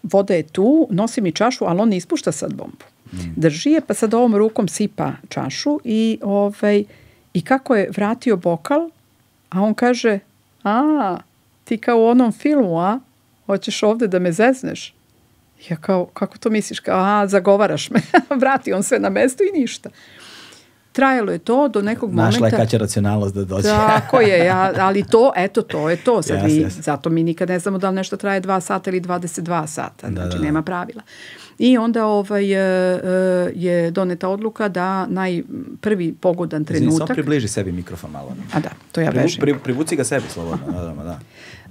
voda je tu, nosi mi čašu, ali on ne ispušta sad bombu. Mm. Drži je, pa sad ovom rukom sipa čašu i, ovaj, i kako je vratio bokal, a on kaže, a, ti kao u onom filmu, a, hoćeš ovde da me zezneš? Ja kao, kako to misliš? Kao, a, zagovaraš me. Vrati on sve na mesto i ništa. Trajalo je to do nekog Našla momenta. Našla je kaća racionalnost da dođe. Tako je, ja, ali to, eto, to je to. Sad yes, vi, yes. Zato mi nikad ne znamo da li nešto traje 2 sata ili 22 sata. Da, znači, da, da. nema pravila. I onda ovaj, e, e, je doneta odluka da naj, prvi pogodan trenutak... Samo približi sebi mikrofon malo. A da, to ja bežim. Pri, privuci ga sebi slobodno. Da, da, da.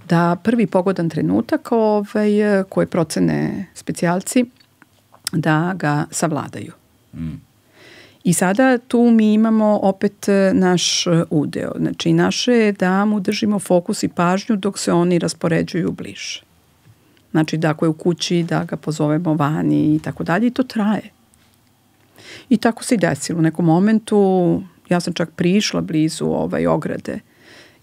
da prvi pogodan trenutak ovaj, koje procene specijalci da ga savladaju. Mm. I sada tu mi imamo opet e, naš e, udeo. Znači, naše je da mu držimo fokus i pažnju dok se oni raspoređuju bliže. Znači, da ako je u kući, da ga pozovemo vani i tako dalje i to traje. I tako se i desilo. U nekom momentu ja sam čak prišla blizu ovaj ograde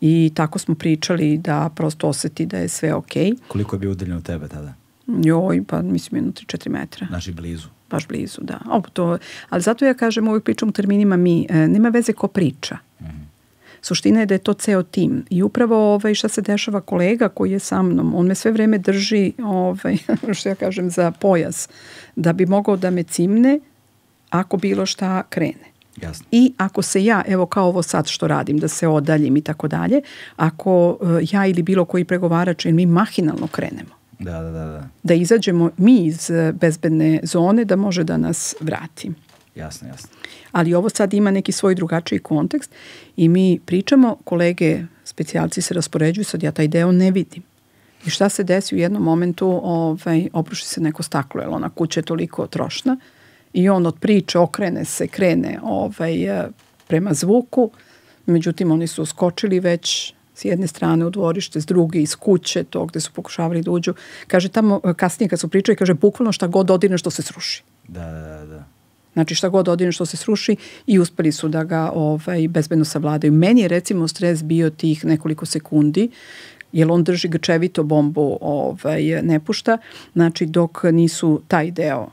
i tako smo pričali da prosto oseti da je sve okej. Okay. Koliko je bio udaljeno od tebe tada? Joj, pa mislim jedno 3-4 metra. Znači blizu? Baš blizu, da. O, to, ali zato ja kažem, uvijek pričam u terminima mi, e, nema veze ko priča. Mm -hmm. Suština je da je to ceo tim. I upravo ovaj, šta se dešava kolega koji je sa mnom, on me sve vreme drži, ovaj, što ja kažem, za pojas, da bi mogao da me cimne ako bilo šta krene. Jasno. I ako se ja, evo kao ovo sad što radim, da se odaljim i tako dalje, ako uh, ja ili bilo koji pregovarač, mi mahinalno krenemo, Da, da, da, da. Da izađemo mi iz eh, bezbedne zone da može da nas vrati. Jasno, jasno. Ali ovo sad ima neki svoj drugačiji kontekst i mi pričamo, kolege specijalci se raspoređuju, sad ja taj deo ne vidim. I šta se desi u jednom momentu, ovaj, obruši se neko staklo, jer ona kuća je toliko trošna i on od priče okrene se, krene ovaj, eh, prema zvuku, međutim oni su skočili već s jedne strane u dvorište, s druge iz kuće, to gde su pokušavali da uđu. Kaže tamo, kasnije kad su pričali, kaže bukvalno šta god odine što se sruši. Da, da, da. Znači šta god odine što se sruši i uspeli su da ga ovaj, bezbedno savladaju. Meni je recimo stres bio tih nekoliko sekundi jer on drži grčevito bombu, ovaj, ne pušta, znači dok nisu taj deo,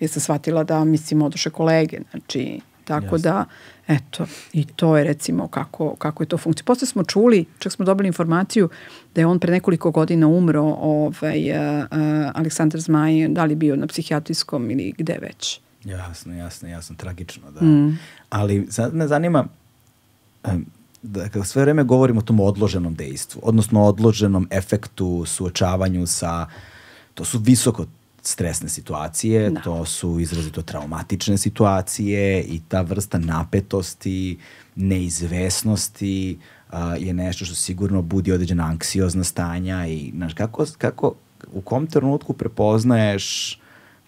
je se shvatila da, mislim, odoše kolege, znači, tako Jasne. da, eto, i to je recimo kako, kako je to funkcija. Posle smo čuli, čak smo dobili informaciju da je on pre nekoliko godina umro, ovaj, uh, uh, Aleksandar Zmaj, da li bio na psihijatrijskom ili gde već. Jasno, jasno, jasno, tragično, da. Mm. Ali sad me zanima, em, da kako sve vreme govorimo o tom odloženom dejstvu, odnosno odloženom efektu, suočavanju sa, to su visoko stresne situacije, Da. to su izrazito traumatične situacije i ta vrsta napetosti, neizvesnosti a, je nešto što sigurno budi određena anksiozna stanja i znaš, kako, kako, u kom trenutku prepoznaješ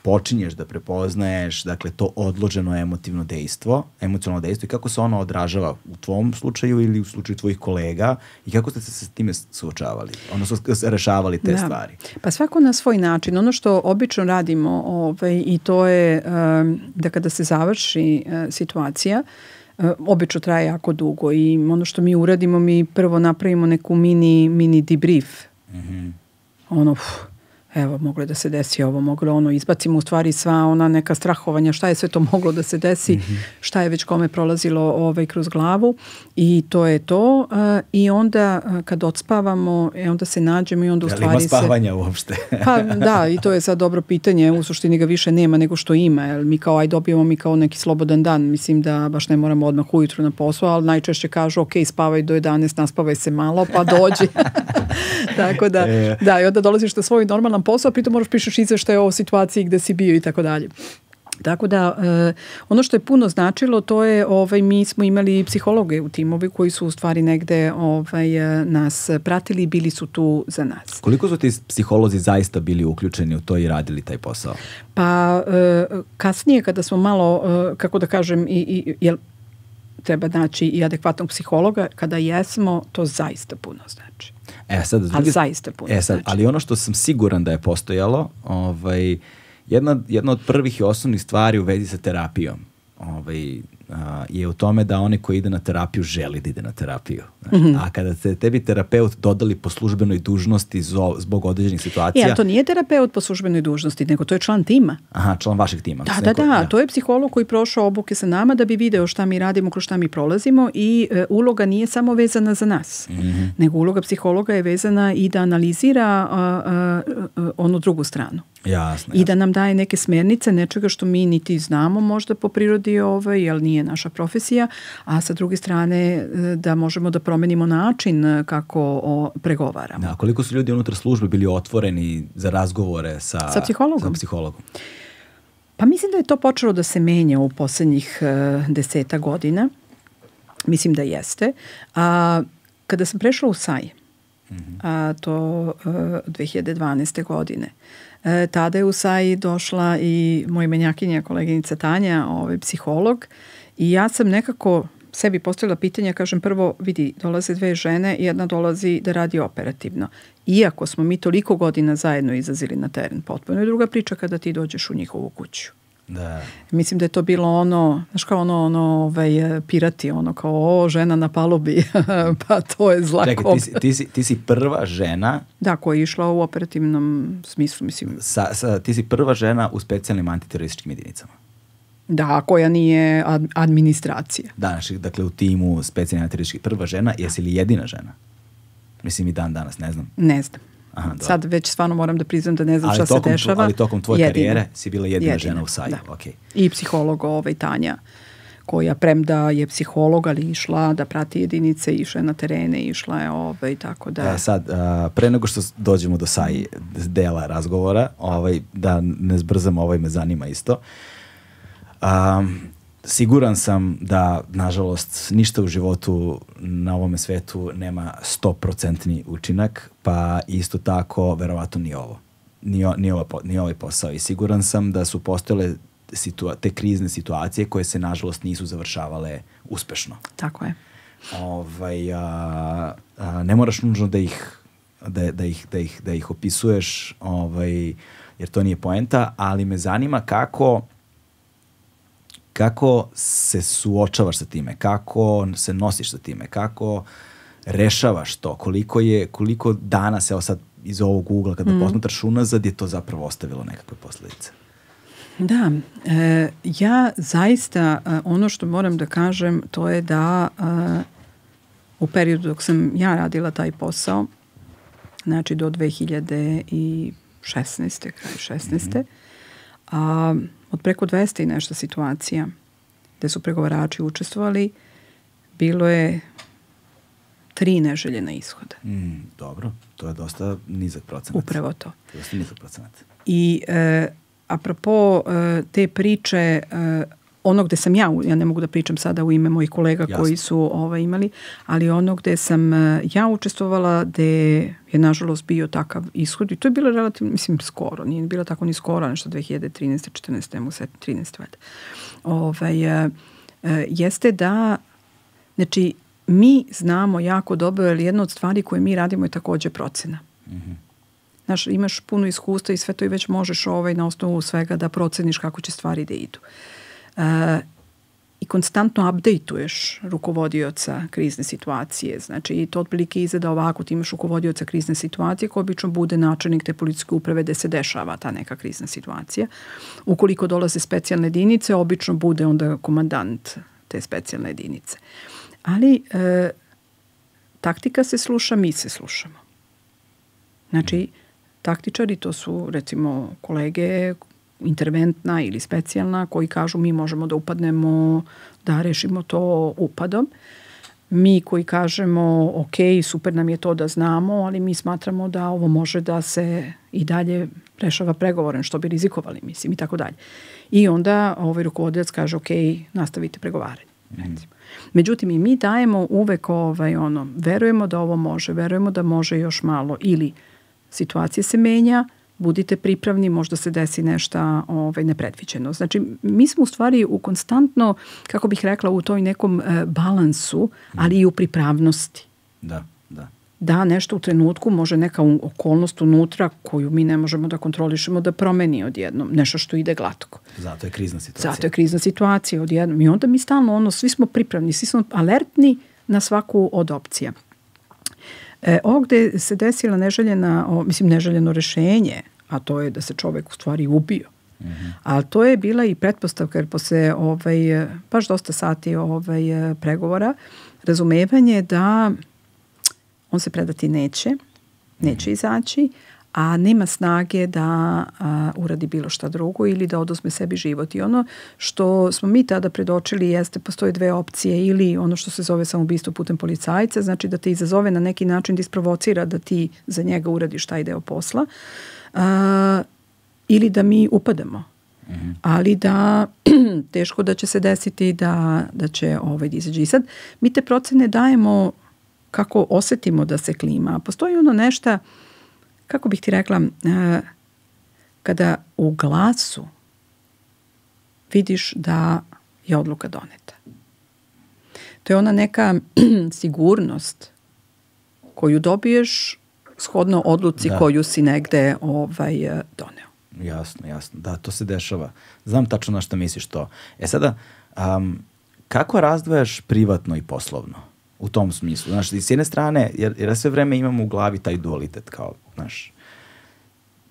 počinješ da prepoznaješ dakle to odloženo emotivno dejstvo, emocionalno dejstvo i kako se ono odražava u tvom slučaju ili u slučaju tvojih kolega i kako ste se sa time suočavali, odnosno s- rešavali te stvari. Pa svako na svoj način. Ono što obično radimo ovaj, i to je um, da kada se završi uh, situacija, uh, obično traje jako dugo i ono što mi uradimo, mi prvo napravimo neku mini, mini debrief. Ono, uf, evo, moglo je da se desi ovo, moglo ono, izbacimo u stvari sva ona neka strahovanja, šta je sve to moglo da se desi, šta je već kome prolazilo ovaj, kroz glavu i to je to. Uh, I onda uh, kad odspavamo, e, onda se nađemo i onda u Da li stvari se... spavanja uopšte? Pa da, i to je sad dobro pitanje, u suštini ga više nema nego što ima, jer mi kao aj dobijemo mi kao neki slobodan dan, mislim da baš ne moramo odmah ujutru na posao, ali najčešće kažu ok, spavaj do 11, naspavaj se malo, pa dođi. tako da, E. da, i onda dolaziš na svoj normalan posao, pritom moraš pišeš izveštaje o situaciji gde si bio i tako dalje. Tako da, e, ono što je puno značilo, to je, ovaj, mi smo imali psihologe u timovi koji su u stvari negde ovaj, e, nas pratili i bili su tu za nas. Koliko su ti psiholozi zaista bili uključeni u to i radili taj posao? Pa e, kasnije kada smo malo, e, kako da kažem, i, i, jel, treba naći i adekvatnog psihologa, kada jesmo, to zaista puno znači. E, sad, Ali druge- zaista puno E, sad, znači. ali ono što sam siguran da je postojalo, ovaj, jedna, jedna od prvih i osnovnih stvari u vezi sa terapijom ovaj, a, je u tome da onaj koji ide na terapiju želi da ide na terapiju. Znaš, Mhm. A kada se tebi terapeut dodali po službenoj dužnosti zo, zbog određenih situacija, ali to nije terapeut po službenoj dužnosti, nego to je član tima. aha, član vašeg tima. Da, da, neko- da, to je psiholog koji prošao obuke sa nama da bi video šta mi radimo, kroz šta mi prolazimo i e, uloga nije samo vezana za nas, Mhm. nego uloga psihologa je vezana i da analizira a, a, a, onu drugu stranu. Jasno, I da nam daje neke smernice nečega što mi niti znamo možda po prirodi ovaj, jer nije naša profesija, a sa druge strane e, da možemo da promenimo način e, kako o, pregovaramo. Da, koliko su ljudi unutar službe bili otvoreni za razgovore sa, Sa psihologom. Sa psihologom. Pa mislim da je to počelo da se menja u poslednjih uh, deseta godina. Mislim da jeste. A, kada sam prešla u SAJ, a, to uh, 2012. godine, e, tada je u došla i moj menjakinja, koleginica Tanja, ovaj, psiholog, i ja sam nekako sebi postavila pitanja, kažem prvo, vidi, dolaze dve žene, jedna dolazi da radi operativno. Iako smo mi toliko godina zajedno izazili na teren, potpuno je druga priča kada ti dođeš u njihovu kuću. Da. Mislim da je to bilo ono, znaš kao ono, ono ovaj, pirati, ono kao, o, žena na palubi, pa to je zla Čekaj, ti si, ti, si, ti si prva žena Da, koja je išla u operativnom smislu, mislim, sa, sa, ti si prva žena u specijalnim antiterorističkim jedinicama. da, koja nije ad, administracija. Da, znači, dakle, u timu specijalnih antiterorističkih prva žena, jesi li jedina žena? Mislim i dan danas, ne znam. Ne znam. Aha, dobro. Sad već stvarno moram da priznam da ne znam Ali šta se tokom tvo- dešava. ali tokom tvoje Jedina. karijere si bila jedina žena u SAJ-u, da. okej. I psiholog ovaj Tanja koja premda je psiholog, ali išla da prati jedinice, išla je na terene, išla je ovaj, tako da... E, sad, a, pre nego što dođemo do SAI dela razgovora, ovaj, da ne zbrzamo, ovaj me zanima isto. Um, siguran sam da, nažalost, ništa u životu na ovome svetu nema 100% učinak, pa isto tako, verovatno ni ovo. Ni, o- ni, po- ni ovaj posao. I siguran sam da su postojale situa te krizne situacije koje se, nažalost, nisu završavale uspešno Tako je. ovaj, a, a, ne moraš nužno da ih, da, da, ih, da, ih, da ih opisuješ, ovaj, jer to nije poenta, ali me zanima kako kako se suočavaš sa time, kako se nosiš sa time, kako rešavaš to, koliko je, koliko danas, evo sad iz ovog ugla, kada mm. posmatraš unazad, je to zapravo ostavilo nekakve posledice? Da, e, ja zaista e, ono što moram da kažem to je da e, u periodu dok sam ja radila taj posao, znači do 2016. kraj 16. Mm -hmm. a, od preko 200 i nešto situacija gde su pregovarači učestvovali, bilo je tri neželjena ishoda. Mm, dobro, to je dosta nizak procenat. Upravo to. Dosta nizak procenat. I e, apropo e, te priče e, ono gde sam ja, ja ne mogu da pričam sada u ime mojih kolega Jasne. koji su ovaj, imali, ali ono gde sam e, ja učestvovala, gde je nažalost bio takav ishod i to je bilo relativno, mislim, skoro, nije bilo tako ni skoro, nešto 2013. 14. nemo se 13. Vada. Ovaj, e, e, jeste da, znači, mi znamo jako dobro, ali jedna od stvari koje mi radimo je takođe procena. Mm -hmm. Znaš, imaš puno iskustva i sve to i već možeš ovaj, na osnovu svega da proceniš kako će stvari da idu. Uh, i konstantno updateuješ rukovodioca krizne situacije. Znači, i to otprilike izgleda ovako, ti imaš rukovodioca krizne situacije koji obično bude načelnik te policijske uprave gde se dešava ta neka krizna situacija. Ukoliko dolaze specijalne jedinice, obično bude onda komandant te specijalne jedinice. Ali e, taktika se sluša, mi se slušamo. Znači, taktičari to su recimo kolege interventna ili specijalna koji kažu mi možemo da upadnemo, da rešimo to upadom. Mi koji kažemo ok, super nam je to da znamo, ali mi smatramo da ovo može da se i dalje rešava pregovoren, što bi rizikovali, mislim, i tako dalje. I onda ovaj rukovodilac kaže ok, nastavite pregovaranje. Mm. Međutim, i mi dajemo uvek ovaj, ono, verujemo da ovo može, verujemo da može još malo ili situacija se menja, budite pripravni, možda se desi nešto ovaj, nepredviđeno. Znači, mi smo u stvari u konstantno, kako bih rekla, u toj nekom e, balansu, ali i u pripravnosti. Da, da. Da, nešto u trenutku može neka okolnost unutra koju mi ne možemo da kontrolišemo da promeni odjednom, nešto što ide glatko. Zato je krizna situacija. Zato je krizna situacija odjednom. I onda mi stalno ono, svi smo pripravni, svi smo alertni na svaku od opcija. E, ovde se desila neželjena, o, mislim neželjeno rešenje, a to je da se čovek u stvari ubio. Mm -hmm. Ali to je bila i pretpostavka jer posle ovaj, baš dosta sati ovaj, pregovora razumevanje da on se predati neće, neće mm -hmm. izaći, a nema snage da a, uradi bilo šta drugo ili da oduzme sebi život. I ono što smo mi tada predočili jeste, postoje dve opcije ili ono što se zove samoubistvo putem policajca, znači da te izazove na neki način da isprovocira da ti za njega uradiš taj deo posla, a, ili da mi upademo. Mm -hmm. ali da teško da će se desiti da, da će ovaj da izađe. I sad mi te procene dajemo kako osetimo da se klima. Postoji ono nešto kako bih ti rekla, e, kada u glasu vidiš da je odluka doneta. To je ona neka sigurnost koju dobiješ shodno odluci da. koju si negde ovaj, e, doneo. Jasno, jasno. Da, to se dešava. Znam tačno na što misliš to. E sada, um, kako razdvajaš privatno i poslovno? u tom smislu. Znaš, s jedne strane, jer, jer sve vreme imamo u glavi taj dualitet, kao, znaš,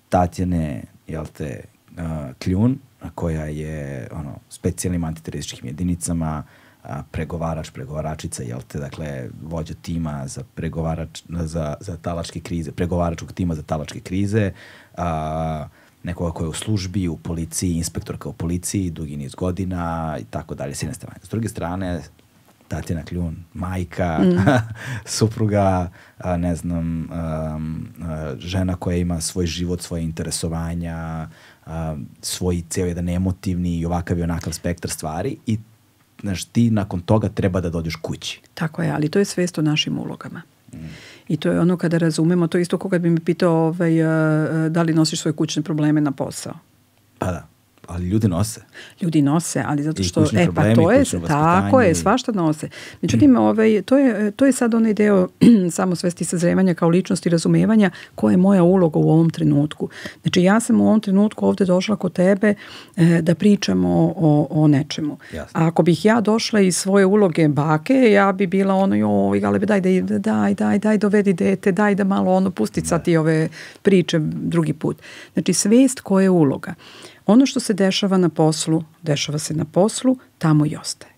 Tatjane, jel te, uh, Kljun, koja je ono, specijalnim antiterorističkim jedinicama, a, pregovarač, pregovaračica, jel te, dakle, vođa tima za pregovarač, za, za talačke krize, pregovaračkog tima za talačke krize, a, nekoga koja je u službi, u policiji, inspektorka u policiji, dugi niz godina i tako dalje, s jedne strane. S druge strane, Tatjana Kljun, majka, mm. supruga, a, ne znam, um, a, žena koja ima svoj život, svoje interesovanja, a, svoj ceo jedan emotivni i ovakav i onakav spektar stvari i znaš, ti nakon toga treba da dođeš kući. Tako je, ali to je svest o našim ulogama. Mm. I to je ono kada razumemo, to je isto koga bi mi pitao ovaj, da li nosiš svoje kućne probleme na posao. Pa da Ali ljudi nose. Ljudi nose, ali zato I što e pa to je tako je, svašta nose. Međutim, ovaj to je to je sad onaj deo samosvesti sazrevanja kao ličnosti razumevanja koja je moja uloga u ovom trenutku. Znači ja sam u ovom trenutku ovde došla kod tebe e, da pričamo o, o nečemu. Jasno. A ako bih ja došla iz svoje uloge bake, ja bi bila ono joj, ale daj da daj, daj, daj dovedi dete, daj da malo ono pusti sad ti ove priče drugi put. Znači svest koja je uloga. Ono što se dešava na poslu, dešava se na poslu, tamo i ostaje.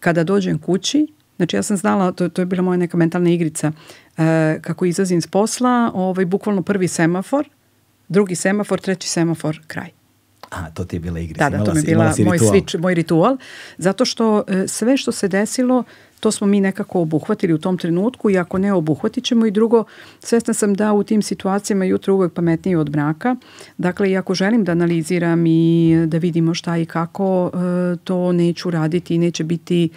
Kada dođem kući, znači ja sam znala, to, to je bila moja neka mentalna igrica, e, kako izlazim s posla, ovaj, bukvalno prvi semafor, drugi semafor, treći semafor, kraj. A, to ti je bila igrica. Da, da, to mi je bila moj ritual. switch, moj ritual, zato što e, sve što se desilo, to smo mi nekako obuhvatili u tom trenutku i ako ne obuhvatit ćemo. I drugo, svesna sam da u tim situacijama jutro uvek pametnije od mraka, dakle i ako želim da analiziram i da vidimo šta i kako, e, to neću raditi i neće biti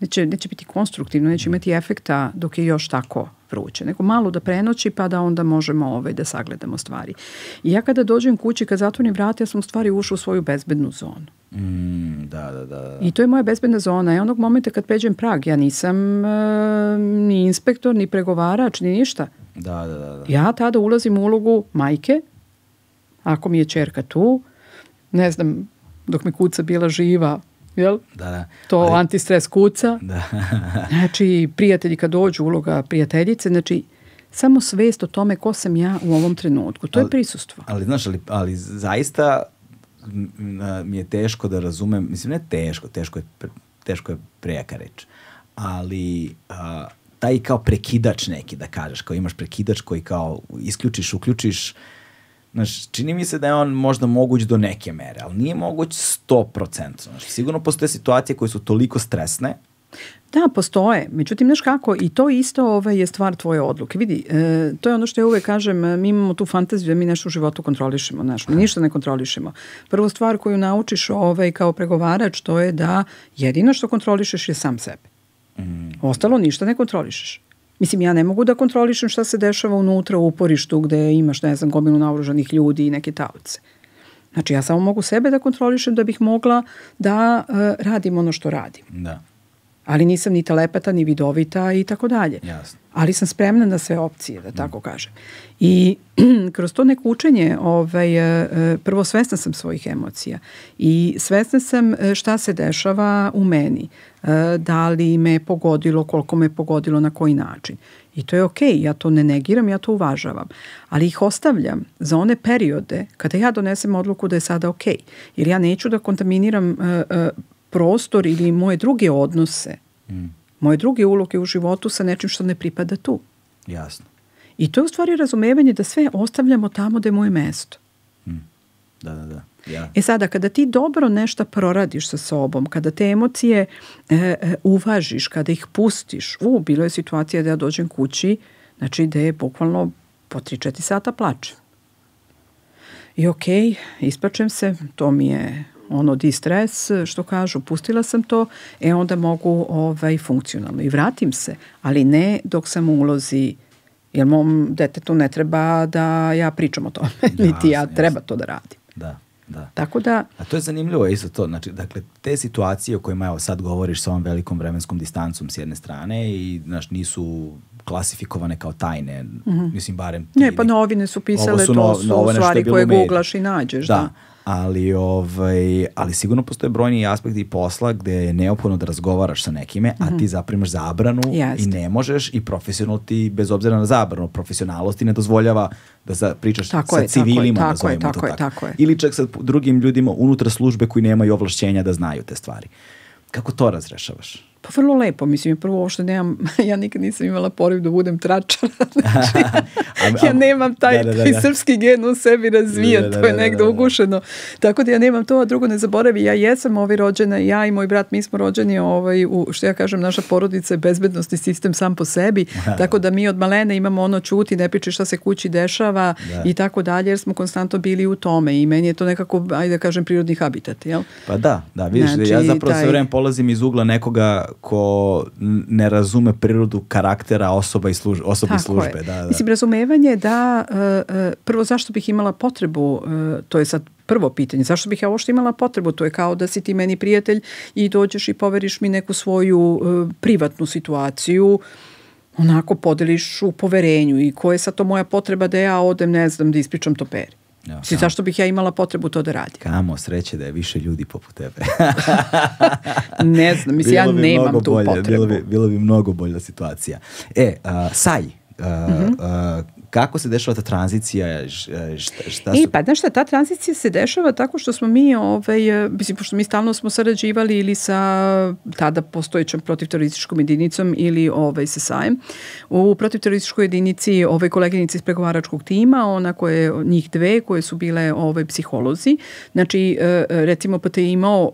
neće, neće biti konstruktivno, neće imati efekta dok je još tako vruće. Nego malo da prenoći pa da onda možemo ovaj, da sagledamo stvari. I ja kada dođem kući, kad zatvorim vrata, ja sam u stvari ušla u svoju bezbednu zonu. Mm, da, da, da. da. I to je moja bezbedna zona. I onog momenta kad pređem prag, ja nisam e, ni inspektor, ni pregovarač, ni ništa. Da, da, da. da. Ja tada ulazim u ulogu majke, ako mi je čerka tu, ne znam, dok mi kuca bila živa, jel? Da, da. To Ali- antistres kuca. Da. Znači, prijatelji kad dođu, uloga prijateljice, znači, samo svest o tome ko sam ja u ovom trenutku. To je Ali- prisustvo. Ali, znaš, ali, ali zaista mi je teško da razumem, mislim, ne teško, teško je, pre- teško je prejaka reč, ali a, taj kao prekidač neki, da kažeš, kao imaš prekidač koji kao isključiš, uključiš, Znaš, čini mi se da je on možda moguć do neke mere, ali nije moguć 100%. Znaš, sigurno postoje situacije koje su toliko stresne, Da, postoje. Međutim, znaš kako, i to isto ovaj, je stvar tvoje odluke. Vidi, e, to je ono što ja uvek kažem, e, mi imamo tu fantaziju da mi nešto u životu kontrolišemo, znaš, mi ništa ne kontrolišemo. Prvu stvar koju naučiš ovaj, kao pregovarač, to je da jedino što kontrolišeš je sam sebe. Ostalo ništa ne kontrolišeš. Mislim, ja ne mogu da kontrolišem šta se dešava unutra u uporištu gde imaš, ne znam, gomilu naoružanih ljudi i neke taoce. Znači, ja samo mogu sebe da kontrolišem da bih mogla da e, radim ono što radim da, ali nisam ni telepata, ni vidovita i tako dalje. Jasno. Ali sam spremna na sve opcije, da tako kažem. I kroz to neko učenje, ovaj, e, e, prvo svesna sam svojih emocija i svesna sam šta se dešava u meni, da li me je pogodilo, koliko me je pogodilo, na koji način. I to je okej, ja to ne negiram, ja to uvažavam. Ali ih ostavljam za one periode kada ja donesem odluku da je sada okej. Jer ja neću da kontaminiram e, e, prostor ili moje druge odnose, moje druge uloge u životu sa nečim što ne pripada tu. jasno. I to je u stvari razumevanje da sve ostavljamo tamo gde je moje mesto. Da, da, da. Ja. E sada, kada ti dobro nešto proradiš sa sobom, kada te emocije e, e, uvažiš, kada ih pustiš, u, bilo je situacija da ja dođem kući, znači da je bukvalno po 3-4 sata plačem. I okej, isplačem se, to mi je ono distres, što kažu, pustila sam to, e onda mogu ovaj, funkcionalno i vratim se, ali ne dok sam u ulozi jer mom detetu ne treba da ja pričam o tome, niti ja treba to da radim. Da, da. Tako da, A to je zanimljivo isto to, znači, dakle, te situacije o kojima evo sad govoriš sa ovom velikom vremenskom distancom s jedne strane i, znaš, nisu klasifikovane kao tajne, mislim, barem... ti Ne, pa novine su pisale, Ovo to no- su novo nešto stvari koje googlaš i nađeš, da. Ali, ovaj, ali sigurno postoje brojni aspekti posla gde je neophodno da razgovaraš sa nekime, a ti zaprimaš zabranu Mhm. Jeste. i ne možeš i profesionalno ti, bez obzira na zabranu, profesionalnost ti ne dozvoljava da za, pričaš Tako sa je, civilima, tako je, tako to je, tako. tako je. Ili čak sa drugim ljudima unutar službe koji nemaju ovlašćenja da znaju te stvari. Kako to razrešavaš? Pa vrlo lepo, mislim, prvo uopšte nemam, ja nikad nisam imala poriv da budem tračara, znači, ja a- nemam taj, da, da, da, taj da. srpski gen u sebi razvijen, Da, da, to je negde da, da. ugušeno, tako da ja nemam to, a drugo ne zaboravi, ja jesam ovaj rođena, ja i moj brat, mi smo rođeni, ovaj, u, što ja kažem, naša porodica je bezbednostni sistem sam po sebi, tako da mi od malene imamo ono čuti, ne priče šta se kući dešava Da. i tako dalje, jer smo konstantno bili u tome i meni je to nekako, ajde da kažem, prirodni habitat, jel? Pa da, da, vidiš, Znači, ja zapravo taj- sve vreme polazim iz ugla nekoga ko ne razume prirodu karaktera osoba i, služ, osoba i Tako službe. je. Da, da. Mislim, razumevanje da, uh, uh, prvo zašto bih imala potrebu, uh, to je sad prvo pitanje, zašto bih ja uopšte imala potrebu, to je kao da si ti meni prijatelj i dođeš i poveriš mi neku svoju privatnu situaciju, onako podeliš u poverenju i koja je sad to moja potreba da ja odem, ne znam, da ispričam to peri. Ja, Mislim, zašto bih ja imala potrebu to da radim? Kamo sreće da je više ljudi poput tebe. Ne znam, mislim, ja Bilo bi nemam tu bolje, potrebu. Bilo bi, bilo bi mnogo bolja situacija. E, a, Saj, a, Mhm. a, kako se dešava ta tranzicija? Šta, šta E, su... pa znaš šta, ta tranzicija se dešava tako što smo mi, ovaj, e, mislim, pošto mi stalno smo sarađivali ili sa tada postojećom protivterorističkom jedinicom ili ovaj, sa SAjem. U protivterorističkoj jedinici ovaj, koleginici iz pregovaračkog tima, ona koje, njih dve koje su bile ovaj, psiholozi. Znači, e, recimo, pa te imao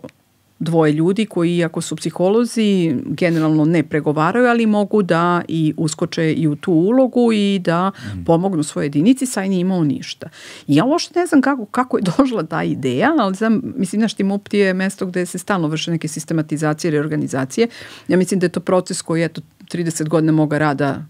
dvoje ljudi koji iako su psiholozi generalno ne pregovaraju, ali mogu da i uskoče i u tu ulogu i da pomognu svojoj jedinici, saj nije imao ništa. I ja uopšte ne znam kako, kako je došla ta ideja, ali znam, mislim, naš TIMUP je mesto gde se stalno vrše neke sistematizacije, reorganizacije. Ja mislim da je to proces koji, eto, 30 godina moga rada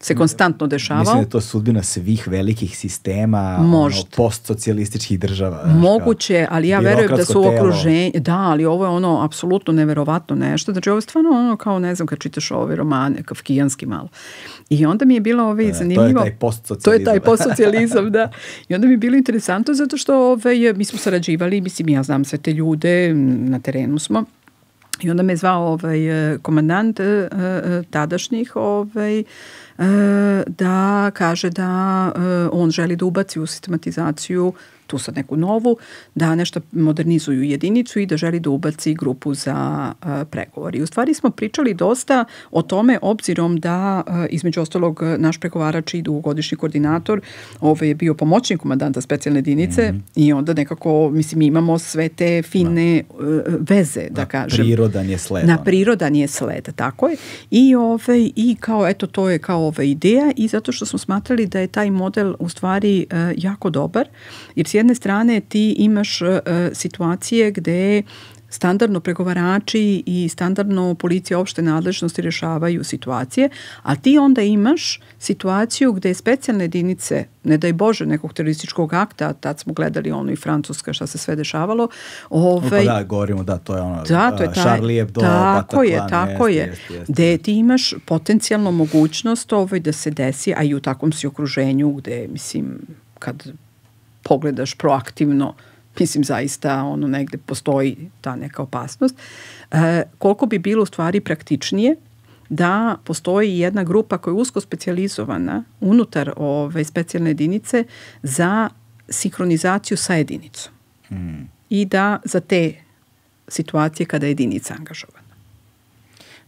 se konstantno dešavao. Mislim da je to sudbina svih velikih sistema, ono, Možda. postsocijalističkih država. Moguće, ali ja verujem da su u okruženju, da, ali ovo je ono apsolutno neverovatno nešto. Znači ovo je stvarno ono kao ne znam kad čitaš ove romane, kafkijanski malo. I onda mi je bilo ovaj, zanimljivo. taj postsocijalizam. To je taj postsocijalizam, da. I onda mi je bilo interesantno zato što ovaj, mi smo sarađivali, mislim ja znam sve te ljude, na terenu smo. I onda me je zvao ovaj, komandant eh, eh, tadašnjih ovaj, da kaže da eh, on želi da ubaci u sistematizaciju tu sad neku novu, da nešto modernizuju jedinicu i da želi da ubaci grupu za uh, pregovor. I u stvari smo pričali dosta o tome obzirom da uh, između ostalog naš pregovarač i dugogodišnji koordinator ovaj, je bio pomoćnik komandanta specijalne jedinice mm -hmm. i onda nekako, mislim, imamo sve te fine uh, veze, da, Na kažem. prirodan je sled. Na prirodan je sled, tako je. I, ovaj, I kao, eto, to je kao ova ideja i zato što smo smatrali da je taj model u stvari uh, jako dobar, jer s jedne strane ti imaš uh, situacije gde standardno pregovarači i standardno policija opšte nadležnosti rešavaju situacije, a ti onda imaš situaciju gde specijalne jedinice, ne daj Bože nekog terorističkog akta, tad smo gledali ono i Francuska šta se sve dešavalo, ovaj, Pa da, govorimo, da, to je ono, da, to je taj, Charlie Hebdo, tako je, tako jeste, je, gde ti imaš potencijalno mogućnost ovaj, da se desi, a i u takvom si okruženju gde, mislim, kad pogledaš proaktivno, mislim zaista ono negde postoji ta neka opasnost, e, koliko bi bilo u stvari praktičnije da postoji jedna grupa koja je usko specijalizovana unutar ove specijalne jedinice za sinhronizaciju sa jedinicom. Hmm. I da za te situacije kada je jedinica angažovana.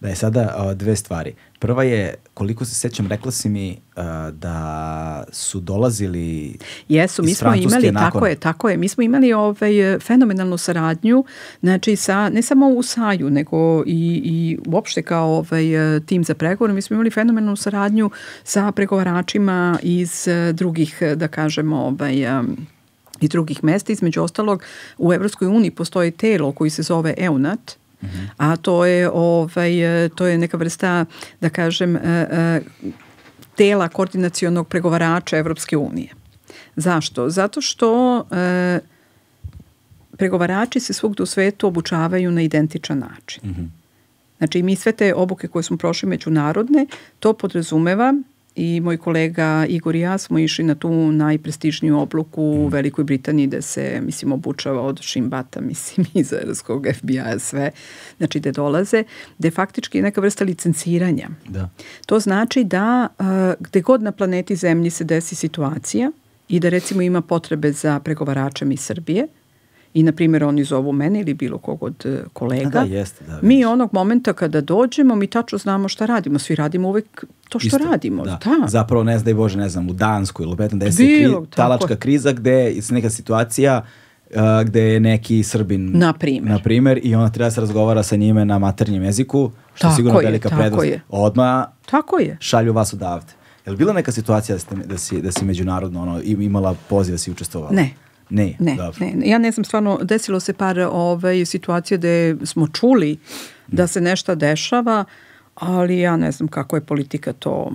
Da je sada dve stvari. Prva je, koliko se sećam, rekla si mi a, da su dolazili Jesu, mi iz smo Francuske imali, nakon- tako je, tako je, mi smo imali ovaj, fenomenalnu saradnju, znači sa, ne samo u Saju, nego i, i uopšte kao ovaj, tim za pregovor, mi smo imali fenomenalnu saradnju sa pregovaračima iz eh, drugih, da kažemo, ovaj, iz drugih mesta. Između ostalog, u Evropskoj uniji postoji telo koji se zove EUNAT, a to je, ovaj, to je neka vrsta, da kažem, eh, eh, tela koordinacionog pregovarača Evropske unije. Zašto? Zato što e, pregovarači se svugde u svetu obučavaju na identičan način. Mm -hmm. Znači mi sve te obuke koje smo prošli međunarodne, to podrazumeva i moj kolega Igor i ja smo išli na tu najprestižniju obluku u Velikoj Britaniji gde se, mislim, obučava od Šimbata, mislim, izraelskog FBI-a sve, znači gde dolaze, faktički je neka vrsta licenciranja. Da. To znači da uh, gde god na planeti Zemlji se desi situacija i da recimo ima potrebe za pregovaračem iz Srbije i na primjer oni zovu mene ili bilo kog od uh, kolega. Da, jeste, da, mi onog momenta kada dođemo mi tačno znamo šta radimo. Svi radimo uvek to što Isto, radimo. Da. da. Zapravo, ne znam, Bože, ne znam, u Dansku ili upetam da se kri, talačka je. kriza gde je neka situacija uh, gde je neki Srbin Na primer. na primer i ona treba da se razgovara sa njime na maternjem jeziku što je Tako sigurno je, velika tako prednost je. odma Tako je. šalju vas odavde je li bila neka situacija da, ste, da, si, da si međunarodno ono, im- imala poziv da si učestvovala? Ne. Ne, Ne, dobro. ne, ja ne znam, stvarno desilo se par ovaj, situacija gde smo čuli da se nešto dešava, ali ja ne znam kako je politika to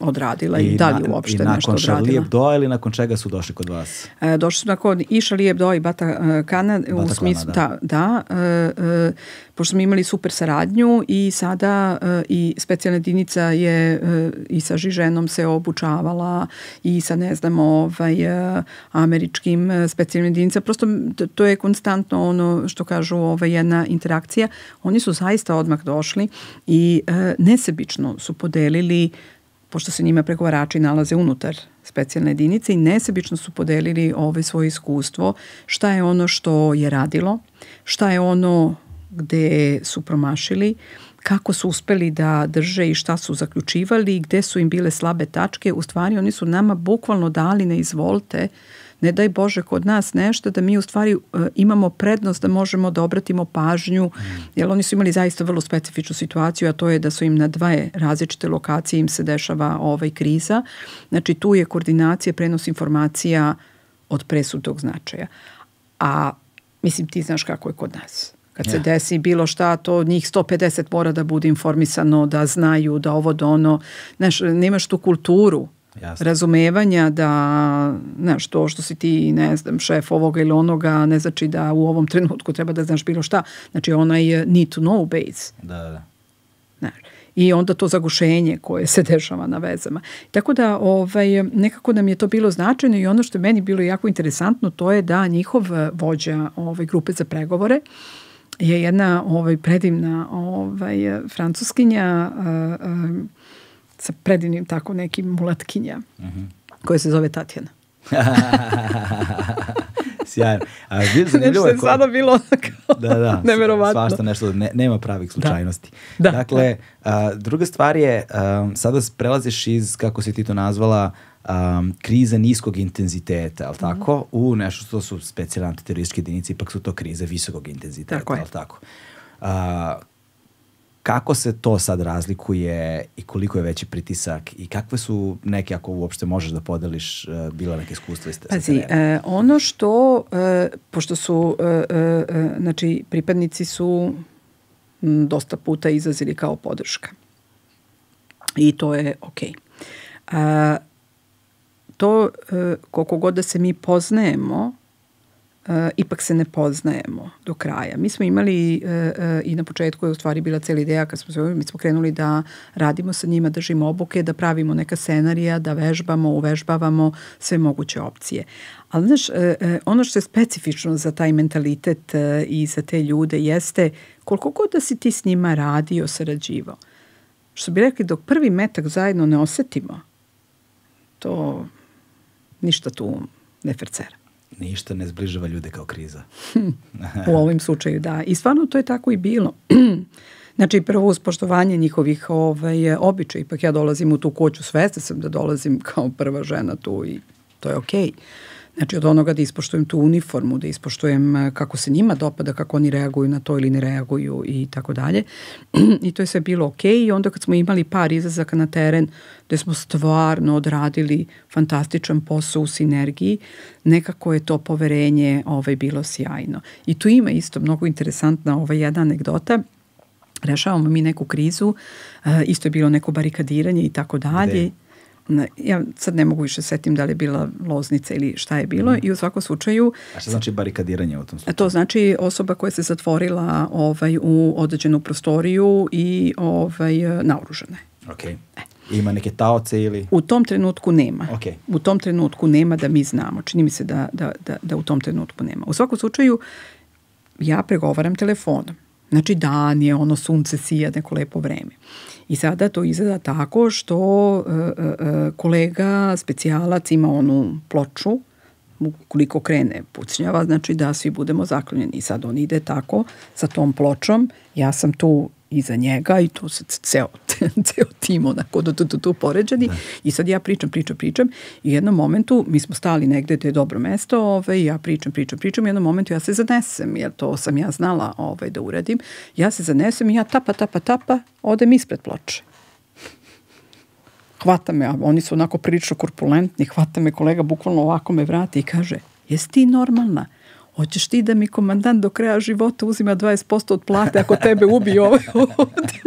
odradila i, da li na- uopšte i nešto nakon Charlie odradila. Hebdo ili nakon čega su došli kod vas? E, došli su nakon i Charlie Hebdo i Bata e, Kana u Bataclana, smislu, da. da, da e, e, pošto smo imali super saradnju i sada e, i specijalna jedinica je e, i sa Žiženom se obučavala i sa ne znam ovaj, e, američkim e, specijalnim jedinica, prosto to je konstantno ono što kažu ovaj, jedna interakcija. Oni su zaista odmah došli i e, nesebično su podelili pošto se njima pregovarači nalaze unutar specijalne jedinice i nesebično su podelili ovaj svoje iskustvo, šta je ono što je radilo, šta je ono gde su promašili, kako su uspeli da drže i šta su zaključivali gde su im bile slabe tačke. U stvari oni su nama bukvalno dali na izvolte ne daj Bože kod nas nešto da mi u stvari e, imamo prednost da možemo da obratimo pažnju, jer oni su imali zaista vrlo specifičnu situaciju, a to je da su im na dve različite lokacije im se dešava ovaj kriza. Znači tu je koordinacija, prenos informacija od presudog značaja. A mislim ti znaš kako je kod nas. Kad se desi bilo šta, to njih 150 mora da bude informisano, da znaju, da ovo, da ono. Znaš, nemaš tu kulturu Jasno. razumevanja da, znaš, to što si ti, ne znam, šef ovoga ili onoga, ne znači da u ovom trenutku treba da znaš bilo šta. Znači, onaj eh, need to know base. Da, da, da. Znaš. I onda to zagušenje koje se dešava na vezama. Tako da ovaj, nekako nam je to bilo značajno i ono što je meni bilo jako interesantno to je da njihov eh, vođa ovaj, grupe za pregovore je jedna ovaj, predivna ovaj, eh, francuskinja uh, uh, sa predivnim tako nekim mulatkinja koja se zove Tatjana. Sjajno. A, bil- Nešto zanimljivo je ko- sada bilo kao da, da, neverovatno. Svašta nešto, ne, nema pravih slučajnosti. Da, dakle, a, druga stvar je, a, sada prelaziš iz, kako si ti to nazvala, um, krize niskog intenziteta, Mhm. ali tako, u nešto što su specijalne antiterorističke jedinice, ipak su to krize visokog intenziteta, Tako je. ali tako. A, kako se to sad razlikuje i koliko je veći pritisak i kakve su neke, ako uopšte možeš da podeliš, uh, bila neke iskustva iz Pazi, e, ono što, e, pošto su, e, e, e, znači, pripadnici su m, dosta puta izazili kao podrška. I to je okej. A, to, e, koliko god da se mi poznajemo, e, ipak se ne poznajemo do kraja. Mi smo imali e, e, i na početku je u stvari bila cijela ideja kad smo se, mi smo krenuli da radimo sa njima, držimo obuke, da pravimo neka scenarija, da vežbamo, uvežbavamo sve moguće opcije. Ali znaš, ono što je specifično za taj mentalitet i za te ljude jeste koliko god da si ti s njima radio, sarađivao. Što bi rekli, dok prvi metak zajedno ne osetimo, to ništa tu ne fercera. Ništa ne zbližava ljude kao kriza. u ovom slučaju, da. I stvarno to je tako i bilo. Znači, prvo uz poštovanje njihovih ovaj, običaja, ipak ja dolazim u tu kuću, svesta sam da dolazim kao prva žena tu i to je okej. Znači, od onoga da ispoštujem tu uniformu, da ispoštujem eh, kako se njima dopada, kako oni reaguju na to ili ne reaguju i tako dalje. I to je sve bilo okej. I onda kad smo imali par izazaka na teren, gde smo stvarno odradili fantastičan posao u sinergiji, nekako je to poverenje ovaj, bilo sjajno. I tu ima isto mnogo interesantna ovaj, jedna anegdota rešavamo mi neku krizu, e, isto je bilo neko barikadiranje i tako dalje. Ja sad ne mogu više setim da li je bila loznica ili šta je bilo i u svakom slučaju A šta znači barikadiranje u tom slučaju? to znači osoba koja se zatvorila ovaj, u određenu prostoriju i ovaj, naoružana je. Ok. Ima neke taoce ili... U tom trenutku nema. Ok. U tom trenutku nema da mi znamo. Čini mi se da, da, da, da u tom trenutku nema. U svakom slučaju, ja pregovaram telefonom. Znači dan je, ono sunce sija, neko lepo vreme. I sada to izgleda tako što e, e, e, kolega specijalac ima onu ploču ukoliko krene pucnjava, znači da svi budemo zaklonjeni. I sad on ide tako sa tom pločom, ja sam tu iza njega i tu se ceo, ceo tim onako tu, tu, tu, tu poređani i sad ja pričam, pričam, pričam i u jednom momentu mi smo stali negde gde je dobro mesto ove, i ja pričam, pričam, pričam i u jednom momentu ja se zanesem jer to sam ja znala ovaj, da uradim. Ja se zanesem i ja tapa, tapa, tapa, odem ispred ploče hvata me, oni su onako prilično korpulentni, hvata me kolega, bukvalno ovako me vrati i kaže, jesi ti normalna? Hoćeš ti da mi komandant do kraja života uzima 20% od plate ako tebe ubije ovaj ovdje.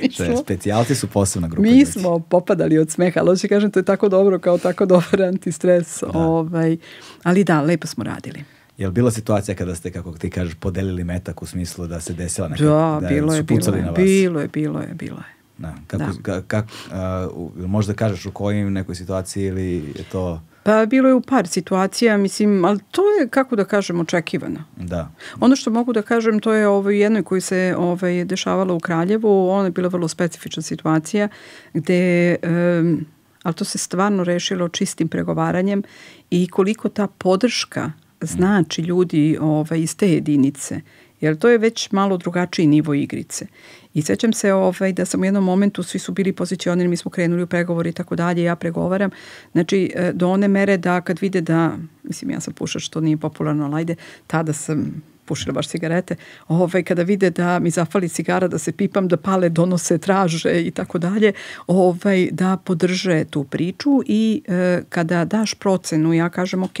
Mi Što je, specijalci su posebna grupa. Mi ljudi. smo popadali od smeha, ali hoće kažem, to je tako dobro kao tako dobar antistres. Ovaj, ali da, lepo smo radili. Jel bila situacija kada ste, kako ti kažeš, podelili metak u smislu da se desila neka... Da, bilo su je, bilo je, na vas? bilo je, bilo je, bilo je. Da. Kako, Da. ka- kak, a, u- jel možda kažeš u kojim nekoj situaciji ili je to... Pa bilo je u par situacija, mislim, ali to je, kako da kažem, očekivano. Da. Ono što mogu da kažem, to je ovo jednoj koji se ovaj, dešavala u Kraljevu, ona je bila vrlo specifična situacija, gde, em, ali to se stvarno rešilo čistim pregovaranjem i koliko ta podrška znači ljudi ovaj, iz te jedinice, jer to je već malo drugačiji nivo igrice. I sećam se ovaj, da sam u jednom momentu, svi su bili pozicionirani, mi smo krenuli u pregovori i tako dalje, ja pregovaram, znači e, do one mere da kad vide da, mislim ja sam pušač, to nije popularno, ali ajde, tada sam pušila baš cigarete, ovaj, kada vide da mi zafali cigara, da se pipam, da pale, donose, traže i tako dalje, ovaj, da podrže tu priču i e, kada daš procenu, ja kažem, ok,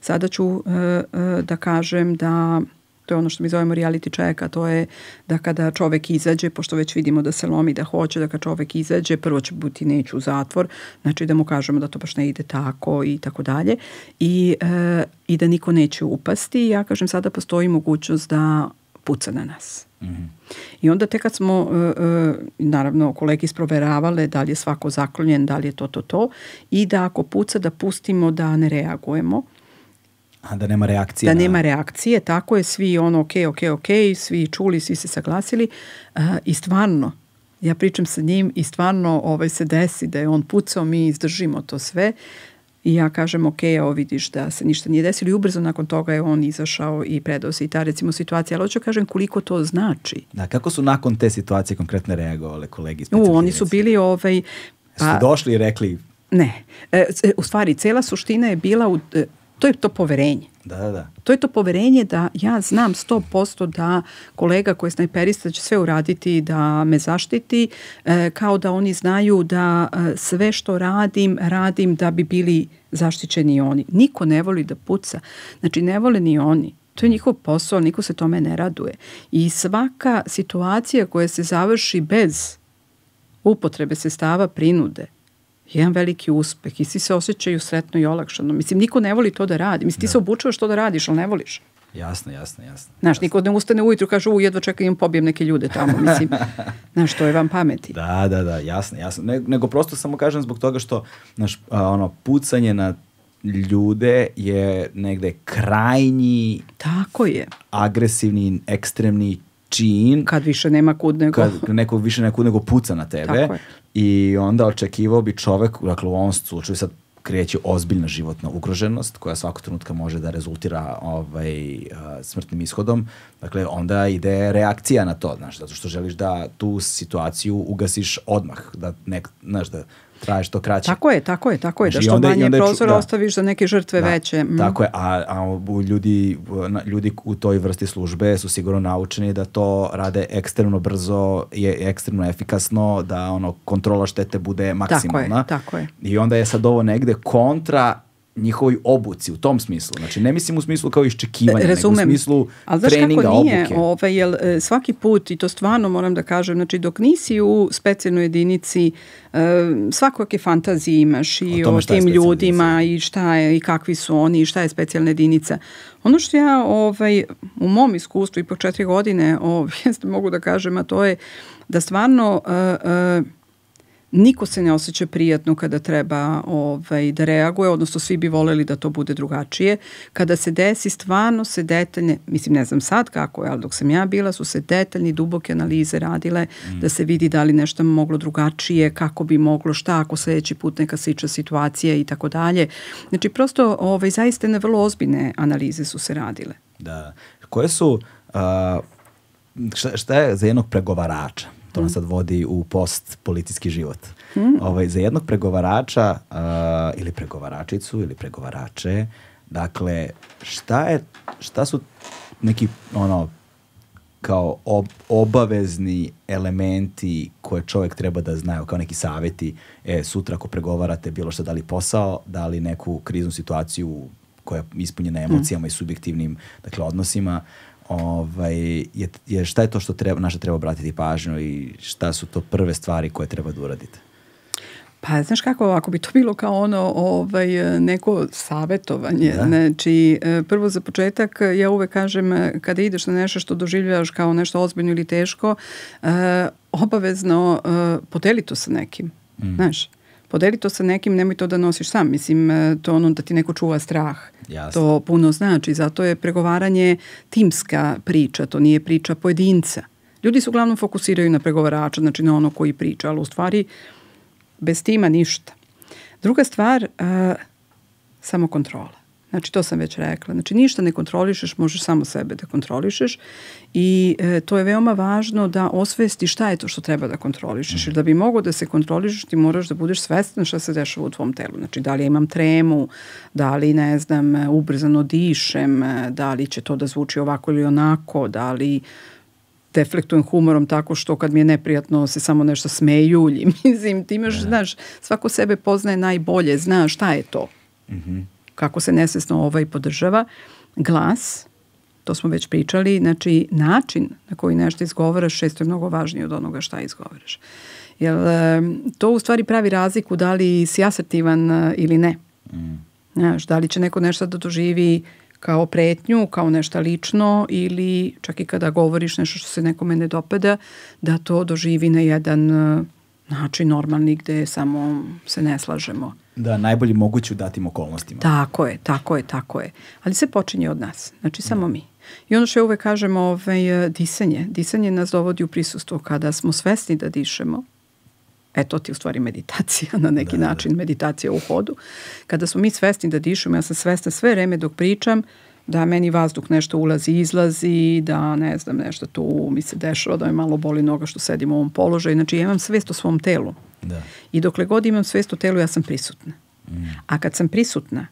sada ću e, e, da kažem da to je ono što mi zovemo reality check, a to je da kada čovek izađe, pošto već vidimo da se lomi da hoće, da kada čovek izađe, prvo će biti neću u zatvor, znači da mu kažemo da to baš ne ide tako i tako dalje i, e, i da niko neće upasti. Ja kažem sada postoji mogućnost da puca na nas. I onda te kad smo, e, e, naravno, kolegi isproveravale da li je svako zaklonjen, da li je to, to, to, i da ako puca da pustimo da ne reagujemo, da nema reakcije da na... nema reakcije, tako je, svi ono ok, ok, ok, svi čuli, svi se saglasili uh, i stvarno, ja pričam sa njim i stvarno ovaj, se desi da je on pucao, mi izdržimo to sve i ja kažem ok, evo vidiš da se ništa nije desilo i ubrzo nakon toga je on izašao i predao se i ta recimo situacija, ali hoću da kažem koliko to znači. Da, kako su nakon te situacije konkretno reagovale kolegi? U, oni su bili ovaj, Jeste došli i rekli, ne, e, e, u stvari cela suština je bila, u, e, to je to poverenje. da, da, da. To je to poverenje da ja znam 100% da kolega koji je snajperista će sve uraditi da me zaštiti, e, kao da oni znaju da e, sve što radim, radim da bi bili zaštićeni i oni. Niko ne voli da puca. Znači, ne vole ni oni. To je njihov posao, niko se tome ne raduje. I svaka situacija koja se završi bez upotrebe sestava prinude, jedan veliki uspeh i svi se osjećaju sretno i olakšano. Mislim, niko ne voli to da radi. Mislim, ti se obučavaš to da radiš, ali ne voliš. Jasno, jasno, jasno. Znaš, niko ne ustane ujutru kaže, u, jedva čekam, imam pobijem neke ljude tamo. Mislim, znaš, to je vam pameti. Da, da, da, jasno, jasno. Ne, nego prosto samo kažem zbog toga što naš, a, ono, pucanje na ljude je negde krajnji Tako je. agresivni, ekstremni čin Kad više nema kud nego... kad neko više neku nego puca na tebe Tako je. I onda očekivao bi čovek, dakle u ovom slučaju sad kreće ozbiljna životna ugroženost koja svakog trenutka može da rezultira ovaj, smrtnim ishodom. Dakle, onda ide reakcija na to, znaš, zato što želiš da tu situaciju ugasiš odmah, da, nek, znaš, da tražiš to kraće. Tako je, tako je, tako je. Da što onda- manje onda je ču- prozora da. ostaviš za neke žrtve Da, veće. Mm. Tako je, a, a ljudi, ljudi u toj vrsti službe su sigurno naučeni da to rade ekstremno brzo, je ekstremno efikasno, da ono kontrola štete bude maksimalna. tako je. I onda je sad ovo negde kontra njihovoj obuci u tom smislu. Znači, ne mislim u smislu kao iščekivanja, nego u Razumem. smislu Ali znaš treninga, kako nije, obuke. ovaj, jel, e, svaki put, i to stvarno moram da kažem, znači dok nisi u specijalnoj jedinici, e, svakojake fantazije imaš i O o, tim ljudima i šta je i kakvi su oni i šta je specijalna jedinica. Ono što ja ovaj, u mom iskustvu i po četiri godine ovaj, mogu da kažem, a to je da stvarno e, e, niko se ne osjeća prijatno kada treba ovaj, da reaguje, odnosno svi bi voleli da to bude drugačije. Kada se desi, stvarno se detaljne, mislim ne znam sad kako je, ali dok sam ja bila su se detaljni, duboke analize radile da se vidi da li nešto moglo drugačije, kako bi moglo, šta ako sledeći put neka slična situacija i tako dalje. Znači prosto ovaj, zaista ne vrlo ozbiljne analize su se radile. Da. Koje su, a, šta, šta je za jednog pregovarača? To Mm. nas sad vodi u post politički život. Ovaj, za jednog pregovarača a, ili pregovaračicu ili pregovarače, dakle, šta, je, šta su neki ono kao ob, obavezni elementi koje čovjek treba da zna, evo, kao neki savjeti, e, sutra ako pregovarate bilo što, da li posao, da li neku kriznu situaciju koja je ispunjena emocijama i subjektivnim dakle, odnosima, ovaj, je, je šta je to što treba, naša treba obratiti pažnju i šta su to prve stvari koje treba da uradite? Pa znaš kako, ako bi to bilo kao ono ovaj, neko savetovanje, Da. znači e, prvo za početak ja uvek kažem e, kada ideš na nešto što doživljavaš kao nešto ozbiljno ili teško, e, obavezno e, podeli to sa nekim, Mm. znaš. Podeli to sa nekim, nemoj to da nosiš sam. Mislim, e, to ono da ti neko čuva strah. Jasno. To puno znači. Zato je pregovaranje timska priča, to nije priča pojedinca. Ljudi se uglavnom fokusiraju na pregovarača, znači na ono koji priča, ali u stvari bez tima ništa. Druga stvar, uh, samo kontrola. Znači, to sam već rekla. Znači, ništa ne kontrolišeš, možeš samo sebe da kontrolišeš i e, to je veoma važno da osvestiš šta je to što treba da kontrolišeš. Jer da bi mogo da se kontrolišeš, ti moraš da budeš svestan šta se dešava u tvom telu. Znači, da li ja imam tremu, da li, ne znam, e, ubrzano dišem, e, da li će to da zvuči ovako ili onako, da li deflektujem humorom tako što kad mi je neprijatno se samo nešto smejulji. Mislim, ti imaš, znaš, svako sebe poznaje najbolje, zna šta je to. Kako se nesvesno ovaj podržava. Glas, to smo već pričali, znači način na koji nešto izgovaraš često je mnogo važniji od onoga šta izgovaraš. Jer to u stvari pravi razliku da li si asertivan e, ili ne. Znaš, da li će neko nešto da doživi kao pretnju, kao nešto lično ili čak i kada govoriš nešto što se nekome ne dopada, da to doživi na jedan e, način normalni gde samo se ne slažemo. Da, najbolji mogući u datim okolnostima. Tako je, tako je, tako je. Ali sve počinje od nas, znači samo mi. I ono što ja uvek kažem, ovaj, e, disanje. Disanje nas dovodi u prisustvo kada smo svesni da dišemo, E, to ti u stvari meditacija na neki način, meditacija u hodu. Kada smo mi svesni da dišemo, ja sam svesna sve vreme dok pričam, da meni vazduh nešto ulazi i izlazi, da ne znam, nešto tu mi se dešava, da me malo boli noga što sedim u ovom položaju. Znači, ja imam svest o svom telu. Da. I dokle god imam svest o telu, ja sam prisutna. A kad sam prisutna,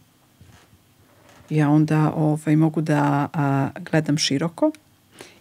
ja onda ovaj, mogu da a, gledam široko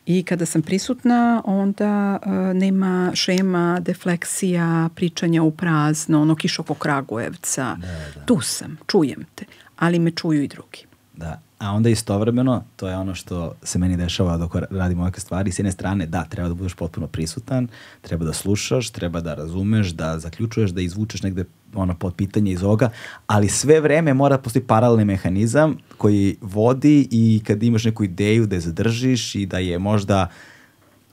i kada sam prisutna, onda a, nema šema, defleksija, pričanja u prazno, ono kiš oko Kragujevca. Tu sam, čujem te, ali me čuju i drugi. Da. A onda istovremeno, to je ono što se meni dešava dok radim ovakve stvari, s jedne strane, da, treba da budeš potpuno prisutan, treba da slušaš, treba da razumeš, da zaključuješ, da izvučeš negde ono pod pitanje iz ovoga, ali sve vreme mora da postoji paralelni mehanizam koji vodi i kad imaš neku ideju da je zadržiš i da je možda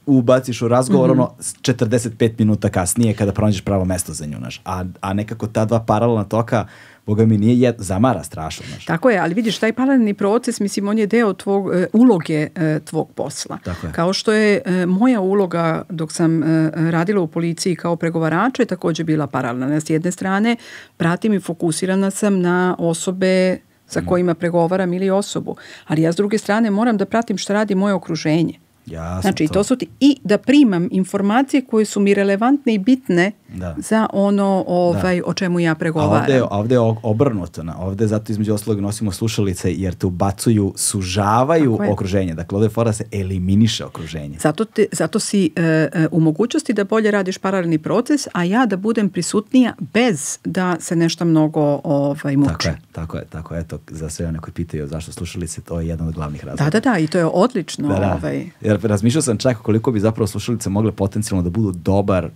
ubaciš u razgovor ono 45 minuta kasnije kada pronađeš pravo mesto za nju, znaš. A, a nekako ta dva paralelna toka, boga mi nije jed, zamara strašno, znaš. Tako je, ali vidiš, taj paralelni proces, mislim, on je deo tvog, e, uloge e, tvog posla. Tako je. Kao što je e, moja uloga dok sam e, radila u policiji kao pregovarača je takođe bila paralelna. S jedne strane, pratim i fokusirana sam na osobe sa kojima pregovaram ili osobu. Ali ja s druge strane moram da pratim šta radi moje okruženje. Jasno Znači, to su ti, i da primam informacije koje su mi relevantne i bitne Da. za ono ovaj, o čemu ja pregovaram. ovde, a ovde je o- obrnuto. Na, ovde zato između ostalog nosimo slušalice jer te ubacuju, sužavaju je. okruženje. Dakle, ovde je fora da se eliminiše okruženje. Zato, te, zato si e, e, u mogućnosti da bolje radiš paralelni proces, a ja da budem prisutnija bez da se nešto mnogo ovaj, muči. Tako je, tako je, tako je. Eto, za sve one koji pitaju zašto slušalice, to je jedan od glavnih razloga. Da, da, da, i to je odlično. Da, da. Ovaj, Jer razmišljao sam čak koliko bi zapravo slušalice mogle potencijalno da budu dobar uh,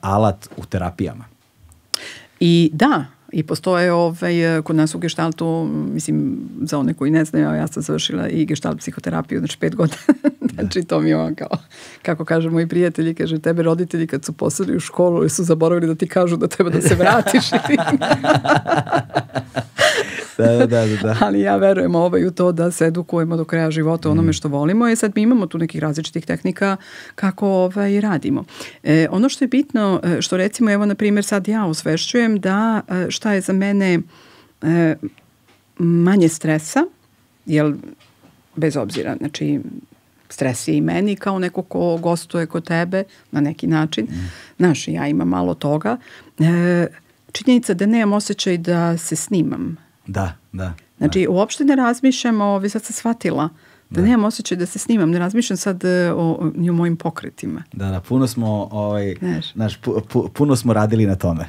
alat u terapijama. I da, i postoje ovaj, kod nas u geštaltu, mislim, za one koji ne znaju, ja sam završila i gestalt psihoterapiju, znači pet godina. znači to mi je on kao, kako kažu moji prijatelji, kaže, tebe roditelji kad su poslali u školu su zaboravili da ti kažu da treba da se vratiš. Da, da, da, da. da. ali ja verujem ovaj u to da se edukujemo do kraja života onome što volimo i sad mi imamo tu nekih različitih tehnika kako ovaj, radimo. E, ono što je bitno, e, što recimo evo na primjer sad ja osvešćujem da e, šta je za mene e, manje stresa, jer bez obzira, znači stres je i meni kao neko ko gostuje kod tebe na neki način. Znaš, ja imam malo toga. E, činjenica da nemam osjećaj da se snimam. Da, da. Znači, uopšte ne razmišljam, ovaj, sad sam shvatila da, nemam osjećaj da se snimam, ne razmišljam sad e, o, o, ni o mojim pokretima. Da, da, puno smo, ovaj, Znaš. znaš, pu- pu- puno smo radili na tome.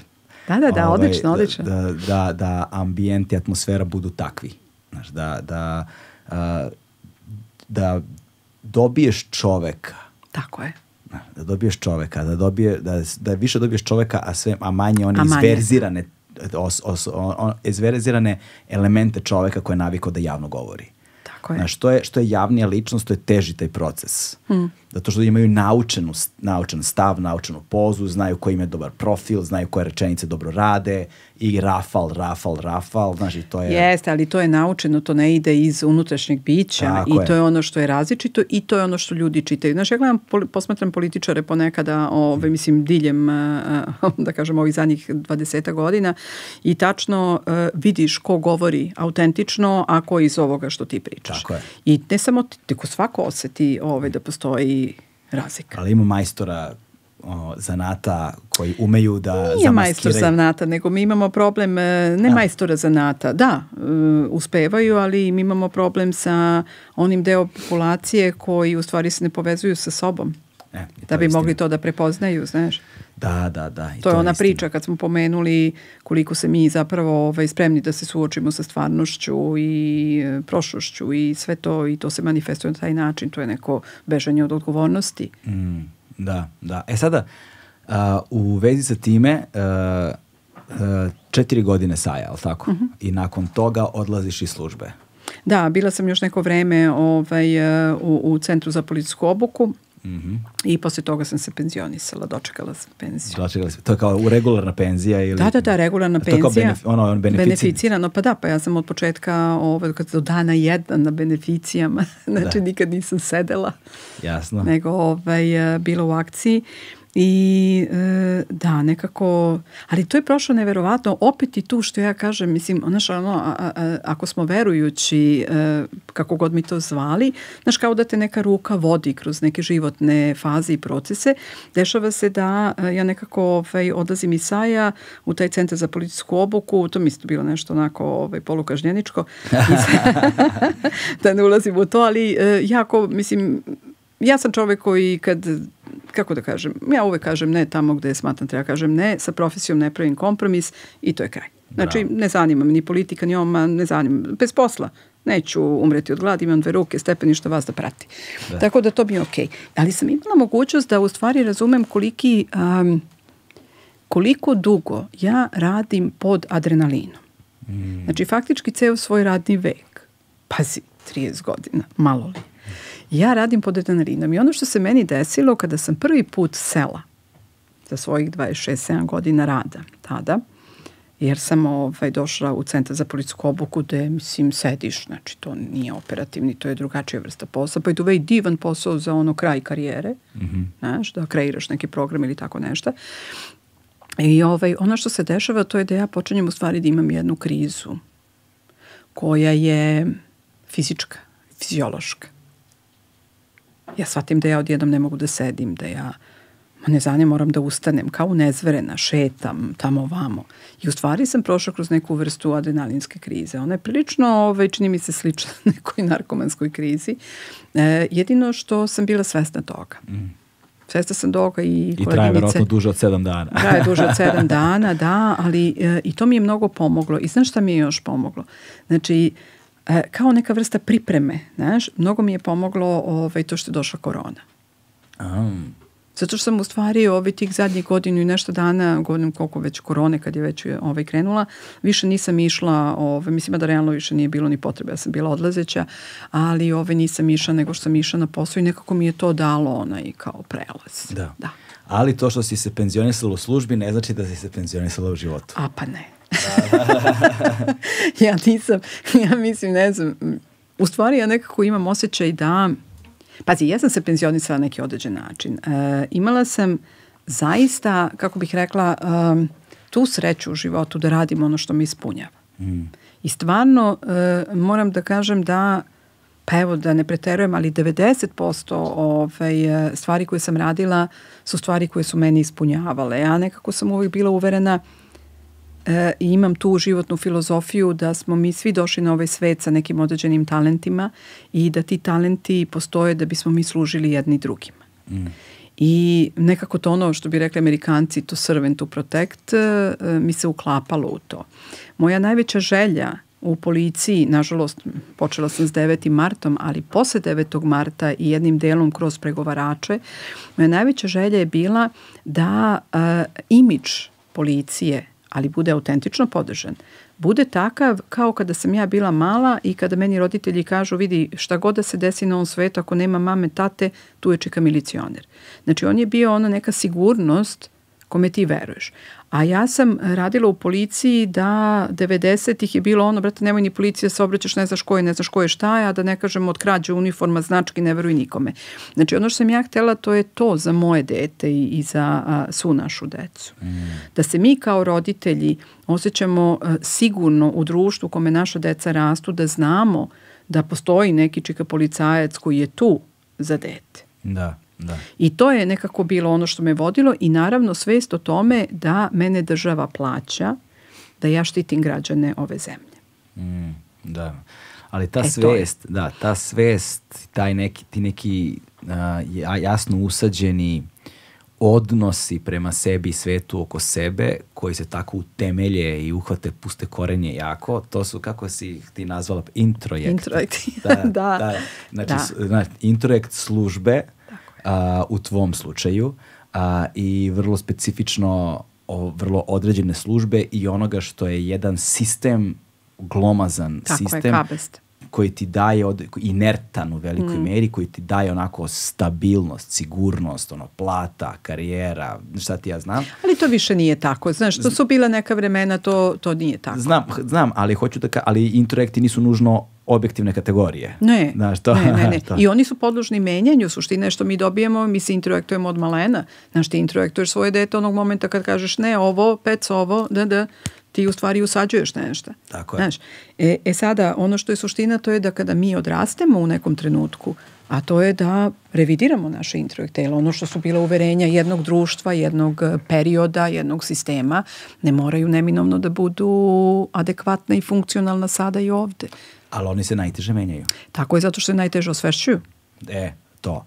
Da, da, da, Ovaj, odlično, odlično. Da, da, da ambijent i atmosfera budu takvi. Znaš, da, da, a, da dobiješ čoveka, Tako je. da dobiješ čoveka, da, dobije, da, da više dobiješ čoveka, a, sve, a manje one A manje. izverzirane, os, os, on, izverzirane elemente čoveka koje je navikao da javno govori. Tako je. Znaš, što je, što je javnija ličnost, to je teži taj proces. Hmm. Zato što imaju naučenu, naučen stav, naučenu pozu, znaju koji im je dobar profil, znaju koje rečenice dobro rade i rafal, rafal, rafal, znaš, i to je... Jeste, ali to je naučeno, to ne ide iz unutrašnjeg bića Tako i je. to je ono što je različito i to je ono što ljudi čitaju. Znaš, ja gledam, poli- posmatram političare ponekada, ove, mislim, diljem, a, a, da kažem, ovih zadnjih 20 godina i tačno a, vidiš ko govori autentično, a ko iz ovoga što ti pričaš. Tako je. I ne samo ti, nego svako oseti ove, da postoji razlika. Ali ima majstora o, zanata koji umeju da Nije majstor zamaskiraju. zanata, nego mi imamo problem, e, ne majstora zanata, da, e, uspevaju, ali mi imamo problem sa onim deo populacije koji u stvari se ne povezuju sa sobom. E, to Da bi istina. mogli to da prepoznaju, znaš. Da, da, da. i To je ona istina. priča kad smo pomenuli koliko se mi zapravo ovaj, spremni da se suočimo sa stvarnošću i e, prošlošću i sve to i to se manifestuje na taj način. To je neko bežanje od odgovornosti. Mm, da, da. E sada, a, u vezi sa time, a, a, četiri godine saja, ali tako? Mhm. I nakon toga odlaziš iz službe. Da, bila sam još neko vreme ovaj, e, u, u Centru za policijsku obuku Mhm. i posle toga sam se penzionisala, dočekala sam penziju. Dočekali ste- To je kao u regularna penzija ili... Da, da, da, regularna To je kao penzija. benef- ono, benefici- Beneficirano, pa da, pa ja sam od početka kad do dana jedan na beneficijama, znači Da. nikad nisam sedela, Jasno. nego ovaj, bila u akciji. I e, da, nekako, ali to je prošlo neverovatno, opet i tu što ja kažem, mislim, znaš, ono, a, a, a, ako smo verujući, e, kako god mi to zvali, znaš, kao da te neka ruka vodi kroz neke životne faze i procese, dešava se da e, ja nekako ovaj, odlazim iz Saja u taj centar za policijsku obuku, to mi isto bilo nešto onako ovaj, polukažnjeničko, da ne ulazim u to, ali e, jako, mislim, ja sam čovek koji kad, kako da kažem, ja uvek kažem ne tamo gde smatram treba kažem ne, sa profesijom ne pravim kompromis i to je kraj. Znači, Bravo. ne zanima me ni politika, ni oma, ne zanima me. Bez posla. Neću umreti od gladi, imam dve ruke, stepeništa vas da prati. Tako da to mi je okej. Ali sam imala mogućnost da u stvari razumem koliki, um, koliko dugo ja radim pod adrenalinom. Znači, faktički ceo svoj radni vek. Pazi, 30 godina, malo li. Ja radim pod adrenalinom i ono što se meni desilo kada sam prvi put sela za svojih 26-7 godina rada tada, jer sam ovaj, došla u centar za policijsku obuku gde, mislim, sediš, znači to nije operativni, to je drugačija vrsta posla, pa je to već divan posao za ono kraj karijere, znaš, da kreiraš neki program ili tako nešto. I ovaj, ono što se dešava to je da ja počinjem u stvari da imam jednu krizu koja je fizička, fiziološka. Ja shvatim da ja odjednom ne mogu da sedim, da ja ma ne znam, moram da ustanem, kao nezverena, šetam tamo vamo. I u stvari sam prošla kroz neku vrstu adrenalinske krize. Ona je prilično, ovaj, čini mi se, slična nekoj narkomanskoj krizi. E, jedino što sam bila svesna toga. Svesna sam toga i, I traje verovatno duže od sedam dana. Traje duže od sedam dana, da, ali e, i to mi je mnogo pomoglo. I znaš šta mi je još pomoglo? Znači, e, kao neka vrsta pripreme, znaš, mnogo mi je pomoglo ovaj, to što je došla korona. Um, Zato što sam u stvari ovaj, tih zadnjih godinu i nešto dana, godinu koliko već korone kad je već ovaj, krenula, više nisam išla, ovaj, mislim da realno više nije bilo ni potrebe, ja sam bila odlazeća, ali ovaj, nisam išla nego što sam išla na posao i nekako mi je to dalo onaj kao prelaz. da. da. Ali to što si se penzionisala u službi ne znači da si se penzionisala u životu. A pa ne. ja nisam, ja mislim, ne znam, u stvari ja nekako imam osjećaj da, pazi, ja sam se penzionisala na neki određen način. E, imala sam zaista, kako bih rekla, um, tu sreću u životu da radim ono što mi ispunjava. I stvarno e, moram da kažem da pa evo da ne preterujem, ali 90% ovaj, e, stvari koje sam radila su stvari koje su meni ispunjavale. Ja nekako sam uvijek bila uverena e, i imam tu životnu filozofiju da smo mi svi došli na ovaj svet sa nekim određenim talentima i da ti talenti postoje da bismo mi služili jedni drugima. I nekako to ono što bi rekli amerikanci, to servant to protect, e, mi se uklapalo u to. Moja najveća želja u policiji, nažalost počela sam s 9. martom, ali posle 9. marta i jednim delom kroz pregovarače, moja najveća želja je bila da uh, imidž policije, ali bude autentično podržan, bude takav kao kada sam ja bila mala i kada meni roditelji kažu vidi šta god da se desi na ovom svetu, ako nema mame, tate, tu je čeka milicioner. Znači on je bio ona neka sigurnost kome ti veruješ. A ja sam radila u policiji da 90-ih je bilo ono, brate, nemoj ni policija se obraćaš, ne znaš ko je, ne znaš ko je šta je, a da ne kažem od krađe uniforma, znački, ne veruj nikome. Znači ono što sam ja htela, to je to za moje dete i, i za a, svu našu decu. Mm. Da se mi kao roditelji osjećamo a, sigurno u društvu kome naša deca rastu, da znamo da postoji neki čika policajac koji je tu za dete. Da. Da. I to je nekako bilo ono što me vodilo i naravno svest o tome da mene država plaća da ja štitim građane ove zemlje. Mm, da. Ali ta e, svest, da, ta svest, taj neki, ti neki uh, jasno usađeni odnosi prema sebi i svetu oko sebe, koji se tako utemelje i uhvate, puste korenje jako, to su, kako si ti nazvala, introjekt. Introjekt, da, da. da. Znači, da. znači, introjekt službe, a, u tvom slučaju a, i vrlo specifično o, vrlo određene službe i onoga što je jedan sistem glomazan Tako sistem je, kabest koji ti daje od, inertan u velikoj mm. meri, koji ti daje onako stabilnost, sigurnost, ono, plata, karijera, šta ti ja znam. Ali to više nije tako. Znaš, to su bila neka vremena, to, to nije tako. Znam, znam, ali hoću da ka, ali intelekti nisu nužno objektivne kategorije. Ne, Znaš, to, ne, ne, ne. To. I oni su podložni menjanju. Suština što mi dobijemo, mi se introjektujemo od malena. Znaš, ti introjektuješ svoje dete onog momenta kad kažeš ne, ovo, pec, ovo, da, da ti u stvari usađuješ nešto. Tako je. Znaš, e, e sada, ono što je suština to je da kada mi odrastemo u nekom trenutku, a to je da revidiramo naše introjektele, ono što su bila uverenja jednog društva, jednog e, perioda, jednog sistema, ne moraju neminovno da budu adekvatna i funkcionalna sada i ovde. Ali oni se najteže menjaju. Tako je, zato što se najteže osvešćuju. E, to.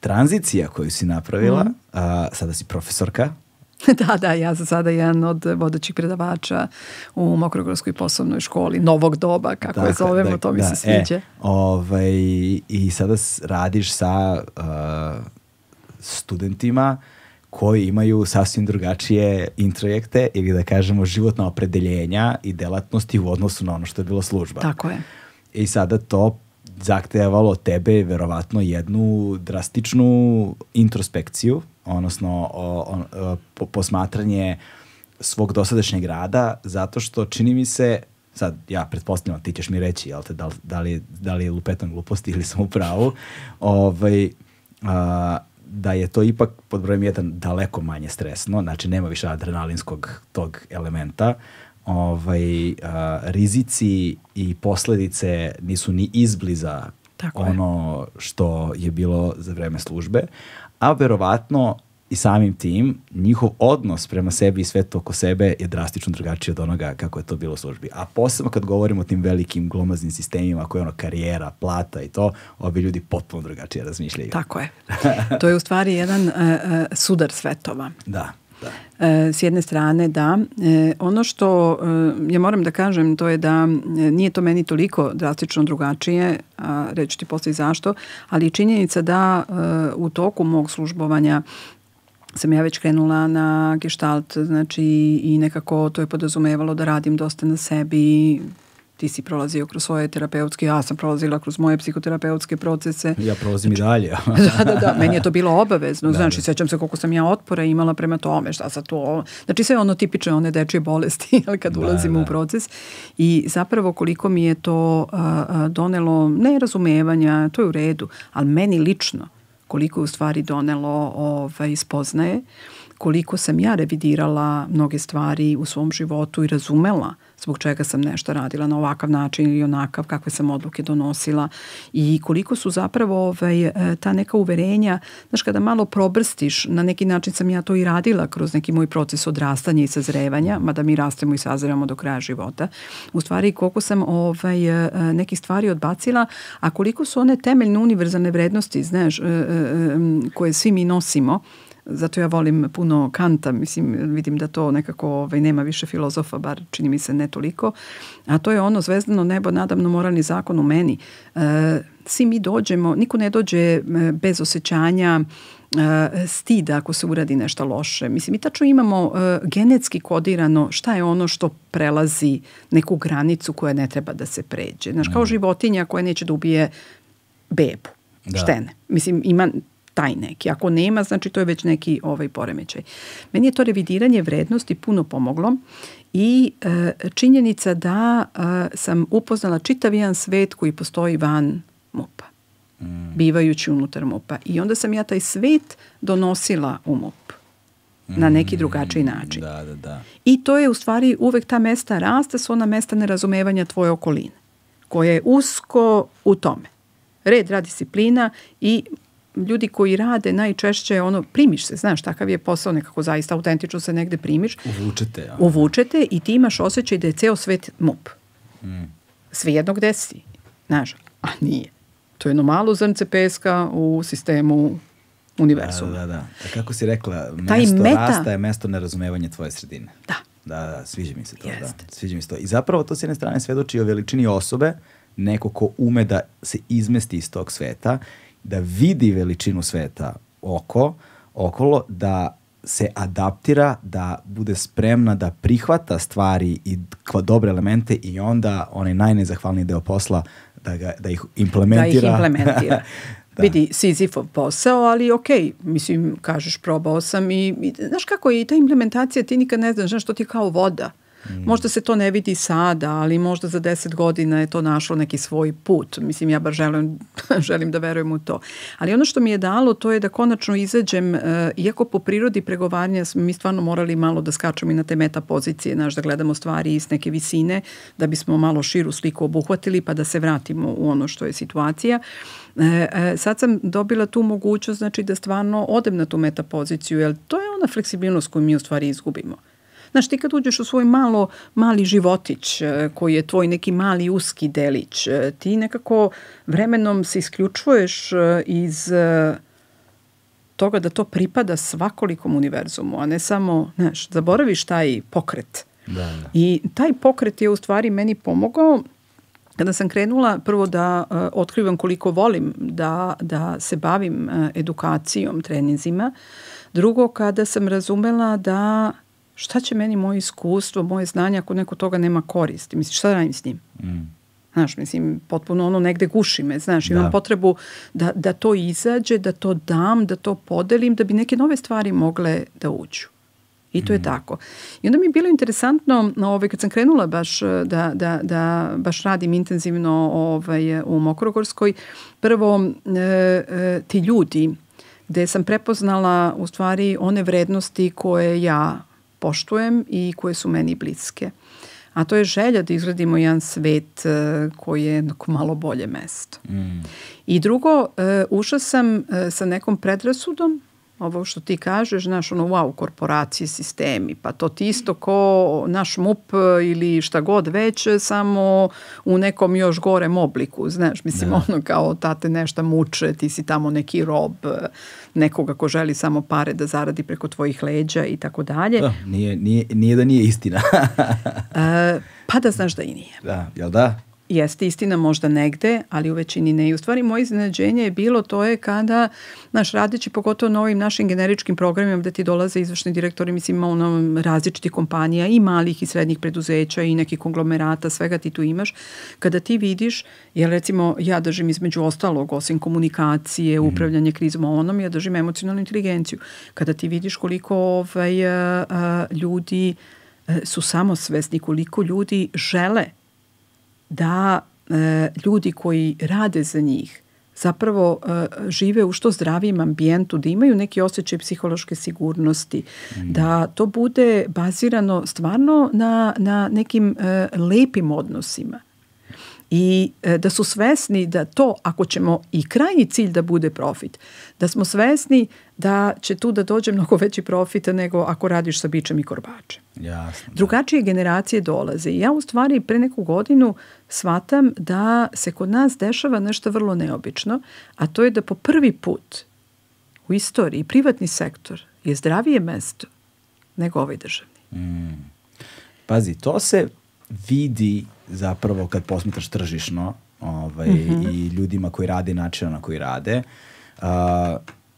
Tranzicija koju si napravila, mm. a, sada si profesorka, da, da, ja sam sada jedan od vodećih predavača u Mokrogorskoj poslovnoj školi, novog doba, kako dakle, je zovemo, da, to mi da, se e, sviđa. E, ovaj, I sada radiš sa uh, studentima koji imaju sasvim drugačije introjekte ili da kažemo životna opredeljenja i delatnosti u odnosu na ono što je bilo služba. Tako je. I sada to zahtevalo od tebe verovatno jednu drastičnu introspekciju, odnosno o, o, o, posmatranje svog dosadašnjeg rada, zato što čini mi se, sad ja pretpostavljam, ti ćeš mi reći, jel te, da, da, li, da li je lupetan gluposti ili sam u pravu, ovaj, a, da je to ipak pod brojem jedan daleko manje stresno, znači nema više adrenalinskog tog elementa, ovaj, a, rizici i posledice nisu ni izbliza Tako ono je. što je bilo za vreme službe, a verovatno i samim tim njihov odnos prema sebi i svetu oko sebe je drastično drugačiji od onoga kako je to bilo u službi. A posebno kad govorimo o tim velikim glomaznim sistemima koje je ono karijera, plata i to, ovi ljudi potpuno drugačije razmišljaju. Tako je. To je u stvari jedan uh, sudar svetova. Da. Da. E, s jedne strane da. E, ono što e, ja moram da kažem to je da nije to meni toliko drastično drugačije, a reći ti posle zašto, ali činjenica da u toku mog službovanja sam ja već krenula na gestalt, znači i nekako to je podrazumevalo da radim dosta na sebi, ti si prolazio kroz svoje terapeutske, ja sam prolazila kroz moje psihoterapeutske procese. Ja prolazim znači, i dalje. da, da, da, meni je to bilo obavezno, da, znači da. sećam se koliko sam ja otpora imala prema tome, šta sa to, znači sve ono tipične one dečje bolesti kad da, ulazimo da. u proces i zapravo koliko mi je to uh, donelo nerazumevanja, to je u redu, ali meni lično koliko je u stvari donelo ovaj, spoznaje, koliko sam ja revidirala mnoge stvari u svom životu i razumela zbog čega sam nešto radila na ovakav način ili onakav, kakve sam odluke donosila i koliko su zapravo ovaj, e, ta neka uverenja, znaš, kada malo probrstiš, na neki način sam ja to i radila kroz neki moj proces odrastanja i sazrevanja, mada mi rastemo i sazrevamo do kraja života, u stvari koliko sam ovaj, e, neki stvari odbacila, a koliko su one temeljne univerzalne vrednosti, znaš, e, koje svi mi nosimo, zato ja volim puno Kanta, mislim, vidim da to nekako ovaj, nema više filozofa, bar čini mi se ne toliko, a to je ono zvezdano nebo, nadamno moralni zakon u meni. E, svi mi dođemo, niko ne dođe e, bez osjećanja e, stida ako se uradi nešto loše. Mislim, mi tačno imamo e, genetski kodirano šta je ono što prelazi neku granicu koja ne treba da se pređe. Znaš, kao životinja koja neće da ubije bebu, Da. štene. Mislim, ima taj neki. Ako nema, znači to je već neki ovaj poremećaj. Meni je to revidiranje vrednosti puno pomoglo i e, činjenica da e, sam upoznala čitav jedan svet koji postoji van MUP-a, bivajući unutar MUP-a. I onda sam ja taj svet donosila u MUP na neki drugačiji način. Da, da, da. I to je u stvari uvek ta mesta rasta su ona mesta nerazumevanja tvoje okoline, koje je usko u tome. Red, rad, disciplina i ljudi koji rade najčešće ono, primiš se, znaš, takav je posao, nekako zaista autentično se negde primiš, Uvučete. Ja. uvučete i ti imaš osjećaj da je ceo svet mup. Svejedno gde si, znaš, a nije. To je jedno malo zrnce peska u sistemu univerzuma. Da, da, da. A kako si rekla, mesto meta- rasta je mesto nerazumevanja tvoje sredine. Da. Da, da, sviđa mi se to, Jeste. da. Sviđa mi se to. I zapravo to s jedne strane svedoči o veličini osobe, neko ko ume da se izmesti iz tog sveta, da vidi veličinu sveta oko, okolo, da se adaptira, da bude spremna da prihvata stvari i dobre elemente i onda onaj najnezahvalniji deo posla da, ga, da ih da implementira. ih implementira. Da. Vidi, Sizifov posao, ali ok, mislim, kažeš, probao sam i, i znaš kako je i ta implementacija, ti nikad ne znaš, znaš, to ti kao voda. Mm. Možda se to ne vidi sada, ali možda za deset godina je to našlo neki svoj put. Mislim, ja bar želim, želim da verujem u to. Ali ono što mi je dalo, to je da konačno izađem, e, iako po prirodi pregovaranja smo mi stvarno morali malo da skačemo i na te meta pozicije, znaš, da gledamo stvari iz neke visine, da bismo malo širu sliku obuhvatili, pa da se vratimo u ono što je situacija. E, e, sad sam dobila tu mogućnost znači da stvarno odem na tu meta poziciju, jer to je ona fleksibilnost koju mi u stvari izgubimo. Znaš, ti kad uđeš u svoj malo, mali životić e, koji je tvoj neki mali uski delić, e, ti nekako vremenom se isključuješ e, iz toga da to pripada svakolikom univerzumu, a ne samo, znaš, zaboraviš taj pokret. Da, da. I taj pokret je u stvari meni pomogao kada sam krenula prvo da uh, otkrivam koliko volim da, da se bavim uh, edukacijom, treninzima. Drugo, kada sam razumela da šta će meni moje iskustvo, moje znanje ako neko toga nema koristi. Mislim, šta da radim s njim? Mm. Znaš, mislim, potpuno ono negde guši me, znaš, imam Da. potrebu da, da to izađe, da to dam, da to podelim, da bi neke nove stvari mogle da uđu. I to je tako. I onda mi je bilo interesantno, ovaj, kad sam krenula baš eh, da, da, da baš radim intenzivno ovaj, u Mokrogorskoj, prvo e, e, ti ljudi gde sam prepoznala u stvari one vrednosti koje ja poštujem i koje su meni bliske. A to je želja da izgradimo jedan svet e, koji je malo bolje mesto. Mm. I drugo, e, ušla sam e, sa nekom predrasudom, ovo što ti kažeš, znaš, ono, wow, korporacije, sistemi, pa to ti isto ko naš MUP ili šta god već, samo u nekom još gorem obliku, znaš, mislim, Da. ono kao tate nešto muče, ti si tamo neki rob, nekoga ko želi samo pare da zaradi preko tvojih leđa i tako dalje. Da, nije, nije, nije da nije istina. E, pa da znaš da i nije. da, jel da? Jeste istina možda negde, ali u većini ne. I u stvari moje iznenađenje je bilo to je kada, naš radeći pogotovo na ovim našim generičkim programima gde ti dolaze izvršni direktori, mislim ima ono različitih kompanija i malih i srednjih preduzeća i nekih konglomerata, svega ti tu imaš, kada ti vidiš, jer recimo ja držim između ostalog, osim komunikacije, upravljanje krizom, onom, ja držim emocionalnu inteligenciju. Kada ti vidiš koliko ovaj, a, a, ljudi e, su samosvesni, koliko ljudi žele da e, ljudi koji rade za njih zapravo e, žive u što zdravijem ambijentu, da imaju neki osjećaj psihološke sigurnosti, da to bude bazirano stvarno na, na nekim e, lepim odnosima i e, da su svesni da to, ako ćemo i krajnji cilj da bude profit, da smo svesni da će tu da dođe mnogo veći profit nego ako radiš sa bičem i korbačem. Jasno. da. Drugačije generacije dolaze i ja u stvari pre neku godinu shvatam da se kod nas dešava nešto vrlo neobično, a to je da po prvi put u istoriji privatni sektor je zdravije mesto nego ovaj državni. Mm. Pazi, to se vidi zapravo kad posmetraš tržišno ovaj, mm -hmm. i ljudima koji rade načina na koji rade. Uh,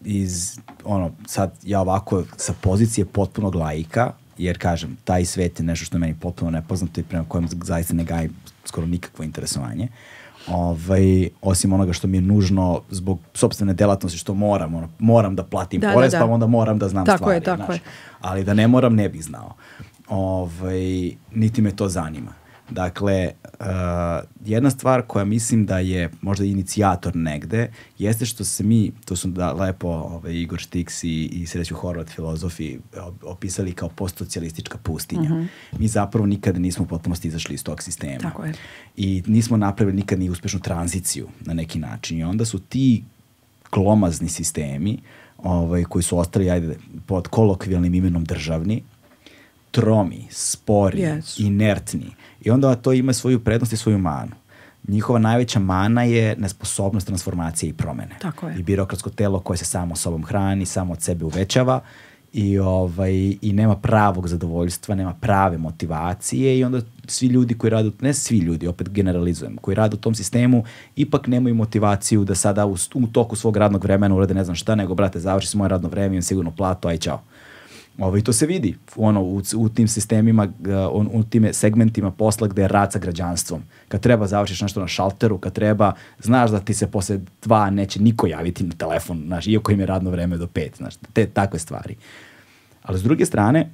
iz, ono, sad ja ovako sa pozicije potpunog laika, jer kažem, taj svet je nešto što je meni potpuno nepoznato i prema kojem zaista ne gajim skoro nikakvo interesovanje. Ovaj, osim onoga što mi je nužno zbog sobstvene delatnosti što moram, ono, moram da platim da, porez, da, da. pa onda moram da znam tako stvari. Je, tako znaš. je. Ali da ne moram, ne bih znao. Ovaj, niti me to zanima. Dakle, uh, jedna stvar koja mislim da je možda inicijator negde, jeste što se mi, to su da lepo ovaj, Igor Štiks i, i Sreću Horvat filozofi opisali kao postsocijalistička pustinja. Mhm. -huh. Mi zapravo nikada nismo potpuno izašli iz tog sistema. Tako je. I nismo napravili nikad ni uspešnu tranziciju na neki način. I onda su ti glomazni sistemi ovaj, koji su ostali ajde, pod kolokvijalnim imenom državni, tromi, spori, yes. inertni. I onda to ima svoju prednost i svoju manu. Njihova najveća mana je nesposobnost transformacije i promene. Tako je. I birokratsko telo koje se samo sobom hrani, samo od sebe uvećava i, ovaj, i nema pravog zadovoljstva, nema prave motivacije i onda svi ljudi koji rade, ne svi ljudi, opet generalizujem, koji rade u tom sistemu, ipak nemaju motivaciju da sada u, u toku svog radnog vremena urade ne znam šta, nego brate, završi se moje radno vreme, imam sigurno platu, aj čao. Ovaj, to se vidi ono, u, u tim sistemima, uh, u tim segmentima posla gde je rad sa građanstvom. Kad treba završiš nešto na šalteru, kad treba, znaš da ti se posle dva neće niko javiti na telefon, znaš, iako im je radno vreme do pet, znaš, te takve stvari. Ali s druge strane,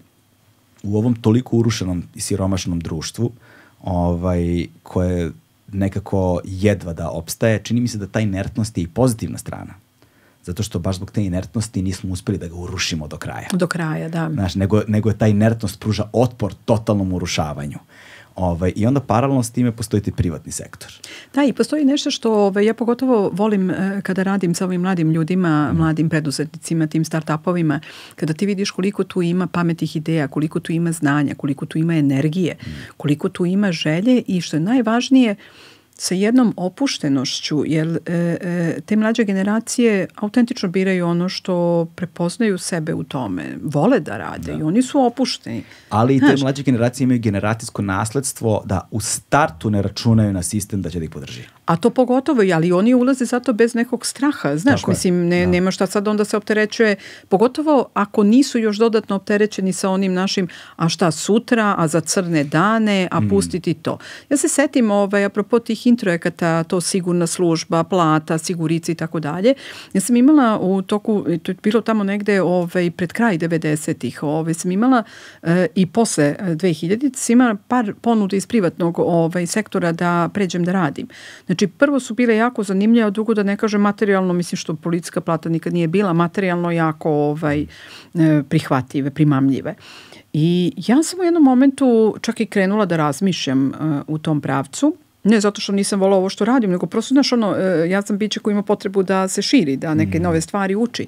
u ovom toliko urušenom i siromašnom društvu, ovaj, koje nekako jedva da opstaje, čini mi se da ta inertnost je i pozitivna strana zato što baš zbog te inertnosti nismo uspeli da ga urušimo do kraja. Do kraja, da. Znaš, nego, nego je ta inertnost pruža otpor totalnom urušavanju. Ovaj, I onda paralelno s time postoji ti privatni sektor. Da, i postoji nešto što ovaj, ja pogotovo volim eh, kada radim sa ovim mladim ljudima, mm. mladim preduzetnicima, tim startupovima, kada ti vidiš koliko tu ima pametnih ideja, koliko tu ima znanja, koliko tu ima energije, mm. koliko tu ima želje i što je najvažnije, sa jednom opuštenošću, jer e, e, te mlađe generacije autentično biraju ono što prepoznaju sebe u tome, vole da rade da. i oni su opušteni. Ali i te mlađe generacije imaju generacijsko nasledstvo da u startu ne računaju na sistem da će da ih podrži. A to pogotovo, ali oni ulaze zato bez nekog straha, znaš, Tako mislim, ne, da. nema šta sad onda se opterećuje, pogotovo ako nisu još dodatno opterećeni sa onim našim, a šta sutra, a za crne dane, a mm. pustiti to. Ja se setim, ovaj, apropo tih introjekata, to sigurna služba, plata, sigurici i tako dalje. Ja sam imala u toku, to je bilo tamo negde ovaj, pred kraj 90-ih, ovaj, sam imala eh, i posle 2000 sam imala par ponuda iz privatnog ovaj, sektora da pređem da radim. Znači, prvo su bile jako zanimljive, a drugo da ne kažem materijalno, mislim što policijska plata nikad nije bila, materijalno jako ovaj, eh, prihvatljive, primamljive. I ja sam u jednom momentu čak i krenula da razmišljam uh, u tom pravcu, Ne zato što nisam volao ovo što radim, nego prosto, znaš, ono, e, ja sam biće koji ima potrebu da se širi, da neke mm. nove stvari uči.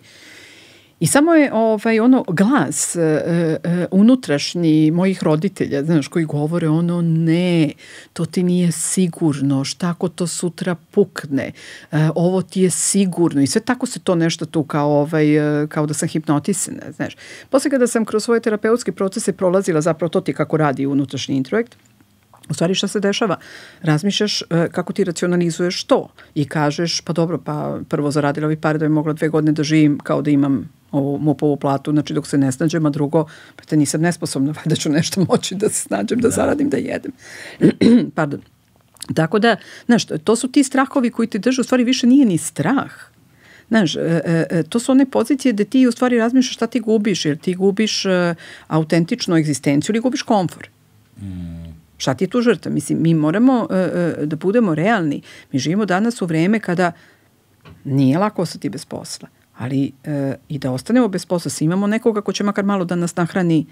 I samo je ovaj, ono glas uh, uh, unutrašnji mojih roditelja, znaš, koji govore ono ne, to ti nije sigurno, šta ako to sutra pukne, uh, ovo ti je sigurno i sve tako se to nešto tu kao, ovaj, kao da sam hipnotisana, znaš. Posle kada sam kroz svoje terapeutske procese prolazila zapravo to ti kako radi unutrašnji introjekt, U stvari šta se dešava? Razmišljaš e, kako ti racionalizuješ to i kažeš pa dobro, pa prvo zaradila ovi pare da bi mogla dve godine da živim kao da imam ovu mupovu platu, znači dok se ne snađem, a drugo, pa te nisam nesposobna, da ću nešto moći da se snađem, da, da. zaradim, da jedem. Pardon. Tako da, znaš, to su ti strahovi koji te drže, u stvari više nije ni strah. Znaš, e, e, e, to su one pozicije gde ti u stvari razmišljaš šta ti gubiš, jer ti gubiš e, autentičnu egzistenciju ili gubiš komfor. Mm. Šta ti je tu žrtva? Mislim, mi moramo e, e, da budemo realni. Mi živimo danas u vreme kada nije lako ostati bez posla, ali e, i da ostanemo bez posla, svi imamo nekoga ko će makar malo da nas nahrani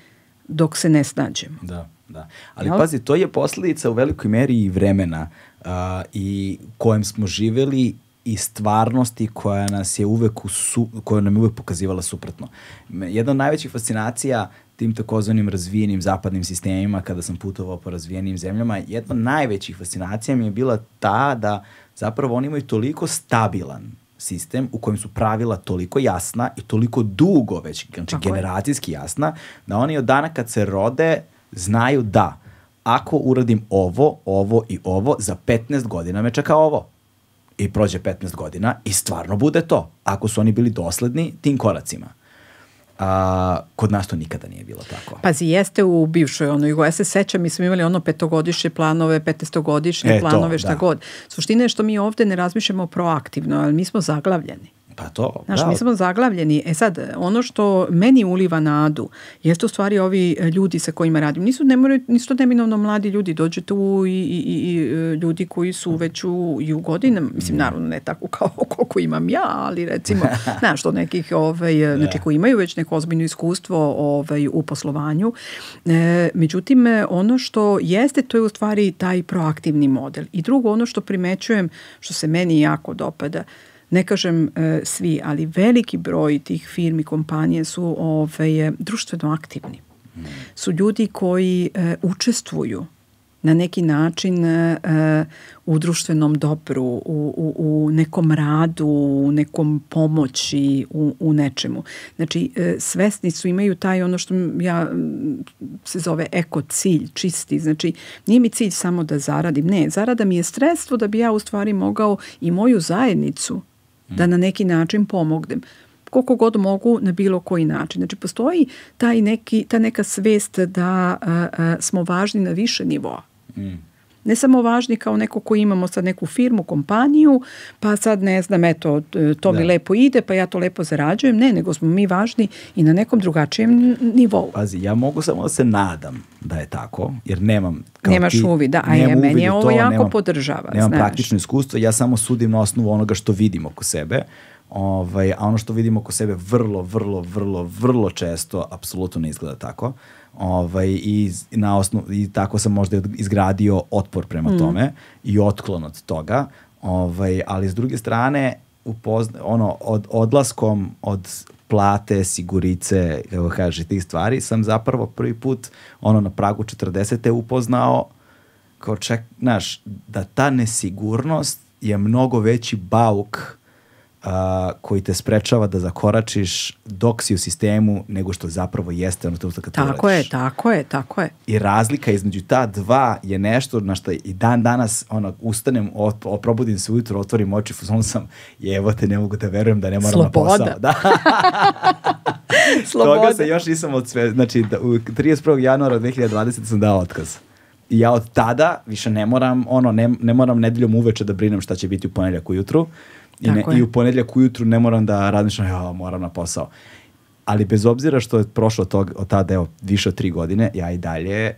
dok se ne snađemo. Da, da. Ali Jel? pazi, to je posledica u velikoj meri i vremena uh, i kojem smo živeli i stvarnosti koja nas je uvek u su, koja nam je uvek pokazivala suprotno. Jedna od najvećih fascinacija tim takozvanim razvijenim zapadnim sistemima kada sam putovao po razvijenim zemljama, jedna od najvećih fascinacija mi je bila ta da zapravo oni imaju toliko stabilan sistem u kojem su pravila toliko jasna i toliko dugo već, znači Tako je. generacijski jasna, da oni od dana kad se rode znaju da ako uradim ovo, ovo i ovo, za 15 godina me čeka ovo. I prođe 15 godina i stvarno bude to. Ako su oni bili dosledni tim koracima. A, kod nas to nikada nije bilo tako. Pazi, jeste u bivšoj onoj, ja se sećam, mi smo imali ono petogodišnje planove, petestogodišnje E, to, planove, šta da. god. Suština je što mi ovde ne razmišljamo proaktivno, ali mi smo zaglavljeni. Pa to, Znaš, da. mi smo zaglavljeni. E sad, ono što meni uliva nadu, jeste u stvari ovi e, ljudi sa kojima radim. Nisu, ne moraju, nisu to neminovno mladi ljudi, dođe tu i, i, i, e, ljudi koji su već u, i u godinama, mislim, naravno ne tako kao koliko imam ja, ali recimo, znaš, to nekih, ovaj, e, znači koji imaju već neko ozbiljno iskustvo ovaj, u poslovanju. E, međutim, ono što jeste, to je u stvari taj proaktivni model. I drugo, ono što primećujem, što se meni jako dopada, ne kažem e, svi, ali veliki broj tih firmi, kompanije su ovaj, e, društveno aktivni. Su ljudi koji e, učestvuju na neki način e, e, u društvenom dobru, u, u, u nekom radu, u nekom pomoći, u, u nečemu. Znači, e, svesni su, imaju taj ono što ja se zove eko cilj, čisti. Znači, nije mi cilj samo da zaradim. Ne, zarada mi je sredstvo da bi ja u stvari mogao i moju zajednicu da na neki način pomognem koliko god mogu na bilo koji način. Znači, postoji taj neki, ta neka svest da a, a, smo važni na više nivoa. Ne samo važni kao neko ko imamo sad neku firmu, kompaniju, pa sad ne znam, eto, to mi Da. lepo ide, pa ja to lepo zarađujem. Ne, nego smo mi važni i na nekom drugačijem nivou. Pazi, ja mogu samo da se nadam da je tako, jer nemam kao Nemaš ti, uvid, da, a je, meni je ovo to, jako nemam- podržava, Nemam znaš. praktično iskustvo, ja samo sudim na osnovu onoga što vidim oko sebe, ovaj, a ono što vidim oko sebe vrlo, vrlo, vrlo, vrlo često apsolutno ne izgleda tako. Ovaj, i, na osnovu, I tako sam možda izgradio otpor prema tome i otklon od toga, ovaj, ali s druge strane upozna, ono, od, odlaskom od plate, sigurice, kako kaže, tih stvari, sam zapravo prvi put ono na pragu 40. upoznao kao ček, znaš, da ta nesigurnost je mnogo veći bauk a, koji te sprečava da zakoračiš dok si u sistemu nego što zapravo jeste ono trenutka kad Tako je, tako je, tako je. I razlika između ta dva je nešto na što i dan danas ono, ustanem, op, probudim se ujutro, otvorim oči, fuzon sam, jevo te, ne mogu da verujem da ne moram Sloboda. na posao. Da. Sloboda. Toga se još nisam od sve, znači da, u 31. januara 2020. sam dao otkaz. Ja od tada više ne moram, ono, ne, ne moram nedeljom uveče da brinem šta će biti u ponedljak ujutru. I, ne. I u ponedljak ujutru ne moram da razmišljam, ja moram na posao. Ali bez obzira što je prošlo tog, od tada, evo, više od tri godine, ja i dalje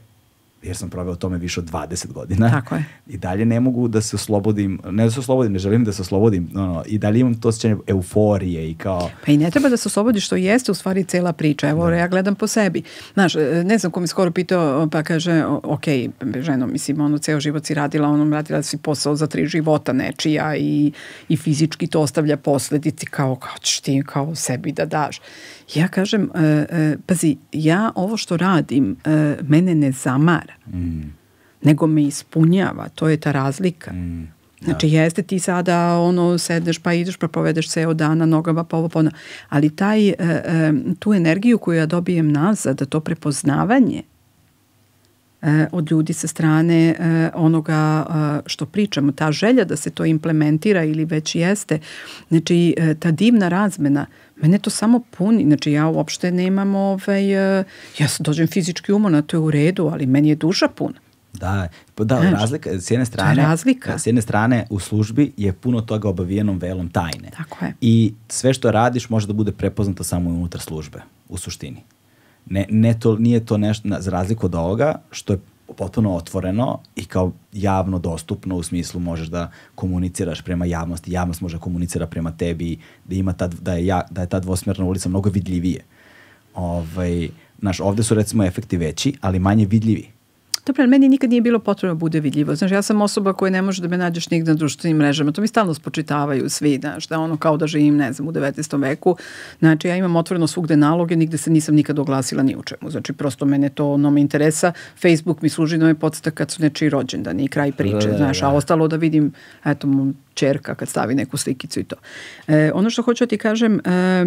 jer sam proveo tome više od 20 godina. Tako je. I dalje ne mogu da se oslobodim, ne da se oslobodim, ne želim da se oslobodim, ono, i dalje imam to osjećanje euforije i kao, Pa i ne treba da se oslobodiš, što jeste u stvari cela priča. Evo, ja gledam po sebi. Znaš, e, ne znam ko mi skoro pitao, pa kaže, ok, ženo, mislim, ono, ceo život si radila, ono, radila si posao za tri života nečija i, i fizički to ostavlja posledici kao, kao ćeš ti kao sebi da daš. Ja kažem, e, e, pazi, ja ovo što radim, e, mene ne zamara, nego me ispunjava, to je ta razlika. Znači, jeste ti sada ono, sedneš pa ideš pa povedeš ceo dan na nogama pa ovo pa ono. Ali taj, e, e, tu energiju koju ja dobijem nazad, to prepoznavanje od ljudi sa strane e, onoga e, što pričamo, ta želja da se to implementira ili već jeste, znači e, ta divna razmena, mene to samo puni, znači ja uopšte nemam ovaj, e, ja dođem fizički umorna, to je u redu, ali meni je duša puna. Da, pa da, Znaš, razlika, s jedne strane, razlika. s jedne strane u službi je puno toga obavijenom velom tajne. Tako je. I sve što radiš može da bude prepoznato samo unutar službe, u suštini. Ne, ne to, nije to nešto, za razliku od ovoga, što je potpuno otvoreno i kao javno dostupno u smislu možeš da komuniciraš prema javnosti, javnost može da komunicira prema tebi, da, ima ta, da, je, ja, da je ta dvosmjerna ulica mnogo vidljivije. Ovaj, znaš, ovde su recimo efekti veći, ali manje vidljivi. Dobro, meni nikad nije bilo potrebno da bude vidljivo. Znaš, ja sam osoba koja ne može da me nađeš nigde na društvenim mrežama. To mi stalno spočitavaju svi, znaš, da ono kao da živim, ne znam, u 19. veku. Znači, ja imam otvoreno svugde naloge, nigde se nisam nikad oglasila ni u čemu. Znači, prosto mene to ono me interesa. Facebook mi služi da me podsta kad su nečiji rođendani i kraj priče, Da, da, znaš, da. a ostalo da vidim, eto, mu čerka kad stavi neku slikicu i to. E, ono što hoću da ti kažem, e,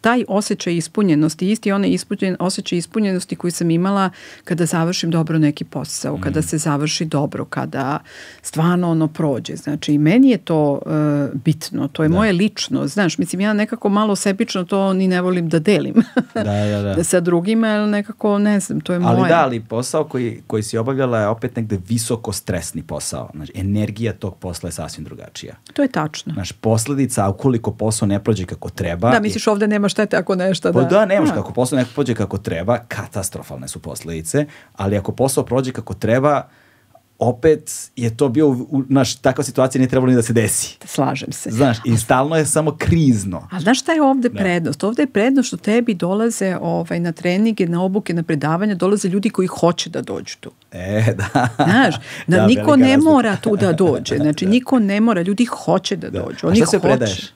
taj osjećaj ispunjenosti, isti onaj ispunjen, osjećaj ispunjenosti koji sam imala kada završim dobro neki posao, kada se završi dobro, kada stvarno ono prođe. Znači, i meni je to e, bitno, to je moje lično, znaš, mislim, ja nekako malo sebično to ni ne volim da delim Da, da, da. sa drugima, ali nekako, ne znam, to je Ali moje. da, ali posao koji, koji si obavljala je opet negde visoko stresni posao. Znači, energija tog posla je sasvim drugačija. To je tačno. Znaš, posledica, ukoliko posao ne prođe kako treba... Da, misliš ovde nema štete ako nešto Pa da... da, nemaš kako posao ne prođe kako treba, katastrofalne su posledice, ali ako posao prođe kako treba, opet je to bio, u- znaš, takva situacija nije trebalo ni da se desi. Slažem se. Znaš, i stalno je samo krizno. A znaš šta je ovde prednost? Ovde je prednost što tebi dolaze ovaj, na treninge, na obuke, na predavanja, dolaze ljudi koji hoće da dođu tu. E, da. Znaš, da, Da, niko ne razlika. mora tu da dođe. Znači, niko ne mora, ljudi hoće da dođu. A Oni šta sve hoće. predaješ?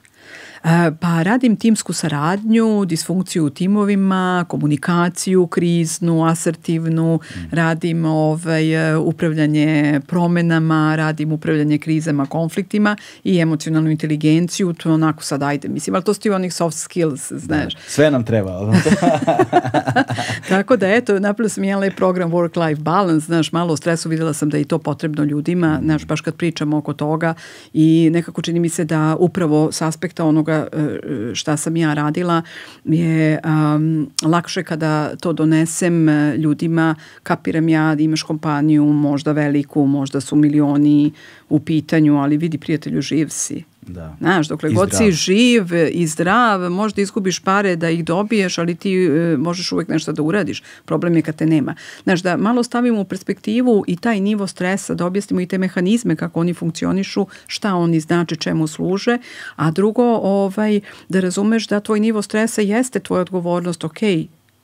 E, Pa radim timsku saradnju, disfunkciju u timovima, komunikaciju kriznu, asertivnu, Mm. radim ovaj, e, upravljanje promenama, radim upravljanje krizama, konfliktima i emocionalnu inteligenciju, to je onako sad ajde, mislim, ali to su ti onih soft skills, znaš. Sve nam treba. ali? Tako da eto, napravila sam jedan lep program work-life balance, znaš, malo o stresu videla sam da je i to potrebno ljudima, znaš, baš kad pričamo oko toga i nekako čini mi se da upravo s aspekta onoga e, šta sam ja radila je um, lakše kada to donesem e, ljudima, kapiram ja da imaš kompaniju, možda veliku, možda su milioni u pitanju, ali vidi prijatelju, živ si. Da. Znaš, dokle I god zdrav. si živ i zdrav, možda izgubiš pare da ih dobiješ, ali ti e, možeš uvek nešto da uradiš. Problem je kad te nema. Znaš, da malo stavimo u perspektivu i taj nivo stresa, da objasnimo i te mehanizme kako oni funkcionišu, šta oni znači, čemu služe, a drugo, ovaj, da razumeš da tvoj nivo stresa jeste tvoja odgovornost, ok,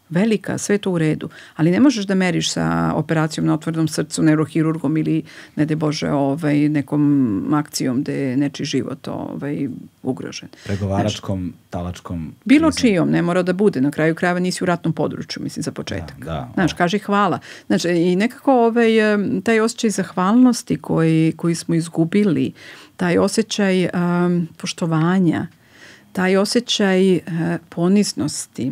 velika, sve to u redu, ali ne možeš da meriš sa operacijom na otvorenom srcu, neurohirurgom ili, ne de Bože, ovaj, nekom akcijom gde je nečiji život ovaj, ugrožen. Pregovaračkom, talačkom... Bilo krizom. čijom, ne mora da bude, na kraju krajeva nisi u ratnom području, mislim, za početak. Da, da. Znaš, kaži hvala. Znači, i nekako ovaj, taj osjećaj zahvalnosti koji, koji smo izgubili, taj osjećaj em, poštovanja, taj osjećaj e, poniznosti,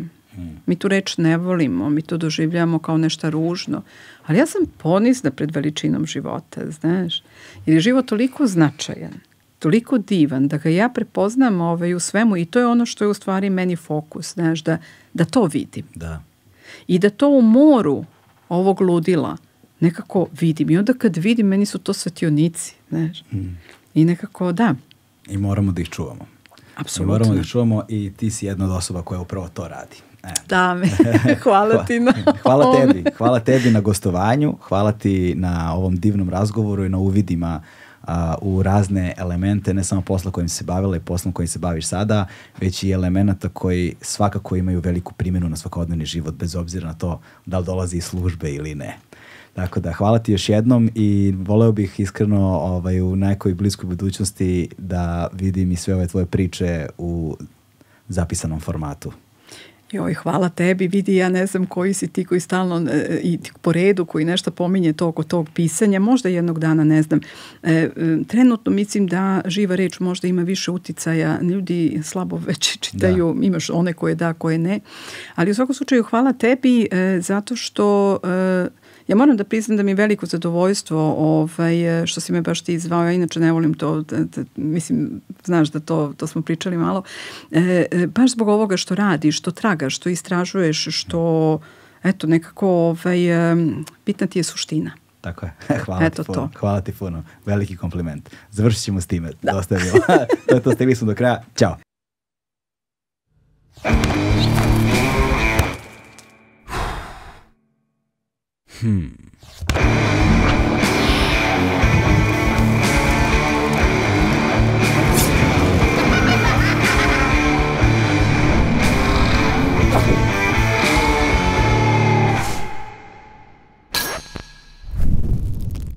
Mi tu reč ne volimo, mi to doživljamo kao nešto ružno. Ali ja sam ponizna pred veličinom života, znaš. Jer je život toliko značajan, toliko divan, da ga ja prepoznam ovaj, u svemu i to je ono što je u stvari meni fokus, znaš, da, da to vidim. Da. I da to u moru ovog ludila nekako vidim. I onda kad vidim, meni su to svetionici, znaš. I nekako, da, I moramo da ih čuvamo. I apsolutno. moramo da ih čuvamo i ti si jedna od osoba koja upravo to radi. E. Da, me. hvala ti na Hvala tebi. Hvala tebi na gostovanju, hvala ti na ovom divnom razgovoru i na uvidima a, u razne elemente, ne samo posla kojim se bavila i poslom kojim se baviš sada, već i elemenata koji svakako imaju veliku primjenu na svakodnevni život, bez obzira na to da li dolazi iz službe ili ne. Tako da, hvala ti još jednom i voleo bih iskreno ovaj, u nekoj bliskoj budućnosti da vidim i sve ove tvoje priče u zapisanom formatu. Joj, hvala tebi, vidi ja ne znam koji si ti koji stalno e, i po redu koji nešto pominje to oko tog pisanja, možda jednog dana ne znam. E, e, trenutno mislim da živa reč možda ima više uticaja, ljudi slabo već čitaju, imaš one koje da, koje ne, ali u svakom slučaju hvala tebi e, zato što e, Ja moram da priznam da mi je veliko zadovoljstvo ovaj, što si me baš ti zvao, ja inače ne volim to, da, da, mislim, znaš da to, to smo pričali malo, e, e, baš zbog ovoga što radiš, što tragaš, što istražuješ, što, eto, nekako, ovaj, bitna ti je suština. Tako je. Hvala Eto ti puno. to. Hvala ti puno. Veliki kompliment. Završit ćemo s time. Da. Dosta je bilo. to je to, stigli smo do kraja. Ćao. Hmm.